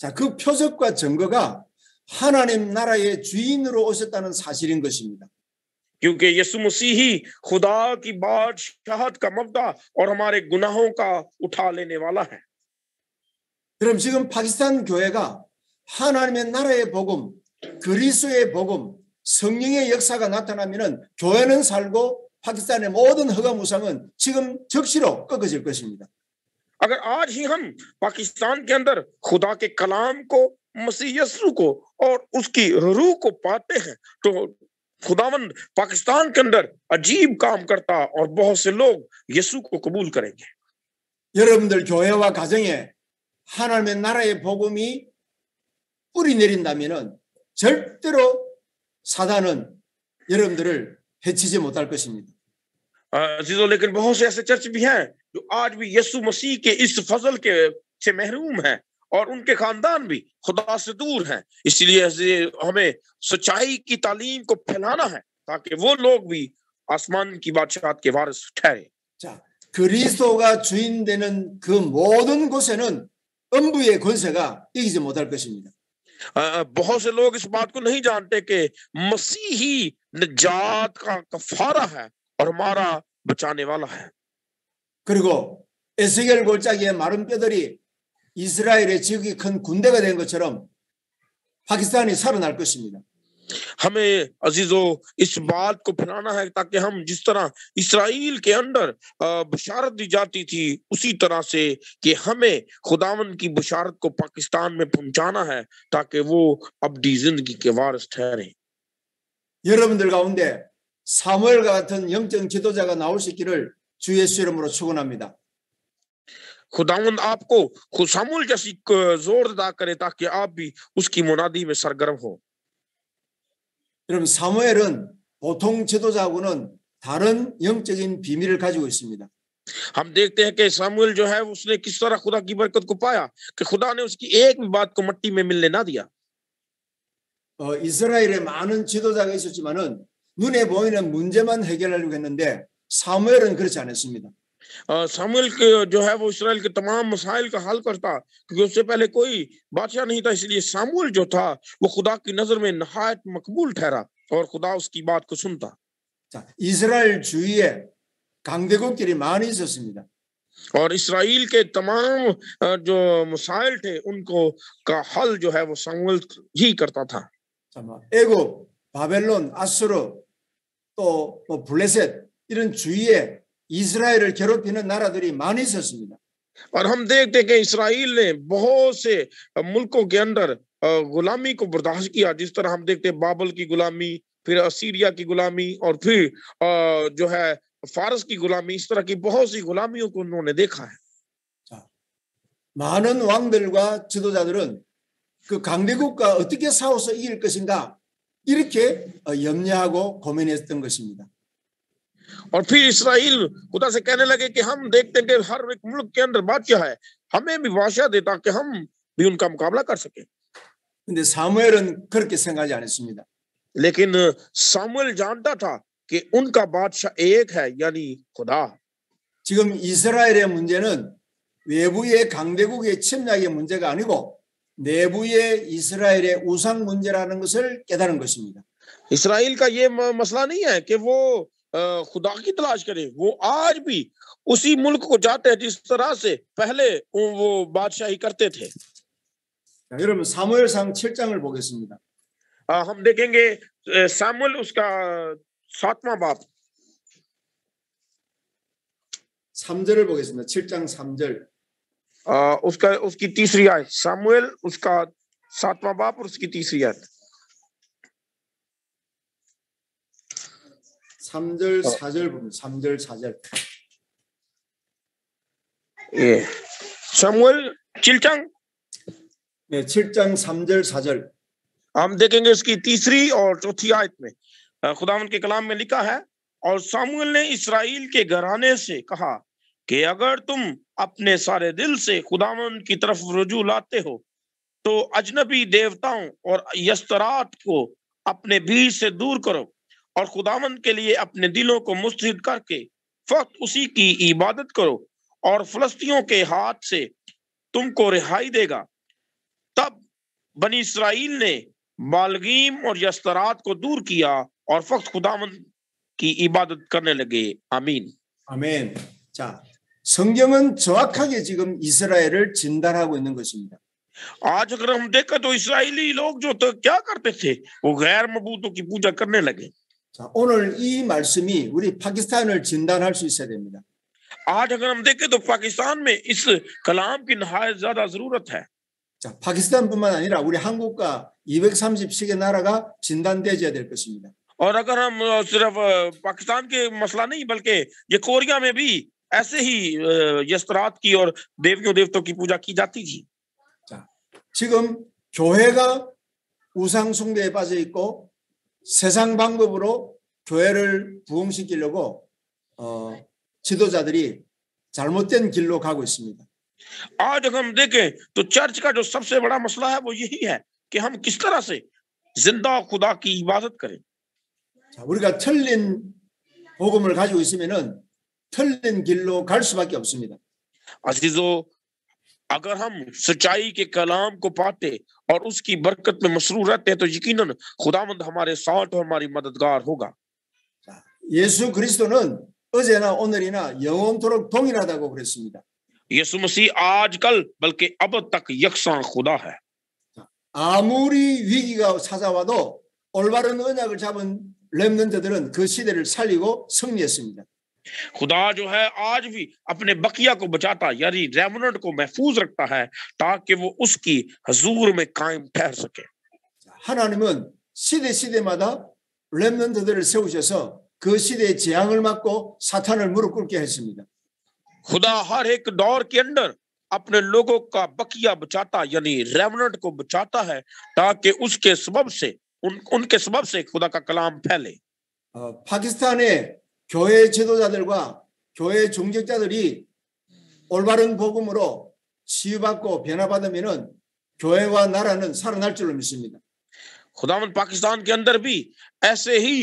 자, 그 표적과 증거가 하나님 나라의 주인으로 오셨다는 사실인 것입니다. क्योंकि यीशु मसीह ही खुदा की बादशाहत का मबदा और हमारे गुनाहों का उठा लेने वाला है 그럼 지금 파키스탄 교회가 하나님의 나라의 복음, 그리스도의 복음, 성령의 역사가 나타나면은 교회는 살고 파키스탄의 모든 허가 무상은 지금 적시로 꺾어질 것입니다. अगर आज ही हम पाकिस्तान के अंदर खुदा के कलाम को مسیح یسو کو اور اس کی روح کو پاتے ہیں۔ تو خداوند پاکستان کے اندر عجیب کام کرتا اور بہت سے لوگ یسو کو قبول کریں گے۔ عزیزوں لیکن بہت سے ایسے چرچ بھی ہیں جو آج بھی یسو مسیح کے اس فضل کے سے محروم ہیں۔ اور ان کے خاندان بھی خدا سے دور ہیں۔ اس لیے ہمیں سچائی کی تعلیم کو پھیلانا ہے تاکہ وہ لوگ بھی آسمان کی بادشاہت کے وارث ٹھہرے۔ بہت سے لوگ اس بات کو نہیں جانتے کہ مسیحی نجات کا کفارہ ہے اور ہمارا بچانے والا ہے. 그리고 에스겔 골짜기의 마른 뼈들이 이스라엘의 지극히 큰 군대가 된 것처럼 파키스탄이 살아날 것입니다. हमें अजीजों इस बात को फैलाना है ताकि हम जिस तरह इसराइल के अंदर अ, बशारत दी जाती थी उसी तरह से कि हमें खुदावन की बशारत को पाकिस्तान में पहुंचाना है ताकि वो अबदी जिंदगी के वारिस ठहरे 여러분들 가운데 사무엘과 같은 영적 지도자가 나올 수 있기를 주 예수 이름으로 축원합니다. खुदावंद आपको खुद सामुल जैसी क- जोर अदा करे ताकि आप भी उसकी मुनादी में सरगर्म हो 여러분 사무엘은 보통 지도자하고는 다른 영적인 비밀을 가지고 있습니다. हम देखते हैं कि सामुएल जो है उसने किस तरह खुदा की बरकत को पाया कि खुदा ने उसकी एक भी बात को मट्टी में मिलने ना दिया 어, 이스라엘에 많은 지도자가 있었지만은 눈에 보이는 문제만 해결하려고 했는데 사무엘은 그렇지 않았습니다. سامویل کے جو ہے وہ اسرائیل کے تمام مسائل کا حل کرتا کیونکہ اس سے پہلے کوئی بادشاہ نہیں تھا اس لیے سامویل جو تھا وہ خدا کی نظر میں نہایت مقبول ٹھہرا اور خدا اس کی بات کو سنتا۔ اسرائیل 자, 이스라엘 주위에 강대국들이 많이 있었습니다. اور اسرائیل کے تمام جو مسائل تھے ان کو کا حل جو ہے وہ ساموئل ہی کرتا تھا۔ 에고, 바벨론, 아수르 또뭐 블레셋 이런 주위에 이스라엘을 괴롭히는 나라들이 많이 있었습니다. और हम देखते हैं कि इसराइल ने बहुत से अ, मुल्कों के अंदर अ, गुलामी को बर्दाश्त किया जिस तरह हम देखते हैं बाबल की गुलामी फिर असीरिया की गुलामी और फिर अ, जो है फारस की गुलामी इस तरह की बहुत सी गुलामियों को उन्होंने देखा है 많은 왕들과 지도자들은 그 강대국과 어떻게 싸워서 이길 것인가 이렇게 어, 염려하고 고민했던 것입니다. और फिर इसराइल खुदा से कहने लगे कि हम देखते हैं कि हर एक मुल्क के अंदर बादशाह है हमें भी बादशाह दे ताकि हम भी उनका मुकाबला कर सके 근데 사무엘은 그렇게 생각하지 않았습니다. लेकिन सामुएल जानता था कि उनका बादशाह एक है यानी खुदा 지금 이스라엘의 문제는 외부의 강대국의 침략의 문제가 아니고 내부의 이스라엘의 우상 문제라는 것을 깨달은 것입니다. इसराइल का ये म- मसला नहीं है कि वो अ, खुदा की तलाश करे वो आज भी उसी मुल्क को जाते हैं जिस तरह से पहले वो- वो बादशाही करते थे 자, 여러분 사무엘상 7장을 보겠습니다. अ, हम देखेंगे सामुएल उसका सातवां बाप 3절을 보겠습니다. 7장 3절. अ, उसका उसकी तीसरी आयत सामुएल उसका सातवां बाप और उसकी तीसरी आयत 3절 4절 보면 3절 4절. 예. 사무엘 7장? 네, 7장 3절 4절. ہم دیکھیں گے اس کی تیسری اور چوتھی آیت میں خداون کے کلام میں لکھا ہے اور سامول نے اسرائیل کے گھرانے سے کہا کہ اگر تم اپنے سارے دل سے خداون کی طرف رجوع لاتے ہو تو اجنبی دیوتاؤں اور یسترات کو اپنے بیچ سے دور کرو اور خداون کے لیے اپنے دلوں کو مستحد کر کے فقط اسی کی عبادت کرو اور فلسطینوں کے ہاتھ سے تم کو رہائی دے گا۔ تب بنی اسرائیل نے بالغیم اور یسترات کو دور کیا اور فقط خداون کی عبادت کرنے لگے۔ آمین۔ آمین۔ 자, 성경은 정확하게 지금 이스라엘을 진단하고 있는 것입니다. آج اگر ہم دیکھیں تو اسرائیلی لوگ جو تو کیا کرتے تھے وہ غیر مبوتوں کی پوجا کرنے لگے۔ 자, 오늘 이 말씀이 우리 파키스탄을 진단할 수 있어야 됩니다. आज अगर हम देखें तो पाकिस्तान में इस कलाम की नहायत ज्यादा जरूरत है 자, 파키스탄뿐만 아니라 우리 한국과 230씩의 나라가 진단되어야 될 것입니다. और अगर हम अ, सिर्फ अ, पाकिस्तान के मसला नहीं बल्कि ये कोरिया में भी ऐसे ही अ, यस्तरात की और देवियों देवताओं की पूजा की जाती थी 지금 교회가 우상 숭배에 빠져 있고 세상 방법으로 교회를 부흥시키려고 어, 지도자들이 잘못된 길로 가고 있습니다. आज अगर हम देखें तो चर्च का जो सबसे बड़ा मसला है वो यही है कि हम किस तरह से जिंदा खुदा की इबादत करें 자, 우리가 틀린 복음을 가지고 있으면은 틀린 길로 갈 수밖에 없습니다. अजीजो अगर हम सच्चाई के कलाम को पाते और उसकी बरकत में मसरूर रहते हैं तो यकीनन खुदावंद हमारे साथ और हमारी मददगार होगा 예수 그리스도는 어제나 오늘이나 영원토록 동일하다고 그랬습니다. यीशु मसीह आज कल बल्कि अब तक यकसा खुदा है 아무리 위기가 찾아와도 올바른 언약을 잡은 렘넌트들은 그 시대를 살리고 승리했습니다. خدا جو ہے آج بھی اپنے بقیہ کو بچاتا یعنی ریمنٹ کو محفوظ رکھتا ہے تاکہ وہ اس کی حضور میں قائم ٹھہر سکے ہنانمن سیدھے سیدھے مدا ریمنٹ 하나님은 시대 시대마다 렘넌트들을 세우셔서 그 시대의 재앙을 ساتھان المرکل کے 꿇게 했습니다. خدا ہر ایک دور کے اندر اپنے لوگوں کا بقیہ بچاتا یعنی ریمنٹ کو بچاتا ہے تاکہ اس کے سبب سے ان, ان کے سبب سے خدا کا کلام پھیلے پاکستان 교회 지도자들과 교회 중직자들이 올바른 복음으로 치유받고 변화받으면은 교회와 나라는 살아날 줄로 믿습니다. खुदावन पाकिस्तान के अंदर भी ऐसे ही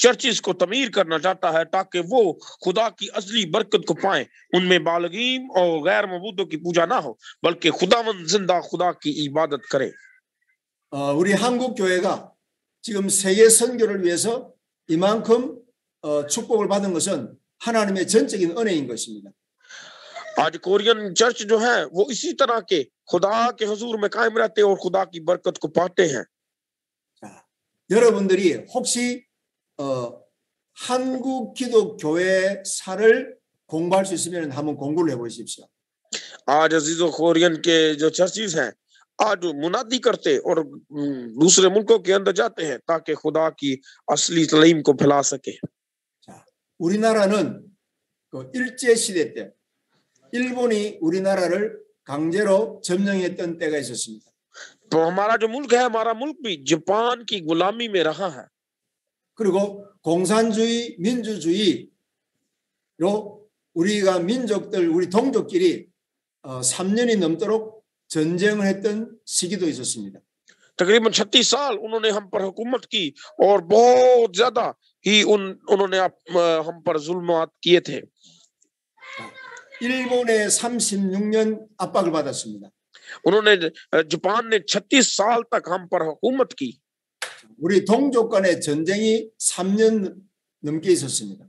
चर्चिस को तमीर करना चाहता है ताकि वो खुदा की असली बरकत को पाए उनमें बालगीम और गैर मबूदों की पूजा ना हो बल्कि खुदावन जिंदा खुदा की इबादत करे 어, 우리 한국 교회가 지금 세계 선교를 위해서 이만큼 어, 축복을 받은 것은 하나님의 전적인 은혜인 것입니다. आज कोरियन चर्च जो है वो इसी तरह के खुदा के हजूर में कायम रहते हैं और खुदा की बरकत को पाते हैं 여러분들이 혹시 어, 한국 기독 교회사를 공부할 수 있으면 한번 공부를 해보십시오. आज अजीजो कोरियन के जो चर्चिस हैं आज वो मुनादी करते और उम, दूसरे मुल्कों के अंदर जाते हैं ताकि खुदा की असली तलीम को फैला सके 우리나라는 그 일제 시대 때 일본이 우리나라를 강제로 점령했던 때가 있었습니다. तो हमारा जो मुल्क है हमारा मुल्क भी जापान की गुलामी में रहा है 그리고 공산주의, 민주주의로 우리가 민족들, 우리 동족끼리 어, 3년이 넘도록 전쟁을 했던 시기도 있었습니다. तकरीबन 36 साल उन्होंने हम पर हुकूमत की और बहुत ज्यादा ही उन उन्होंने आप, अ, हम पर जुल्मात किए थे 일본에 36년 압박을 받았습니다. उन्होंने अ, जापान ने 36 साल तक हम पर हुकूमत की 우리 동족 간의 전쟁이 3년 넘게 있었습니다.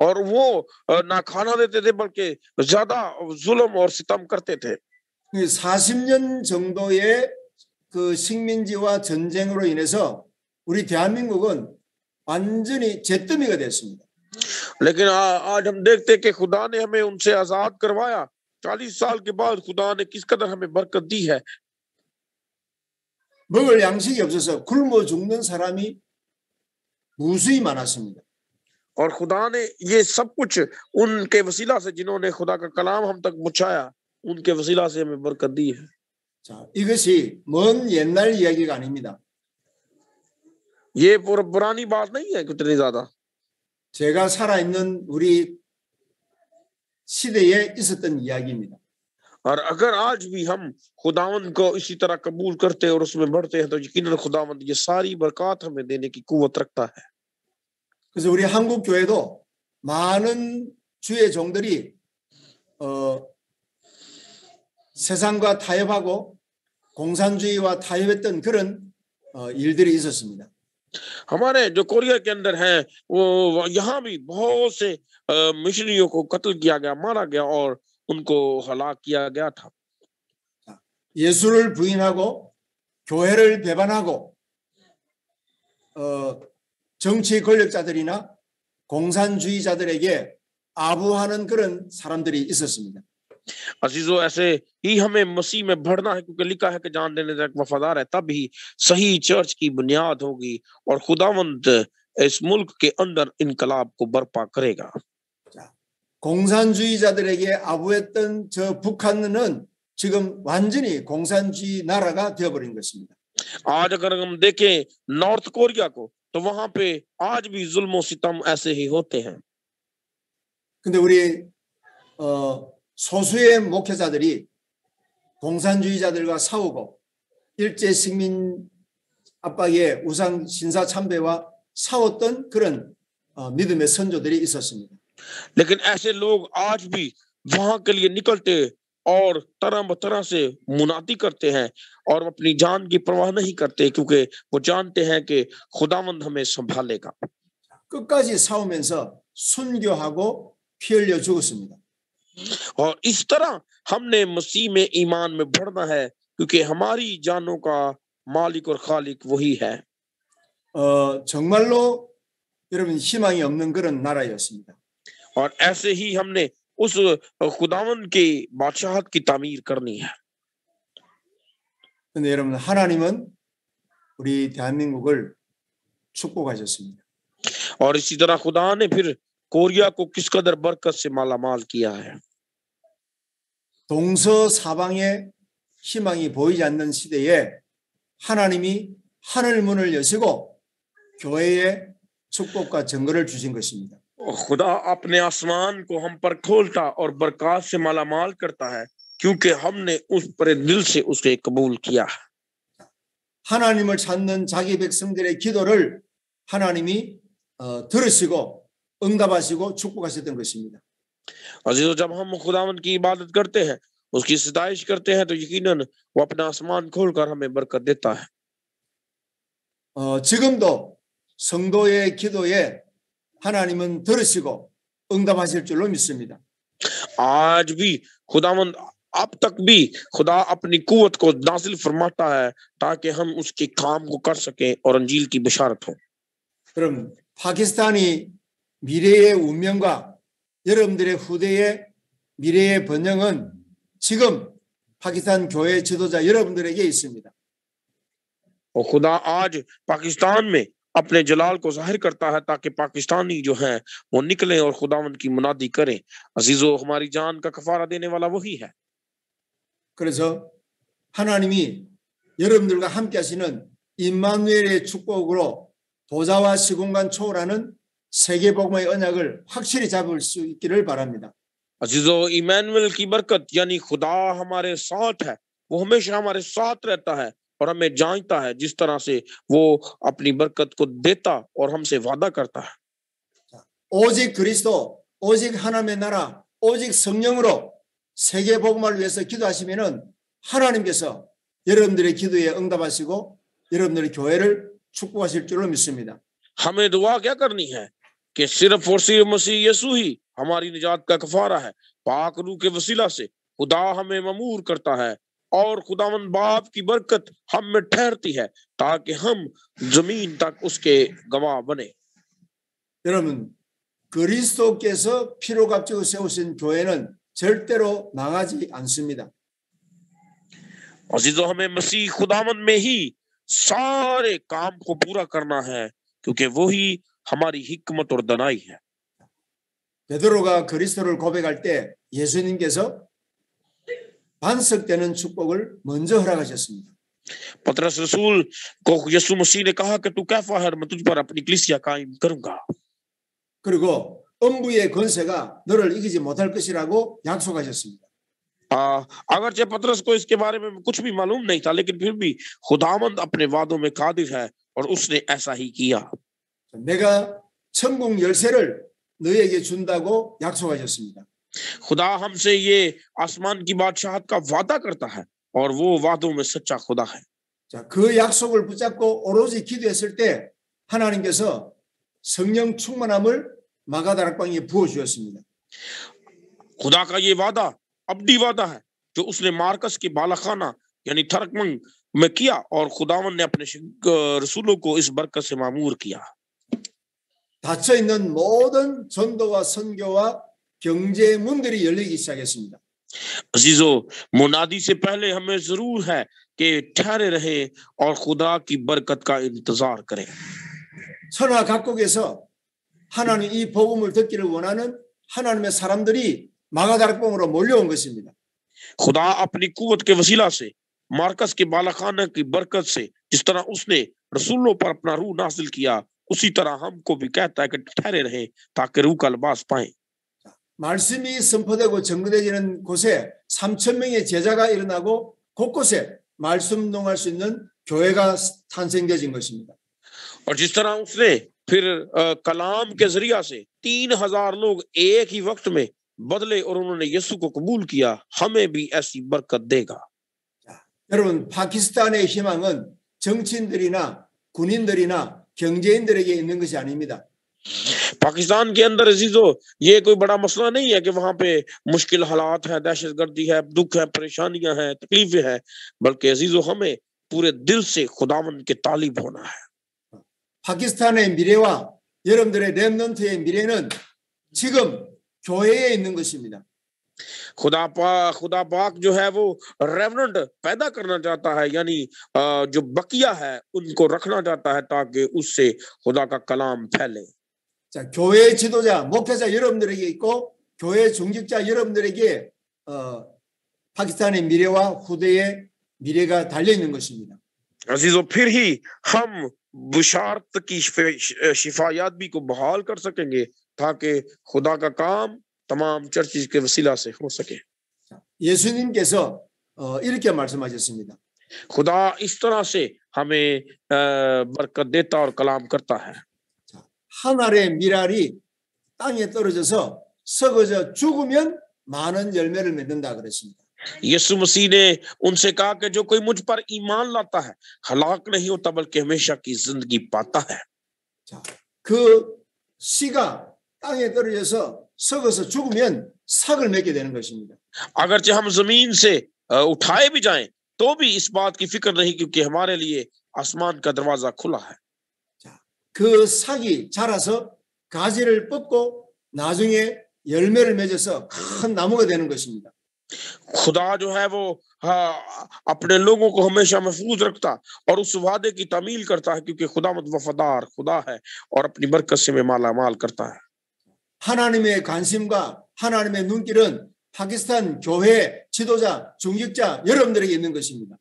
और वो अ, ना खाना देते थे बल्कि ज्यादा जुल्म और सितम करते थे 40년 정도의 그 식민지와 전쟁으로 인해서 우리 대한민국은 완전히 제뜸이가 됐습니다. لیکن آج ہم دیکھتے کہ خدا نے ہمیں ان سے آزاد کروایا چالیس سال کے بعد خدا نے کس قدر ہمیں برکت دی ہے 먹을 양식이 없어서 굶어 죽는 사람이 무수히 많았습니다. اور خدا نے یہ سب کچھ ان کے وسیلہ سے جنہوں نے خدا کا کلام ہم تک پہنچایا ان کے وسیلہ سے ہمیں برکت دی ہے 이것이 먼 옛날 이야기가 아닙니다. ये पुर, पुरानी बात नहीं है कितनी ज्यादा 제가 살아있는 우리 시대에 있었던 이야기입니다. और अगर आज भी हम खुदावंद को इसी तरह कबूल करते और उसमें बढ़ते हैं तो यकीनन खुदावंद ये सारी बरकत हमें देने की कुवत रखता है 그래서 우리 한국 교회도 많은 주의 종들이 어, 세상과 타협하고 공산주의와 타협했던 그런 어, 일들이 있었습니다. हमारे जो कोरिया के अंदर हैं वो यहाँ भी बहुत से अ, मिशनरियों को कत्ल किया गया मारा गया और उनको हलाक किया गया था 예수를 부인하고 교회를 배반하고 어, 정치 권력자들이나 공산주의자들에게 아부하는 그런 사람들이 있었습니다. عزیزو ایسے ہی ہمیں مسیح میں بڑھنا ہے کیونکہ لکھا ہے کہ جان دینے تک وفادار ہے تب ہی صحیح چرچ کی بنیاد ہوگی اور خداوند اس ملک کے اندر انقلاب کو برپا کرے گا۔ آج اگر ہم دیکھیں نارتھ کوریا کو تو وہاں پہ آج بھی ظلم و ستم ایسے ہی ہوتے ہیں۔ 근데 우리 어 소수의 목회자들이 공산주의자들과 싸우고 일제 식민 압박의 우상 신사 참배와 싸웠던 그런 어, 믿음의 선조들이 있었습니다. लेकिन ऐसे लोग आज भी वहां के लिए निकलते और तरह तरह से मुनादी करते हैं और अपनी जान की परवाह नहीं करते क्योंकि वो जानते हैं कि खुदावंद हमें संभालेगा 끝까지 싸우면서 순교하고 피 흘려 죽었습니다. اور اس طرح ہم نے مسیح میں ایمان میں بڑھنا ہے کیونکہ ہماری جانوں کا مالک اور خالق وہی ہے۔ اور ایسے ہی ہم نے اس خداون کے بادشاہت کی تعمیر کرنی ہے۔ 근데 여러분 하나님은 우리 대한민국을 축복하셨습니다. اور اسی طرح خدا نے پھر कोरिया को किस कदर बरकत से माला माल किया है 동서사방에 희망이 보이지 않는 시대에 하나님이 하늘 문을 여시고 교회에 축복과 증거를 주신 것입니다. और खुदा अपने आसमान को हम पर खोलता और बरकत से माला माल करता है क्योंकि हमने उस पर दिल से उसे कबूल किया है 하나님을 찾는 자기 백성들의 기도를 하나님이 어, 들으시고 응답하시고 축복하셨던 것입니다. 어, 지금도 성도의 기도에 하나님은 들으시고 응답하실 줄로 믿습니다. آج بھی اب تک بھی خدا اپنی قوت کو نازل فرماتا ہے تاکہ ہم اس کے کام کو کر سکیں اور انجیل کی بشارت ہو 그럼 파키스탄이 미래의 운명과 여러분들의 후대의 미래의 번영은 지금 파키스탄 교회 지도자 여러분들에게 있습니다. और खुदा आज पाकिस्तान में अपने जलाल को जाहिर करता है ताकि पाकिस्तानी जो हैं वो निकलें और खुदावंद की मुनादी करें अजीजो हमारी जान का कफारा देने वाला वही है 그래서 하나님이 여러분들과 함께 하시는 임마누엘의 축복으로 보좌와 시공간 초월하는 세계복음의 언약을 확실히 잡을 수 있기를 바랍니다. अजीजो इमानुअल की बरकत यानी खुदा हमारे साथ है वो हमेशा हमारे साथ रहता है और हमें जानता है जिस तरह से वो अपनी बरकत को देता और हमसे वादा करता है 오직 그리스도, 오직 하나님의 나라, 오직 성령으로 세계 복음을 위해서 기도하시면은 하나님께서 여러분들의 기도에 응답하시고 여러분들의 교회를 축복하실 줄로 믿습니다. हमें दुआ क्या करनी है کہ صرف اور صرف مسیح یسو ہی ہماری نجات کا کفارہ ہے پاک روح کے وسیلہ سے خدا ہمیں ممور کرتا ہے اور خدا من باپ کی برکت ہم میں ٹھہرتی ہے تاکہ ہم زمین تک اس کے گواہ بنے 여러분 그리스도께서 피로 값지고 세우신 교회는 절대로 망하지 않습니다. عزیزو ہمیں مسیح خداوند میں ہی سارے کام کو پورا کرنا ہے کیونکہ وہی ہماری حکمت اور دنائی ہے پترس رسول کو یسوع مسیح نے کہا کہ تو کیفا ہے میں تجھ پر اپنی کلیسیا قائم کروں گا 그리고 음부의 권세가 너를 이기지 못할 것이라고 약속하셨습니다. آ, اگرچہ پترس کو اس کے بارے میں کچھ بھی معلوم نہیں تھا لیکن پھر بھی خداوند اپنے وعدوں میں قادر ہے اور اس نے ایسا ہی کیا 내가 천국 열쇠를 너에게 준다고 약속하셨습니다. खुदा हमसे ये आसमान की बादशाहत का वादा करता है और वो वादों में सच्चा खुदा है 자, 그 약속을 붙잡고 오로지 기도했을 때 하나님께서 성령 충만함을 마가다락방에 부어 주었습니다. खुदा का ये वादा अब्दी वादा है जो उसने मार्कस के बालाखाना यानी थरकमंग में किया और खुदावन ने अपने शिक- रसूलों को इस बरकत से मामूर किया 닫혀 있는 모든 전도와 선교와 경제 문들이 열리기 시작했습니다. अजीजो मुनादी से पहले हमें जरूर है कि ठहरे रहे और खुदा की बरकत का इंतजार करें 천하 각국에서 하나님 이 복음을 듣기를 원하는 하나님의 사람들이 마가다락방으로 몰려온 것입니다. खुदा अपनी कुवत के वसीला से मार्कस के बालाखाना की बरकत से जिस तरह उसने रसूलों पर अपना रूह नाजिल किया اسی طرح ہم کو بھی کہتا ہے کہ ٹھہرے رہیں تاکہ روح کا لباس پائیں 말씀이 선포되고 전거되는 곳에 3천 명의 제자가 일어나고 곳곳에 말씀 동할 수 있는 교회가 탄생되진 것입니다. ذریعہ سے تین ہزار لوگ ایک ہی وقت میں بدلے اور انہوں نے یسو کو قبول کیا ہمیں بھی ایسی برکت دے گا 여러분 파키스탄의 희망은 정치인들이나 군인들이나 경제인들에게 있는 것이 아닙니다. पाकिस्तान के अंदर अजीजो ये कोई बड़ा मसला नहीं है कि वहां पे मुश्किल हालात है दहशत गर्दी है दुख है परेशानियां हैं तकलीफें हैं बल्कि अजीजो हमें पूरे दिल से खुदावन के तालिब होना है 파키스탄의 미래와 여러분들의 랩넌트의 미래는 지금 교회에 있는 것입니다. خدا پا خدا پاک جو ہے وہ ریوننٹ پیدا کرنا چاہتا ہے یعنی جو بقیہ ہے ان کو رکھنا چاہتا ہے تاکہ اس سے خدا کا کلام پھیلے 자, 교회 지도자, 목회자 여러분들에게 있고 교회 중직자 여러분들에게 어, 파키스탄의 미래와 후대의 미래가 달려 것입니다. عزیزو پھر ہی ہم بشارت کی شفایات بھی کو بحال کر سکیں گے تاکہ خدا کا کام تمام چرچز کے وسیلہ سے ہو سکے۔ خدا اس طرح سے ہمیں برکت دیتا اور کلام کرتا ہے۔ 하나의 미랄이 땅에 떨어져서 썩어져 죽으면 많은 열매를 맺는다 그랬습니다. یسو مسیح نے ان سے کہا کہ جو کوئی مجھ پر ایمان لاتا ہے ہلاک نہیں ہوتا بلکہ ہمیشہ کی زندگی پاتا ہے۔ 자, 그 씨가 땅에 떨어져서 اگرچہ جی ہم زمین سے اٹھائے بھی جائیں تو بھی اس بات کی فکر نہیں کیونکہ ہمارے لیے آسمان کا دروازہ کھلا ہے۔ خدا جو ہے وہ اپنے لوگوں کو ہمیشہ محفوظ رکھتا اور اس وعدے کی تعمیل کرتا ہے کیونکہ خدا مت وفادار خدا ہے اور اپنی برکت سے میں مالا مال کرتا ہے۔ 하나님의 관심과 하나님의 눈길은 파키스탄 교회 지도자, 중직자 여러분들에게 있는 것입니다.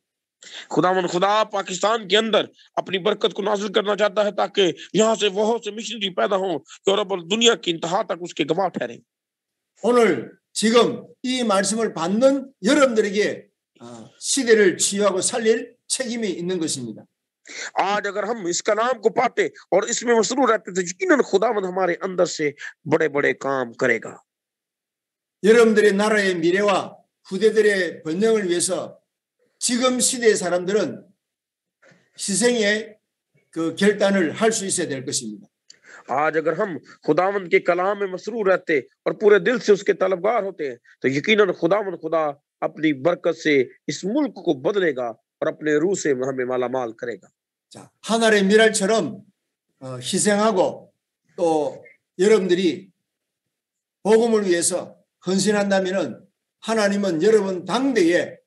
खुदावन खुदा पाकिस्तान के अंदर अपनी बरकत को नाजिल करना चाहता है ताकि यहाँ से बहुत से मिशनरी पैदा हों और अब दुनिया की इंतहा तक उसके गवाह ठहरे 오늘 지금 이 말씀을 받는 여러분들에게 아, 시대를 치유하고 살릴 책임이 있는 것입니다. آج اگر ہم اس کلام کو پاتے اور اس میں مصروف رہتے تو یقیناً خدا مند ہمارے اندر سے بڑے بڑے کام کرے گا۔ آج اگر ہم خداوند کے کلام میں مسرور رہتے اور پورے دل سے اس کے طلبگار ہوتے ہیں تو یقیناً خداوند خدا اپنی برکت سے اس ملک کو بدلے گا اور اپنے روح سے ہمیں مالا مال کرے گا۔ 자, 하늘의 미랄처럼 어, 희생하고 또 여러분들이 복음을 위해서 헌신한다면은 하나님은 여러분 당대에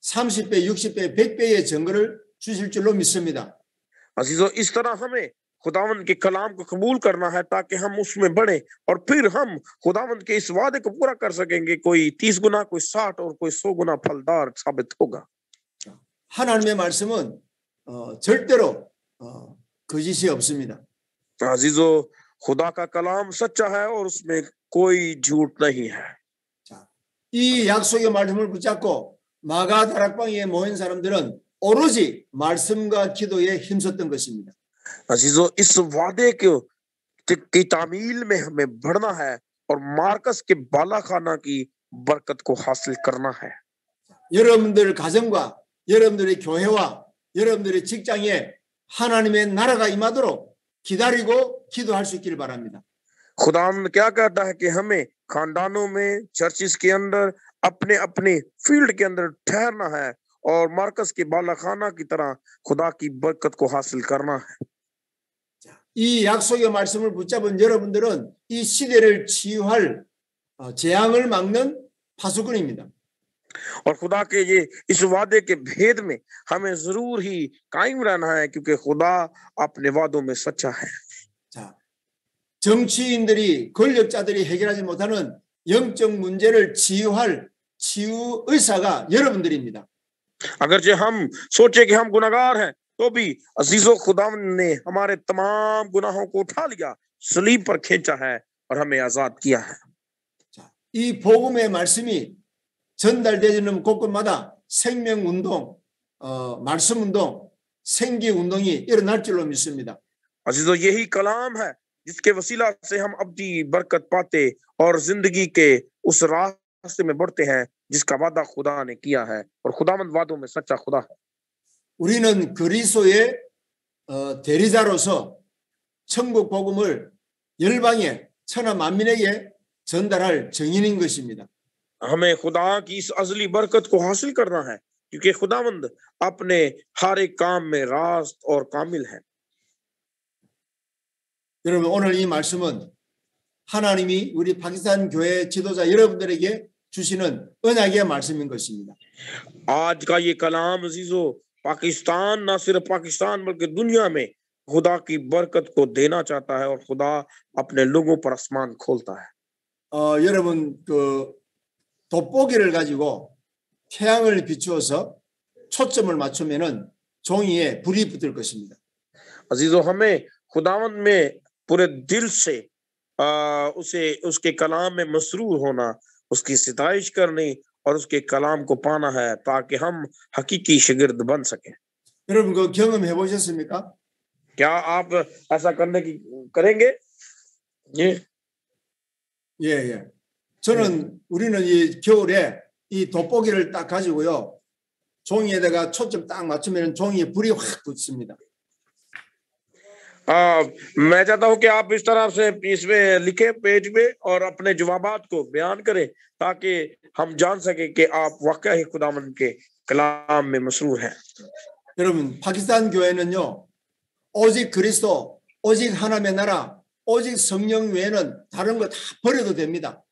30배, 60배, 100배의 증거를 주실 줄로 믿습니다. अजीजों इस तरह हमें खुदावंद के कलाम को कबूल करना है ताकि हम उसमें बढ़े और फिर हम खुदावंद के इस वादे को पूरा कर सकेंगे कोई तीस गुना कोई साठ और कोई सौ गुना फलदार साबित होगा 하나님의 말씀은 어, 절대로 어, 거짓이 없습니다. अजीजो खुदा का कलाम सच्चा है और उसमें कोई झूठ नहीं है 이 약속의 말씀을 붙잡고 마가 다락방에 모인 사람들은 오로지 말씀과 기도에 힘썼던 것입니다. अजीजो इस वादे के की तामील में हमें बढ़ना है और मार्कस के बाला खाना की बरकत को हासिल करना है 여러분들 가정과 여러분들의 교회와 여러분들의 직장에 하나님의 나라가 임하도록 기다리고 기도할 수 있기를 바랍니다. खुदा क्या कहता है कि हमें खानदानों में चर्चिस के अंदर अपने अपने फील्ड के अंदर ठहरना है और मार्कस के बाला खाना की तरह खुदा की बरकत को हासिल करना है 이 약속의 말씀을 붙잡은 여러분들은 이 시대를 치유할 어, 재앙을 막는 파수꾼입니다. اور خدا کے یہ اس وعدے کے بھید میں ہمیں ضرور ہی قائم رہنا ہے کیونکہ خدا اپنے وعدوں میں سچا ہے 자, 정치인들이 권력자들이 해결하지 못하는 영적 문제를 치유할 치유 의사가 여러분들입니다. اگرچہ ہم سوچے کہ ہم گناہگار ہیں تو بھی عزیز و خدا نے ہمارے تمام گناہوں کو اٹھا لیا سلیم پر کھینچا ہے اور ہمیں آزاد کیا ہے 자, 이 복음의 말씀이 전달되는 곳곳마다 생명 운동, 어, 말씀 운동, 생기 운동이 일어날 줄로 믿습니다. अजीजो यही कलाम है जिसके वसीला से हम अपनी बरकत पाते और जिंदगी के उस रास्ते में बढ़ते हैं जिसका वादा खुदा ने किया है और खुदामंद वादों में सच्चा खुदा है 우리는 그리스도의 어, 대리자로서 천국 복음을 열방에 천하 만민에게 전달할 증인인 것입니다. ہمیں خدا کی اس ازلی برکت کو حاصل کرنا ہے کیونکہ خدا مند اپنے ہر ایک کام میں راست اور کامل ہے آج کا یہ کلام عزیزو پاکستان نہ صرف پاکستان بلکہ دنیا میں خدا کی برکت کو دینا چاہتا ہے اور خدا اپنے لوگوں پر آسمان کھولتا ہے. 어 여러분 그 돋보기를 가지고 태양을 비추어서 초점을 맞추면은 종이에 불이 붙을 것입니다. अजीजो हमें खुदावंद में पूरे दिल से आ, उसे उसके कलाम में मसरूर होना उसकी सिताइश करनी और उसके कलाम को पाना है ताकि हम हकीकी शिगिर्द बन सके 여러분 그 경험해 보셨습니까? क्या आप ऐसा करने की करेंगे ये 예, 예. 저는 우리는 이 겨울에 이 돋보기를 딱 가지고요. 종이에다가 초점 딱 맞추면 종이에 불이 확 붙습니다. आ, मैं चाहता हूं कि आप इस तरह से इसमें लिखे पेज पे और अपने जवाबात को बयान करें ताकि हम जान सके कि आप वाकई ही खुदामंद के कलाम में मसरूर हैं 여러분 파키스탄 교회는요. 오직 그리스도, 오직 하나님의 나라, 오직 성령 외에는 다른 거 다 버려도 됩니다.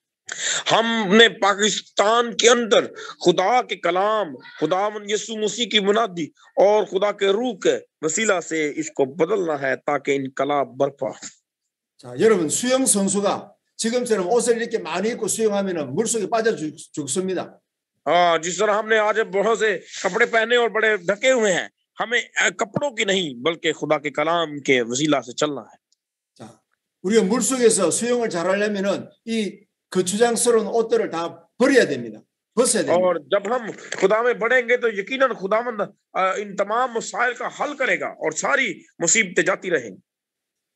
ہم نے پاکستان کے اندر خدا کے کلام خدا من یسو مسیح کی منادی اور خدا کے روح کے وسیلہ سے اس کو بدلنا ہے تاکہ انقلاب برپا 자, 여러분 수영 선수가 지금처럼 옷을 이렇게 많이 입고 수영하면 물속에 빠져 죽, 죽습니다. 아, جس طرح ہم نے آج بہت سے کپڑے پہنے اور بڑے ڈھکے ہوئے ہیں ہمیں کپڑوں کی نہیں بلکہ خدا کے کلام کے وسیلہ سے چلنا ہے. 자, 우리가 물속에서 수영을 이 거추장스러운 옷들을 다 버려야 됩니다. 벗어야 됩니다. और जब हम खुदा में बढ़ेंगे तो यकीनन खुदावंद अ, इन तमाम मसाइल का हल करेगा और सारी मुसीबतें जाती रहेंगी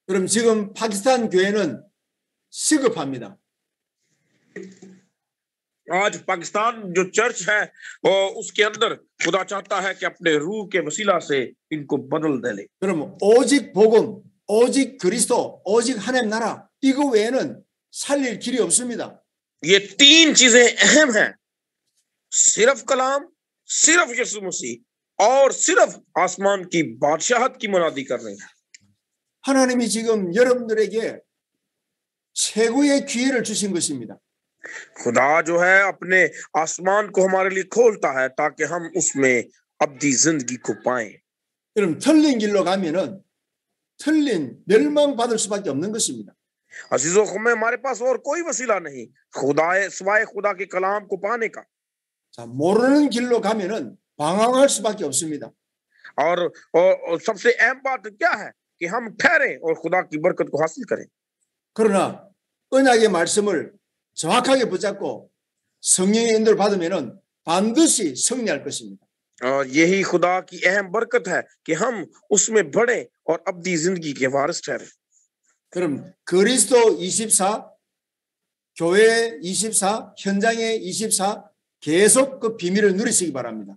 그럼 지금 파키스탄 교회는 시급합니다. आज पाकिस्तान जो चर्च है वो उसके अंदर खुदा चाहता है कि अपने रूह के वसीला से इनको बदल दे ले 그럼 오직 복음, 오직 그리스도, 오직 하나님 나라 이거 외에는 살릴 길이 없습니다. ये तीन चीजें अहम हैं सिर्फ कलाम सिर्फ यीशु मसीह और सिर्फ आसमान की बादशाहत की मुनादी कर रहे हैं 하나님이 지금 여러분들에게 최고의 기회를 주신 것입니다. खुदा जो है अपने आसमान को हमारे लिए खोलता है ताकि हम उसमें अब्दी जिंदगी को पाएं 여러분 틀린 길로 가면은 틀린 멸망받을 수밖에 없는 것입니다. عزیز و خم ہمارے پاس اور کوئی وسیلہ نہیں۔ خدا سوائے خدا کے کلام کو پانے کا۔ 자, 모르는 길로 가면은 방황할 수밖에 없습니다. اور, اور, اور سب سے اہم بات کیا ہے کہ ہم ٹھہریں اور خدا کی برکت کو حاصل کریں۔ کرنا۔ انہا یہ مرسمل 그러나 은약의 말씀을 정확하게 붙잡고 성령의 인도를 받으면은 반드시 승리할 것입니다. اور یہی خدا کی اہم برکت ہے کہ ہم اس میں بڑھیں اور ابدی زندگی کے وارث ٹھہریں. 그럼 그리스도 24, 교회 24, 현장의 24 계속 그 비밀을 누리시기 바랍니다.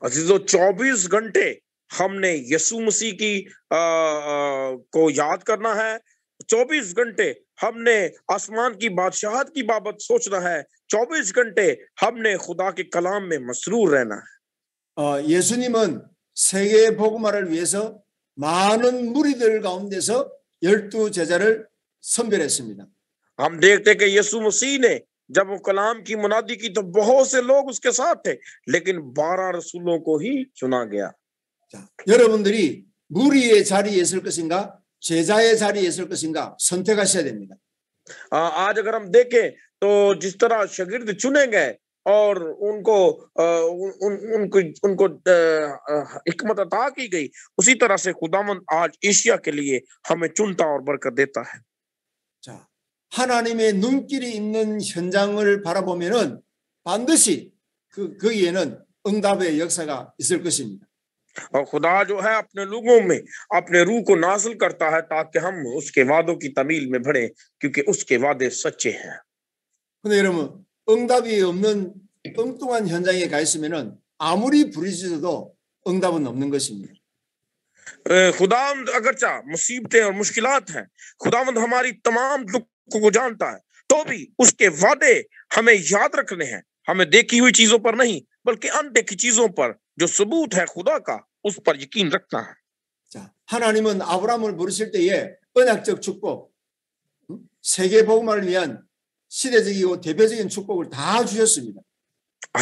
अजीजों 24 घंटे हमने यसु मसीह की आ, आ, को याद करना है 24 घंटे हमने आसमान की बादशाहत की बाबत सोचना है 24 घंटे हमने खुदा के कलाम में मसरूर रहना है 어, 예수님은 세계 복음화를 위해서 많은 무리들 가운데서 열두 제자를 선별했습니다. हम देखते हैं कि यीशु मसीह ने जब वो कलाम की मुनादी की तो बहुत से लोग उसके साथ थे लेकिन बारह रसूलों को ही चुना गया 자, 여러분들이 무리의 자리에 있을 것인가, 제자의 자리에 있을 것인가 선택하셔야 됩니다. आ, आज अगर हम देखें तो जिस तरह शागिर्द चुने गए اور ان کو ان, ان کو ان کو حکمت عطا کی گئی اسی طرح سے خداون آج ایشیا کے لیے ہمیں چنتا اور برکت دیتا ہے 자, 하나님의 눈길이 있는 현장을 바라보면은 반드시 그 거기에는 응답의 역사가 있을 것입니다. اور خدا جو ہے اپنے لوگوں میں اپنے روح کو نازل کرتا ہے تاکہ ہم اس کے وعدوں کی تعمیل میں بڑھیں کیونکہ اس کے وعدے سچے ہیں. 근데 여러분 응답이 없는 엉뚱한 현장에 가 있으면은 아무리 부르짖어도 응답은 없는 것입니다. खुदावंद अगरचा मुसीबतें और मुश्किलात हैं खुदावंद हमारी तमाम दुखों को जानता है तो भी उसके वादे हमें याद रखने हैं हमें देखी हुई चीजों पर नहीं बल्कि अनदेखी चीजों पर जो सबूत है खुदा का उस पर यकीन रखना है 자, 하나님은 아브라함을 부르실 때에 언약적 축복, 음? 세계 복음화를 위한 시대적이고 대표적인 축복을 다 주셨습니다.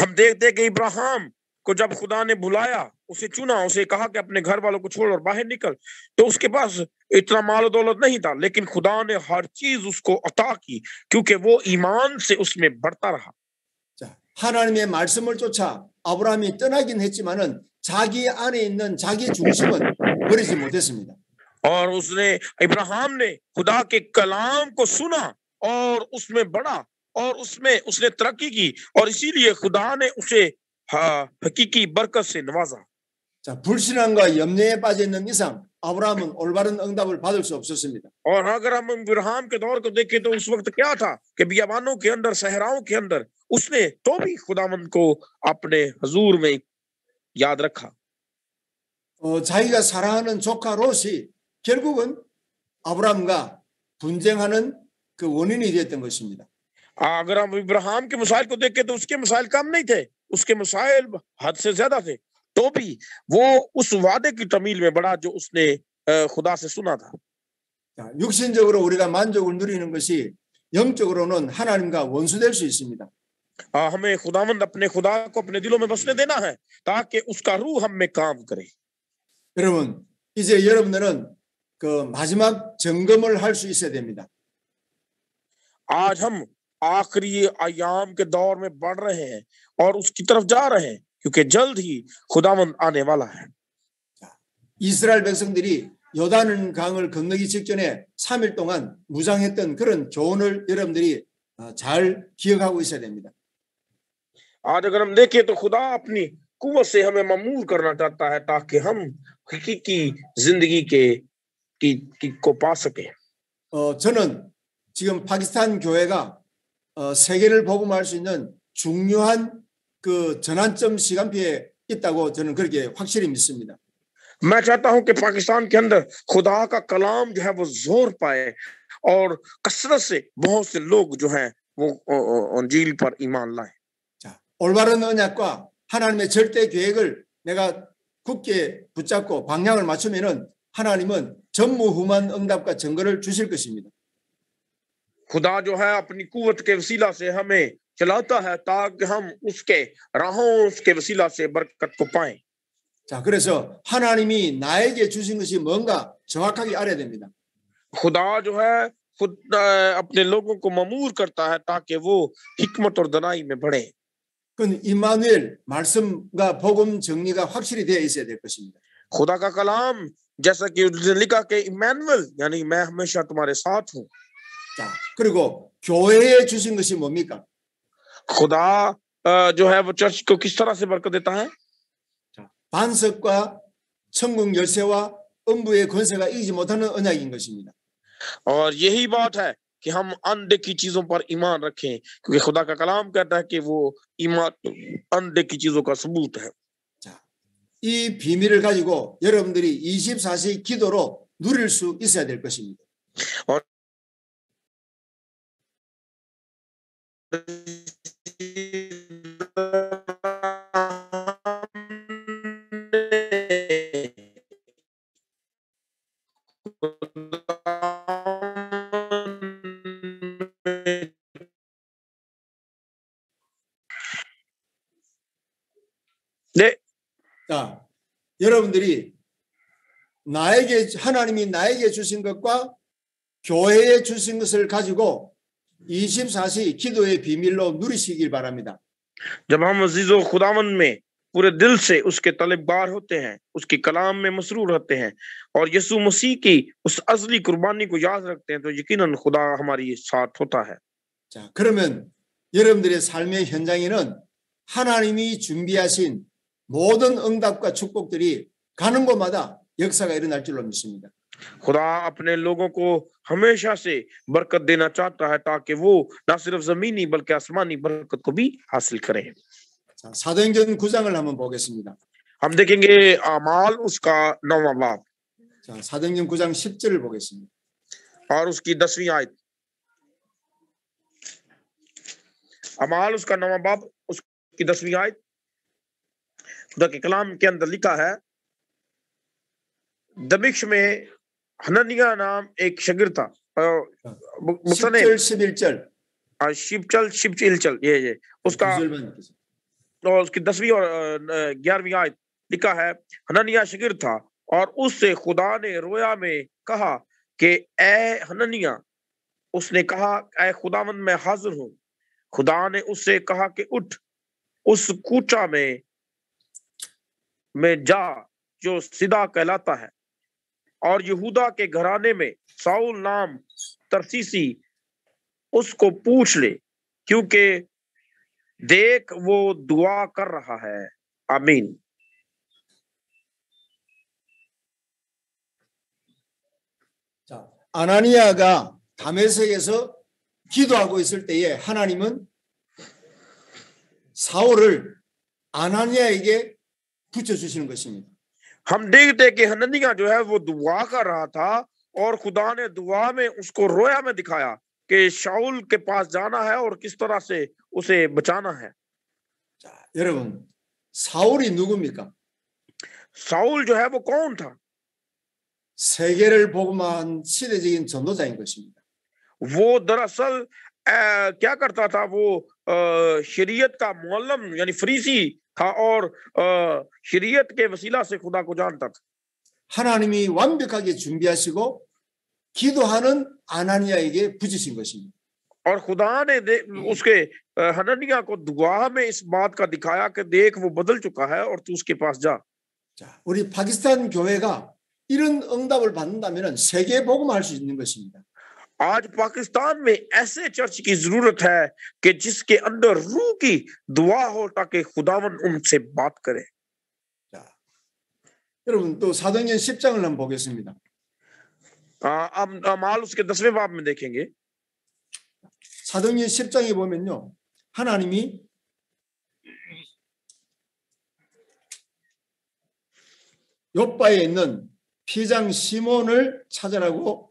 ہم دیکھتے ہیں کہ ابراہیم کو جب خدا نے بلایا اسے چنا اسے کہا کہ اپنے گھر والوں کو چھوڑ اور باہر نکل تو اس کے پاس اتنا مال و 하나님의 말씀을 쫓아 아브라함이 떠나긴 했지만은 자기 안에 있는 자기 중심은 버리지 못했습니다. اور اس نے ابراہم نے خدا کے کلام کو سنا कलाम को सुना और उसमें बढ़ा और उसमें उसने तरक्की की और इसीलिए खुदा ने उसे हाँ, हकीकी बरकत से नवाजा 자, 불신앙과 염려에 빠져 있는 이상 아브라함은 올바른 응답을 받을 수 없었습니다. और अगर हम इब्राहिम के दौर को देखें तो उस वक्त क्या था कि बियाबानों के अंदर सहराओं के अंदर उसने तो भी खुदामंद को अपने हजूर में याद रखा 어, 자기가 사랑하는 조카 롯이 결국은 아브라함과 분쟁하는 그 원인이 되었던 것입니다. अगर हम इब्राहिम के मिसाइल को देखें तो उसके मिसाइल कम नहीं थे उसके मिसाइल हद से ज्यादा थे तो भी वो उस वादे की तमील में बढ़ा जो उसने अ, खुदा से सुना था 자, 육신적으로 우리가 만족을 누리는 것이 영적으로는 하나님과 원수될 수 있습니다. आ, हमें खुदामंद अपने खुदा को अपने दिलों में बसने देना है ताकि उसका रूह हम में काम करे 여러분, 이제 여러분들은 그 마지막 점검을 할 수 있어야 됩니다. आज हम आखिरी आयाम के दौर में बढ़ रहे हैं और उसकी तरफ जा रहे हैं क्योंकि जल्द ही खुदामंद आने वाला है 이스라엘 백성들이 요단 강을 건너기 직전에 3일 동안 무장했던 그런 교훈을 여러분들이 어, 잘 기억하고 있어야 됩니다. आज अगर हम देखें तो खुदा अपनी कुवत से हमें ममूर करना चाहता है ताकि हम हकीकी जिंदगी के की, की को पा सके 어, 저는 지금 파키스탄 교회가 어, 세계를 복음할 수 있는 중요한 그 전환점 시간표에 있다고 저는 그렇게 확실히 믿습니다. मैं चाहता हूं कि पाकिस्तान के अंदर खुदा का कलाम जो है वो जोर पाए और कसरत से बहुत से लोग जो हैं वो अ, अ, अंजील पर ईमान लाए 자, 올바른 언약과 하나님의 절대 계획을 내가 굳게 붙잡고 방향을 맞추면은 하나님은 전무후무한 응답과 증거를 주실 것입니다. خدا جو ہے اپنی قوت کے وسیلہ سے ہمیں چلاتا ہے تاکہ ہم اس کے راہوں اس کے وسیلہ سے برکت کو پائیں۔ 자, 그래서 하나님이 나에게 주신 것이 뭔가 정확하게 알아야 됩니다. خدا جو ہے خود اپنے لوگوں کو ممور کرتا ہے تاکہ وہ حکمت اور دنائی میں بڑھیں۔ خدا کا کلام جیسا کہ لکھا کہ ایمانویل یعنی میں ہمیشہ تمہارے ساتھ ہوں۔ 자, 그리고 교회에 주신 것이 뭡니까? खुदा अ, जो है वो चर्च को किस तरह से बरकत देता है 반석과 천국 열쇠와 음부의 권세가 이기지 못하는 언약인 것입니다. और यही बात है कि हम अनदेखी चीजों पर ईमान रखें क्योंकि खुदा का कलाम कहता है कि वो ईमान अनदेखी चीजों का सबूत है 이 비밀을 가지고 여러분들이 24시 기도로 누릴 수 있어야 될 것입니다. 네, 자, 여러분들이 나에게 하나님이 나에게 주신 것과 교회에 주신 것을 가지고 24시 기도의 비밀로 누리시길 바랍니다. जब हम अजीजो खुदावन में पूरे दिल से उसके तलबगार होते हैं उसके कलाम में मसरूर होते हैं और यसु मसीह की उस असली कुर्बानी को याद रखते हैं तो यकीनन खुदा हमारी साथ होता है 자, 그러면 여러분들의 삶의 현장에는 하나님이 준비하신 모든 응답과 축복들이 가는 곳마다 역사가 일어날 줄로 믿습니다. خدا اپنے لوگوں کو ہمیشہ سے برکت دینا چاہتا ہے تاکہ وہ نہ صرف زمینی بلکہ آسمانی برکت کو بھی حاصل کریں۔ ہم دیکھیں گے آمال اس کا نوہ باب۔ اور اس کی 10ویں آیت۔ امال اس کا نوہ باب اس کی 10ویں آیت۔ خدا کے کلام کے اندر لکھا ہے دمشق میں حنانیہ نام ایک شگر تھا شیپچل شیپچلچل یہ یہ اس کا اور اس کی دسویں اور گیارویں آیت لکھا ہے حنانیہ شگر تھا اور اس سے خدا نے رویا میں کہا کہ اے حنانیہ اس نے کہا اے خدا مند میں حاضر ہوں خدا نے اس سے کہا کہ اٹھ اس کوچا میں میں جا جو صدا کہلاتا ہے और यहूदा के घराने में साउल नाम तरसीसी उसको पूछ ले क्योंकि देख वो दुआ कर रहा है आमीन 자, 아나니아가 다메섹에서 기도하고 있을 때에 하나님은 사울을 아나니아에게 붙여 주시는 것입니다. ہم دیکھتے کہ ہننیا جو ہے وہ دعا کر رہا تھا اور خدا نے دعا میں اس کو رویا میں دکھایا کہ شاول کے پاس جانا ہے اور کس طرح سے اسے بچانا ہے۔ 자, جو ہے وہ کون تھا? وہ دراصل کیا کرتا تھا؟ وہ شریعت کا معلم یعنی فریسی था और अ, शरीयत के वसीला से खुदा को जानता था 하나님이 완벽하게 준비하시고 기도하는 아나니아에게 붙이신 것입니다. और खुदा ने दे, उसके अ, हननिया को दुआ में इस बात का दिखाया कि देख वो बदल चुका है और तू उसके पास जा 자, 우리 파키스탄 교회가 이런 응답을 받는다면 세계 복음할 수 있는 것입니다. आज पाकिस्तान में ऐसे चर्च की जरूरत है कि जिसके अंदर रूह की दुआ हो ताकि खुदावन उनसे बात करे 자, 여러분 또 사도행전 10장을 한번 보겠습니다. आ, अब अमाल उसके दसवें बाब में देखेंगे 사도행전 10장에 보면요. 하나님이 요바에 있는 피장 시몬을 찾으라고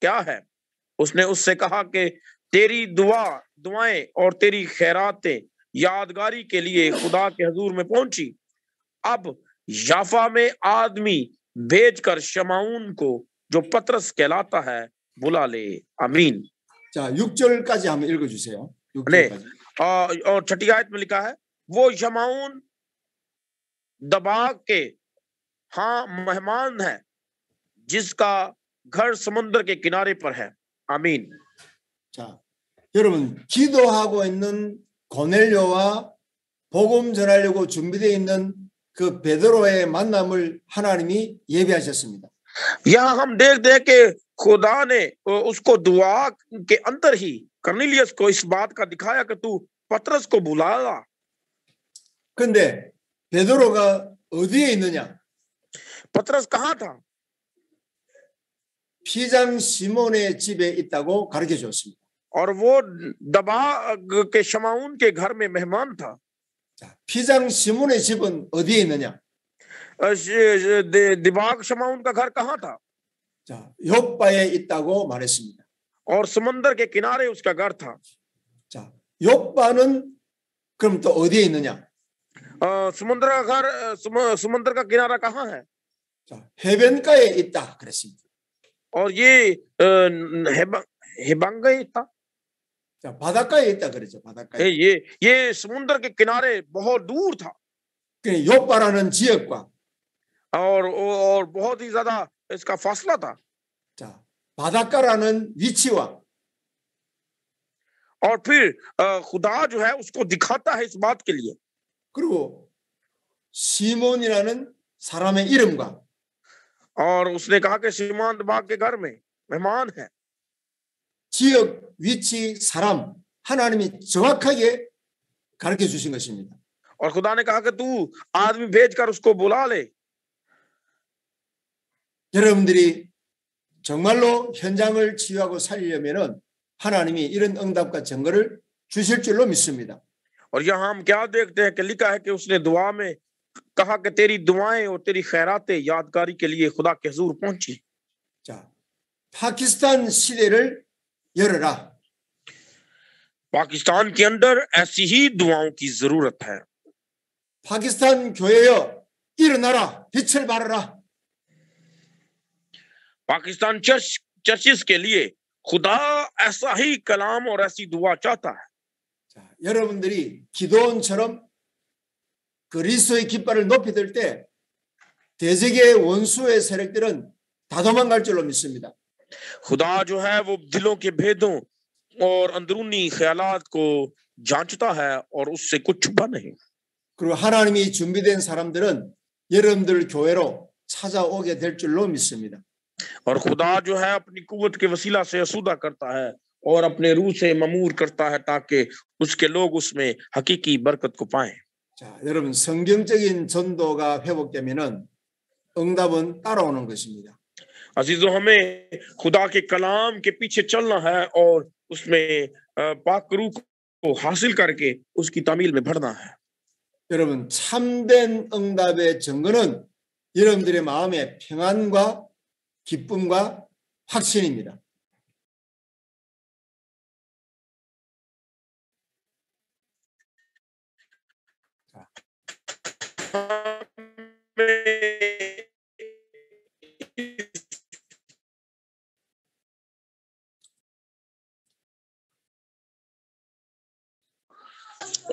کیا ہے؟ اس نے اس سے کہا کہ تیری دعا دعائیں اور تیری خیراتیں یادگاری کے لیے خدا کے حضور میں پہنچی۔ اب یافا میں آدمی بھیج کر شماؤن کو جو پترس کہلاتا ہے بلا لے۔ امین اور چھٹی آیت میں لکھا ہے وہ شماؤن دبا کے ہاں مہمان ہے جس کا گھر سمندر کے کنارے پر ہے آمین 자, 여러분 기도하고 있는 고넬료와 복음 전하려고 준비되어 있는 그 베드로의 만남을 하나님이 예비하셨습니다. یہاں ہم دیکھتے ہیں اس کو دعا کے اندر ہی کرنیلیس بات کا دکھایا کہ تو 베드로가 어디에 있느냐? پترس کہاں تھا 피장 시몬의 집에 있다고 가르쳐 줬습니다. और वो दबा के शमाउन के घर में मेहमान था 자, 피장 시몬의 집은 어디에 있느냐? अ, श- श- दि- दिबाग शमाउन का घर कहाँ था 자, 요바에 있다고 말했습니다. और समंदर के किनारे उसका घर था 자, 요바는 그럼 또 어디에 있느냐? अ, समुद्र का घर अ, सम- समुद्र का किनारा कहाँ है 자, 해변가에 있다 그랬습니다. और ये अ, हेबा- हेबांगई था 자, 바닷가에 있다 그랬죠. ये 바닷가에. ये ये समुद्र के किनारे बहुत दूर था 그 요바라는 지역과 और और बहुत ही ज्यादा इसका फासला था 자, 바닷가라는 위치와 और फिर अ, खुदा जो है उसको दिखाता है इस बात के लिए 그리고 시몬이라는 사람의 이름과 और उसने कहा कि सीमांत बाग के घर में मेहमान है 지역, 위치, 사람 하나님이 정확하게 가르쳐 주신 것입니다. और खुदा ने कहा कि तू आदमी भेजकर उसको बुला ले 여러분들이 정말로 현장을 치유하고 살리려면은 하나님이 이런 응답과 증거를 주실 줄로 믿습니다. और यहाँ हम क्या देखते हैं कि लिखा है कि उसने दुआ में کہا کہ تیری دعائیں اور تیری خیرات یادگاری کے لیے خدا کے حضور پہنچی پاکستان 파키스탄 시대를 열어라. پاکستان کے اندر ایسی ہی دعاؤں کی ضرورت ہے 파키스탄 교회여 일어나라. 빛을 발하라. پاکستان چرچ چرچز کے لیے خدا ایسا ہی کلام اور ایسی دعا چاہتا ہے 자, 여러분들이 기도원처럼 그리스의 깃발을 높이 들 때 대적의 원수의 세력들은 다 도망갈 줄로 믿습니다. اور 그리고 하나님이 준비된 사람들은 여러분들 교회로 찾아오게 될 줄로 믿습니다. اور خدا جو ہے اپنی قوت کے وسیلہ سے اسودہ کرتا ہے اور اپنے روح سے ممور کرتا ہے تاکہ اس کے لوگ اس میں حقیقی برکت کو پائیں 자, 여러분 성경적인 전도가 회복되면은 응답은 따라오는 것입니다. अजीजों हमें खुदा के कलाम के पीछे चलना है और उसमें अ, पाक रूह को हासिल करके उसकी तामील में बढ़ना है 여러분 참된 응답의 증거는 여러분들의 마음의 평안과 기쁨과 확신입니다.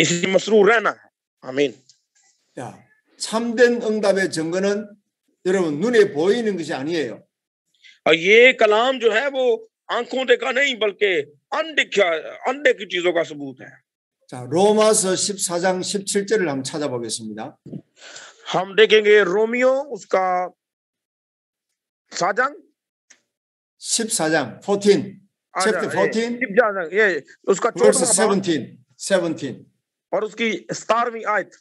इसलिए मसरूर रहना है आमीन 자, 참된 응답의 증거는 여러분 눈에 보이는 것이 아니에요. और ये कलाम जो है वो आंखों देखा नहीं बल्कि अनदेखा अनदेखी चीजों का सबूत है 자, 로마서 14장 17절을 한번 찾아보겠습니다. ہم دیکھیں گے رومیو اس کا ساجنگ شپ ساجنگ فورتین چیپٹر فورتین شپ جاجنگ یہ اس کا چوٹا سیونٹین سیونتین اور اس کی ستارویں آیت۔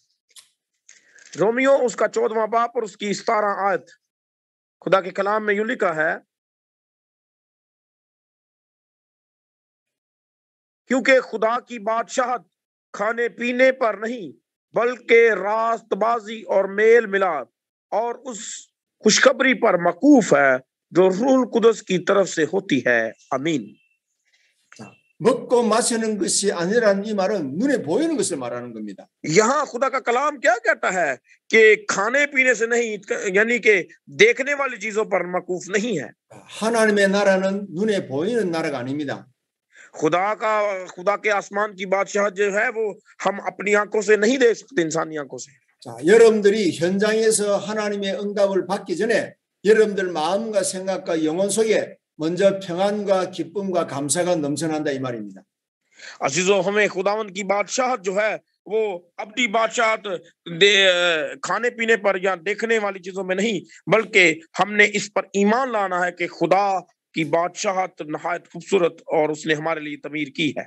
رومیو اس کا چودواں باپ اور اس کی ستارہ آیت۔ خدا کے کلام میں یوں لکھا ہے۔ کیونکہ خدا کی بادشاہت کھانے پینے پر نہیں नहीं बल्कि रास्तबाजी और मेल मिलाप और उस खुशखबरी पर मकूफ है जो रूल कुदस की तरफ से होती है अमीन 먹고 마시는 것이 아니라는 이 말은 눈에 보이는 것을 말하는 겁니다. यहाँ खुदा का कलाम क्या कहता है कि खाने पीने से नहीं यानी कि देखने वाली चीजों पर मकूफ नहीं है 하나님의 나라는 눈에 보이는 나라가 아닙니다. خدا کا خدا کے آسمان کی بادشاہ جو ہے وہ ہم اپنی آنکھوں سے نہیں دیکھ سکتے انسانی آنکھوں سے۔ 자, 여러분들이 현장에서 하나님의 응답을 받기 전에 여러분들 마음과 생각과 영혼 속에 먼저 평안과 기쁨과 감사가 넘쳐난다 이 말입니다. عزیزو ہمیں خداون کی بادشاہت جو ہے وہ اپنی بادشاہت کھانے پینے پر یا دیکھنے والی چیزوں میں نہیں بلکہ ہم نے اس پر ایمان لانا ہے کہ خدا کی بادشاہت نہایت خوبصورت اور اس نے ہمارے لیے تعمیر کی ہے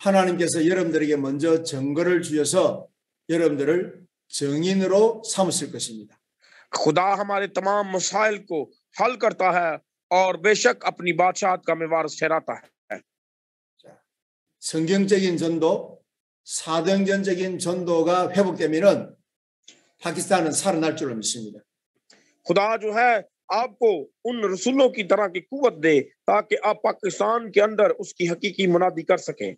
하나님께서 여러분들에게 먼저 정거를 주셔서 여러분들을 정인으로 삼으실 것입니다. خدا ہمارے تمام مسائل کو حل کرتا ہے اور بے شک اپنی بادشاہت کا میوارس ٹھہراتا ہے 성경적인 전도, 사도행전적인 전도가 회복되면은 파키스탄은 살아날 줄로 믿습니다. خدا جو ہے آپ کو ان رسولوں کی طرح کی قوت دے تاکہ آپ پاکستان کے اندر اس کی حقیقی منادی کر سکیں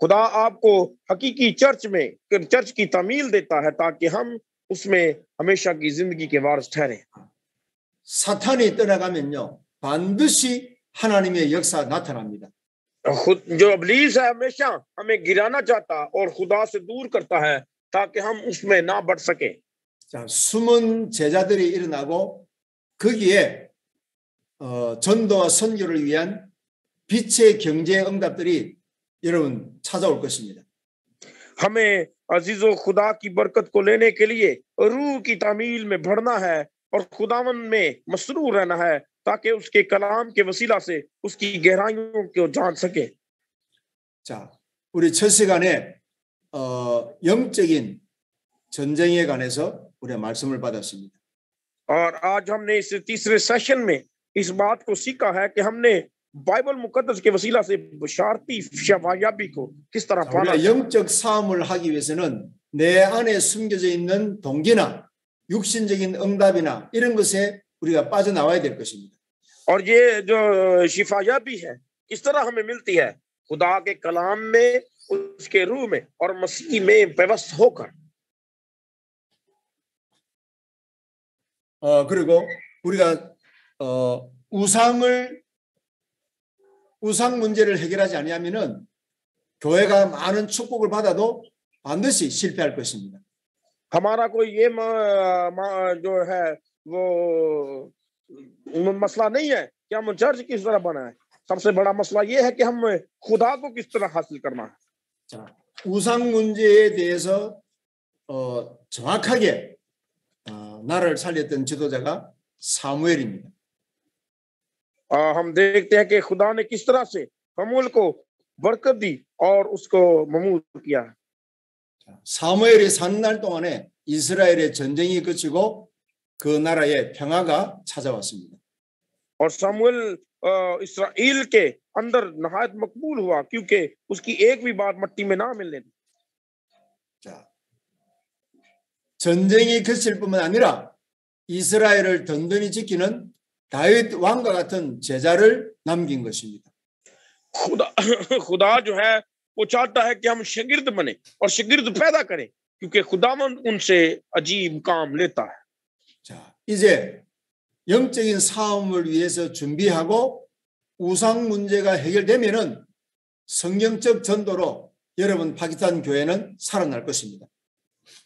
خدا آپ کو حقیقی چرچ میں چرچ کی تعمیل دیتا ہے تاکہ ہم اس میں ہمیشہ کی زندگی کے وارث ٹھہریں 사탄이 떠나가면요. 반드시 하나님의 역사 나타납니다. خود جو ابلیس ہے ہمیشہ ہمیں گرانا چاہتا اور خدا سے دور کرتا ہے ताकि हम उसमें ना बढ़ सके 자, 숨은 제자들이 일어나고 거기에 어, 전도와 선교를 위한 빛의 경제 응답들이 여러분 찾아올 것입니다. हमें अजीजो खुदा की बरकत को लेने के लिए रूह की तामील में बढ़ना है और खुदावन में मसरूर रहना है ताकि उसके कलाम के वसीला से उसकी गहराइयों को जान सके 자, 우리 첫 시간에 어, 영적인 전쟁에 관해서 우리가 말씀을 받았습니다. और आज हमने इस तीसरे सेशन में इस बात को सीखा है कि हमने बाइबल मुकद्दस के वसीला से बशारती शफायाबी को किस तरह 자, पाना 우리가 영적 싸움을 하기 위해서는 내 안에 숨겨져 있는 동기나 육신적인 응답이나 이런 것에 우리가 빠져나와야 될 것입니다. और ये जो शिफायाबी है किस तरह हमें मिलती है खुदा के कलाम में उसके रूह में और मसीह में व्यवस्थ होकर 어, 그리고 우리가 어, 우상을 우상 문제를 해결하지 아니하면은 교회가 많은 축복을 받아도 반드시 실패할 것입니다. हमारा कोई ये म, म, जो है वो म- मसला नहीं है कि हम चर्च किस तरह बना है सबसे बड़ा मसला ये है कि हम खुदा को किस तरह हासिल करना है 자, 우상 문제에 대해서 어, 정확하게 어, 나라를 살렸던 지도자가 사무엘입니다. आ, हम देखते हैं कि खुदा ने किस तरह से हमूल को बरकत दी और उसको ममूल किया 자, 사무엘이 사는 날 동안에 이스라엘의 전쟁이 그치고 그 나라에 평화가 찾아왔습니다. और सामुएल اسرائیل کے اندر نہایت مقبول ہوا کیونکہ اس کی ایک بھی بات مٹی میں نہ ملنے دی 전쟁이 그칠 뿐만 아니라 اسرائیل دندنی چکنن 다윗 وانگا گاتن 제자를 نمگین 것입니다. خدا خدا جو ہے وہ چاہتا ہے کہ ہم شگرد بنیں اور شگرد پیدا کریں کیونکہ خدا من ان سے عجیب کام لیتا ہے 자, 이제 영적인 싸움을 위해서 준비하고 우상 문제가 해결되면은 성경적 전도로 여러분 파키스탄 교회는 살아날 것입니다.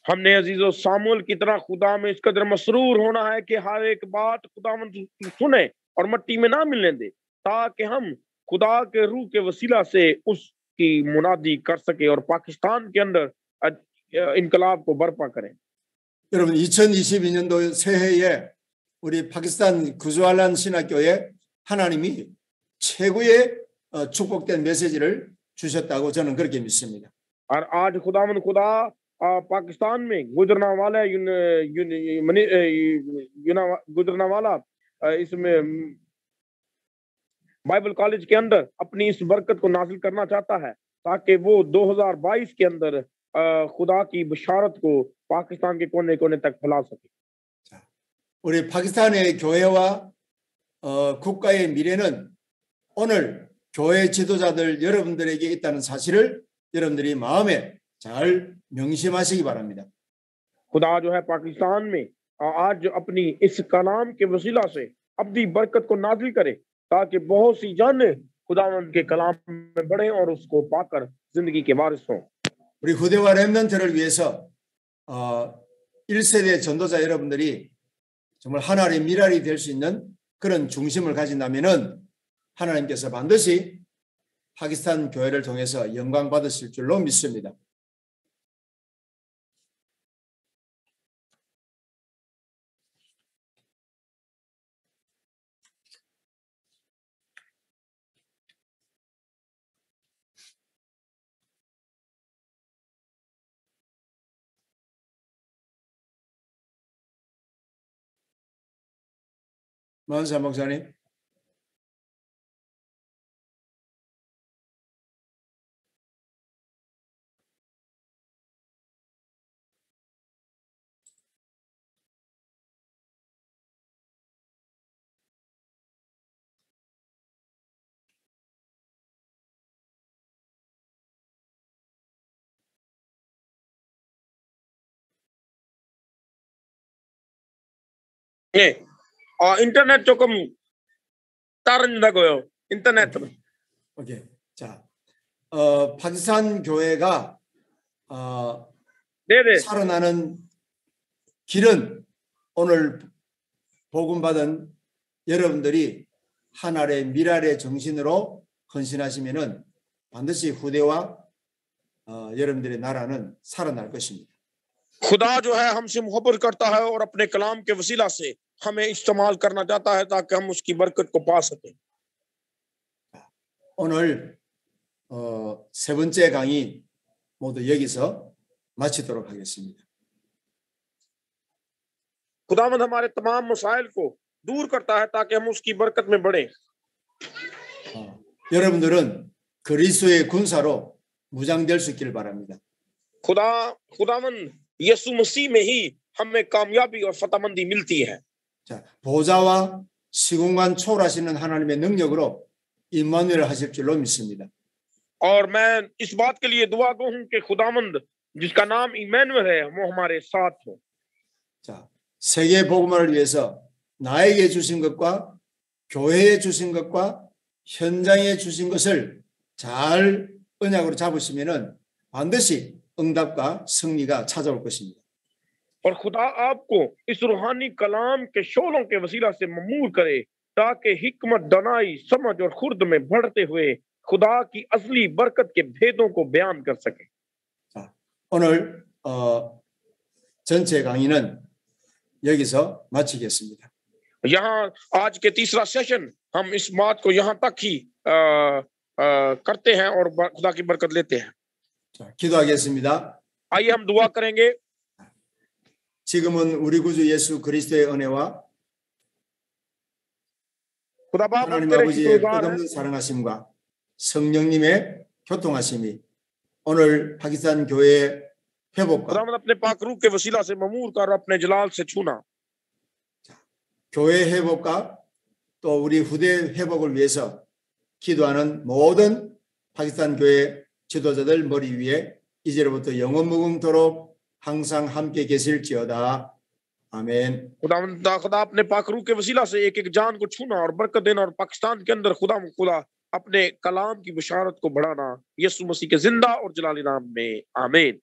हमने अजीजो सामुल की तरह खुदा में इस कदर मसरूर होना है कि हर एक बात खुदावंद सुने और मट्टी में ना मिलने दे ताकि हम खुदा के रूह के वसीला से उसकी मुनादी कर सके और पाकिस्तान के अंदर अ- इनकलाब को बर्पा करें 여러분 2022년도 새해에 우리 파키스탄 구즈알란 신학교에 하나님이 최고의 어, 축복된 메시지를 주셨다고 저는 그렇게 믿습니다. और आज खुदावन खुदा आ, पाकिस्तान में गुजरना वाला युन, युन, मनी- अ, युना गुजरना वाला अ, इसमें म, बाइबल कॉलेज के अंदर अपनी इस बरकत को नाजिल करना चाहता है ताकि वो 2022 के अंदर अ, खुदा की बशारत को पाकिस्तान के कोने कोने तक फैला सके 우리 파키스탄의 교회와 어, 국가의 미래는 오늘 교회 지도자들 여러분들에게 있다는 사실을 여러분들이 마음에 잘 명심하시기 바랍니다. खुदा जो है पाकिस्तान में अ, आज जो अपनी इस कलाम के वसीला से अपनी बरकत को नाजिल करे ताकि बहुत सी जाने खुदा के कलाम में बढ़े और उसको पाकर जिंदगी के वारिस हों 우리 후대와 렘넌트를 위해서 어, 1세대 전도자 여러분들이 정말 하나님의 미랄이 될 수 있는 그런 중심을 가진다면은 하나님께서 반드시 파키스탄 교회를 통해서 영광 받으실 줄로 믿습니다. Mwanzo 어, 인터넷 조금 따른다고요. 인터넷. 오케이. 자, 어, 파키스탄 교회가 어, 네네. 살아나는 길은 오늘 복음 받은 여러분들이 하나의 미랄의 정신으로 헌신하시면은 반드시 후대와 어, 여러분들의 나라는 살아날 것입니다. خدا جو ہے ہم سے محبت کرتا ہے اور اپنے کلام کے وسیلہ سے ہمیں استعمال کرنا چاہتا ہے تاکہ ہم اس کی برکت کو پا سکیں 오늘 세 번째 강의 모두 여기서 마치도록 하겠습니다. ہمارے تمام مسائل کو دور کرتا ہے تاکہ ہم اس کی برکت میں بڑھیں 어, 여러분들은 그리스도의 군사로 무장될 수 있기를 바랍니다. خدا خداوند यीशु मसीह में ही हमें कामयाबी और फतमंदी मिलती है 자, 보좌와 시공간 초월하시는 하나님의 능력으로 임마누엘 하실 줄로 믿습니다. और मैं इस बात के लिए दुआ गो हूं कि खुदावंद जिसका नाम इमैनुअल है वो हमारे साथ हो 자, 세계 복음화를 위해서 나에게 주신 것과 교회에 주신 것과 현장에 주신 것을 잘 언약으로 잡으시면은 반드시 응답과 승리가 찾아올 것입니다. और खुदा आपको इस रूहानी कलाम के शोलों के वसीला से ममूर करे ताकि हिकमत दनाई समझ और खुर्द में बढ़ते हुए खुदा की असली बरकत के भेदों को बयान कर सके 오늘 어, 전체 강의는 여기서 마치겠습니다. यहाँ आज के तीसरा सेशन हम इस बात को यहाँ तक ही आ, आ, करते हैं और ब- खुदा की बरकत लेते हैं 자, 기도하겠습니다. आइए हम दुआ करेंगे 지금은 우리 구주 예수 그리스도의 은혜와 खुदा बाप हम 하나님 तेरे 아버지의 शुक्रगुजार हैं 끝없는 사랑하심과 성령님의 교통하심이 오늘 파키스탄 교회의 회복과 खुदा अपने पाक रूह के वसीला से ममूर कर अपने जलाल से छूना 교회 회복과 또 우리 후대 회복을 위해서 기도하는 모든 파키스탄 교회 지도자들 머리 위에 이제로부터 영원 무궁토록 항상 함께 계실지어다. آمین خدا مند خدا اپنے پاک روح کے وسیلہ سے ایک ایک جان کو چھونا اور برکت دینا اور پاکستان کے اندر خدا خدا اپنے کلام کی بشارت کو بڑھانا یسو مسیح کے زندہ اور جلال نام میں آمین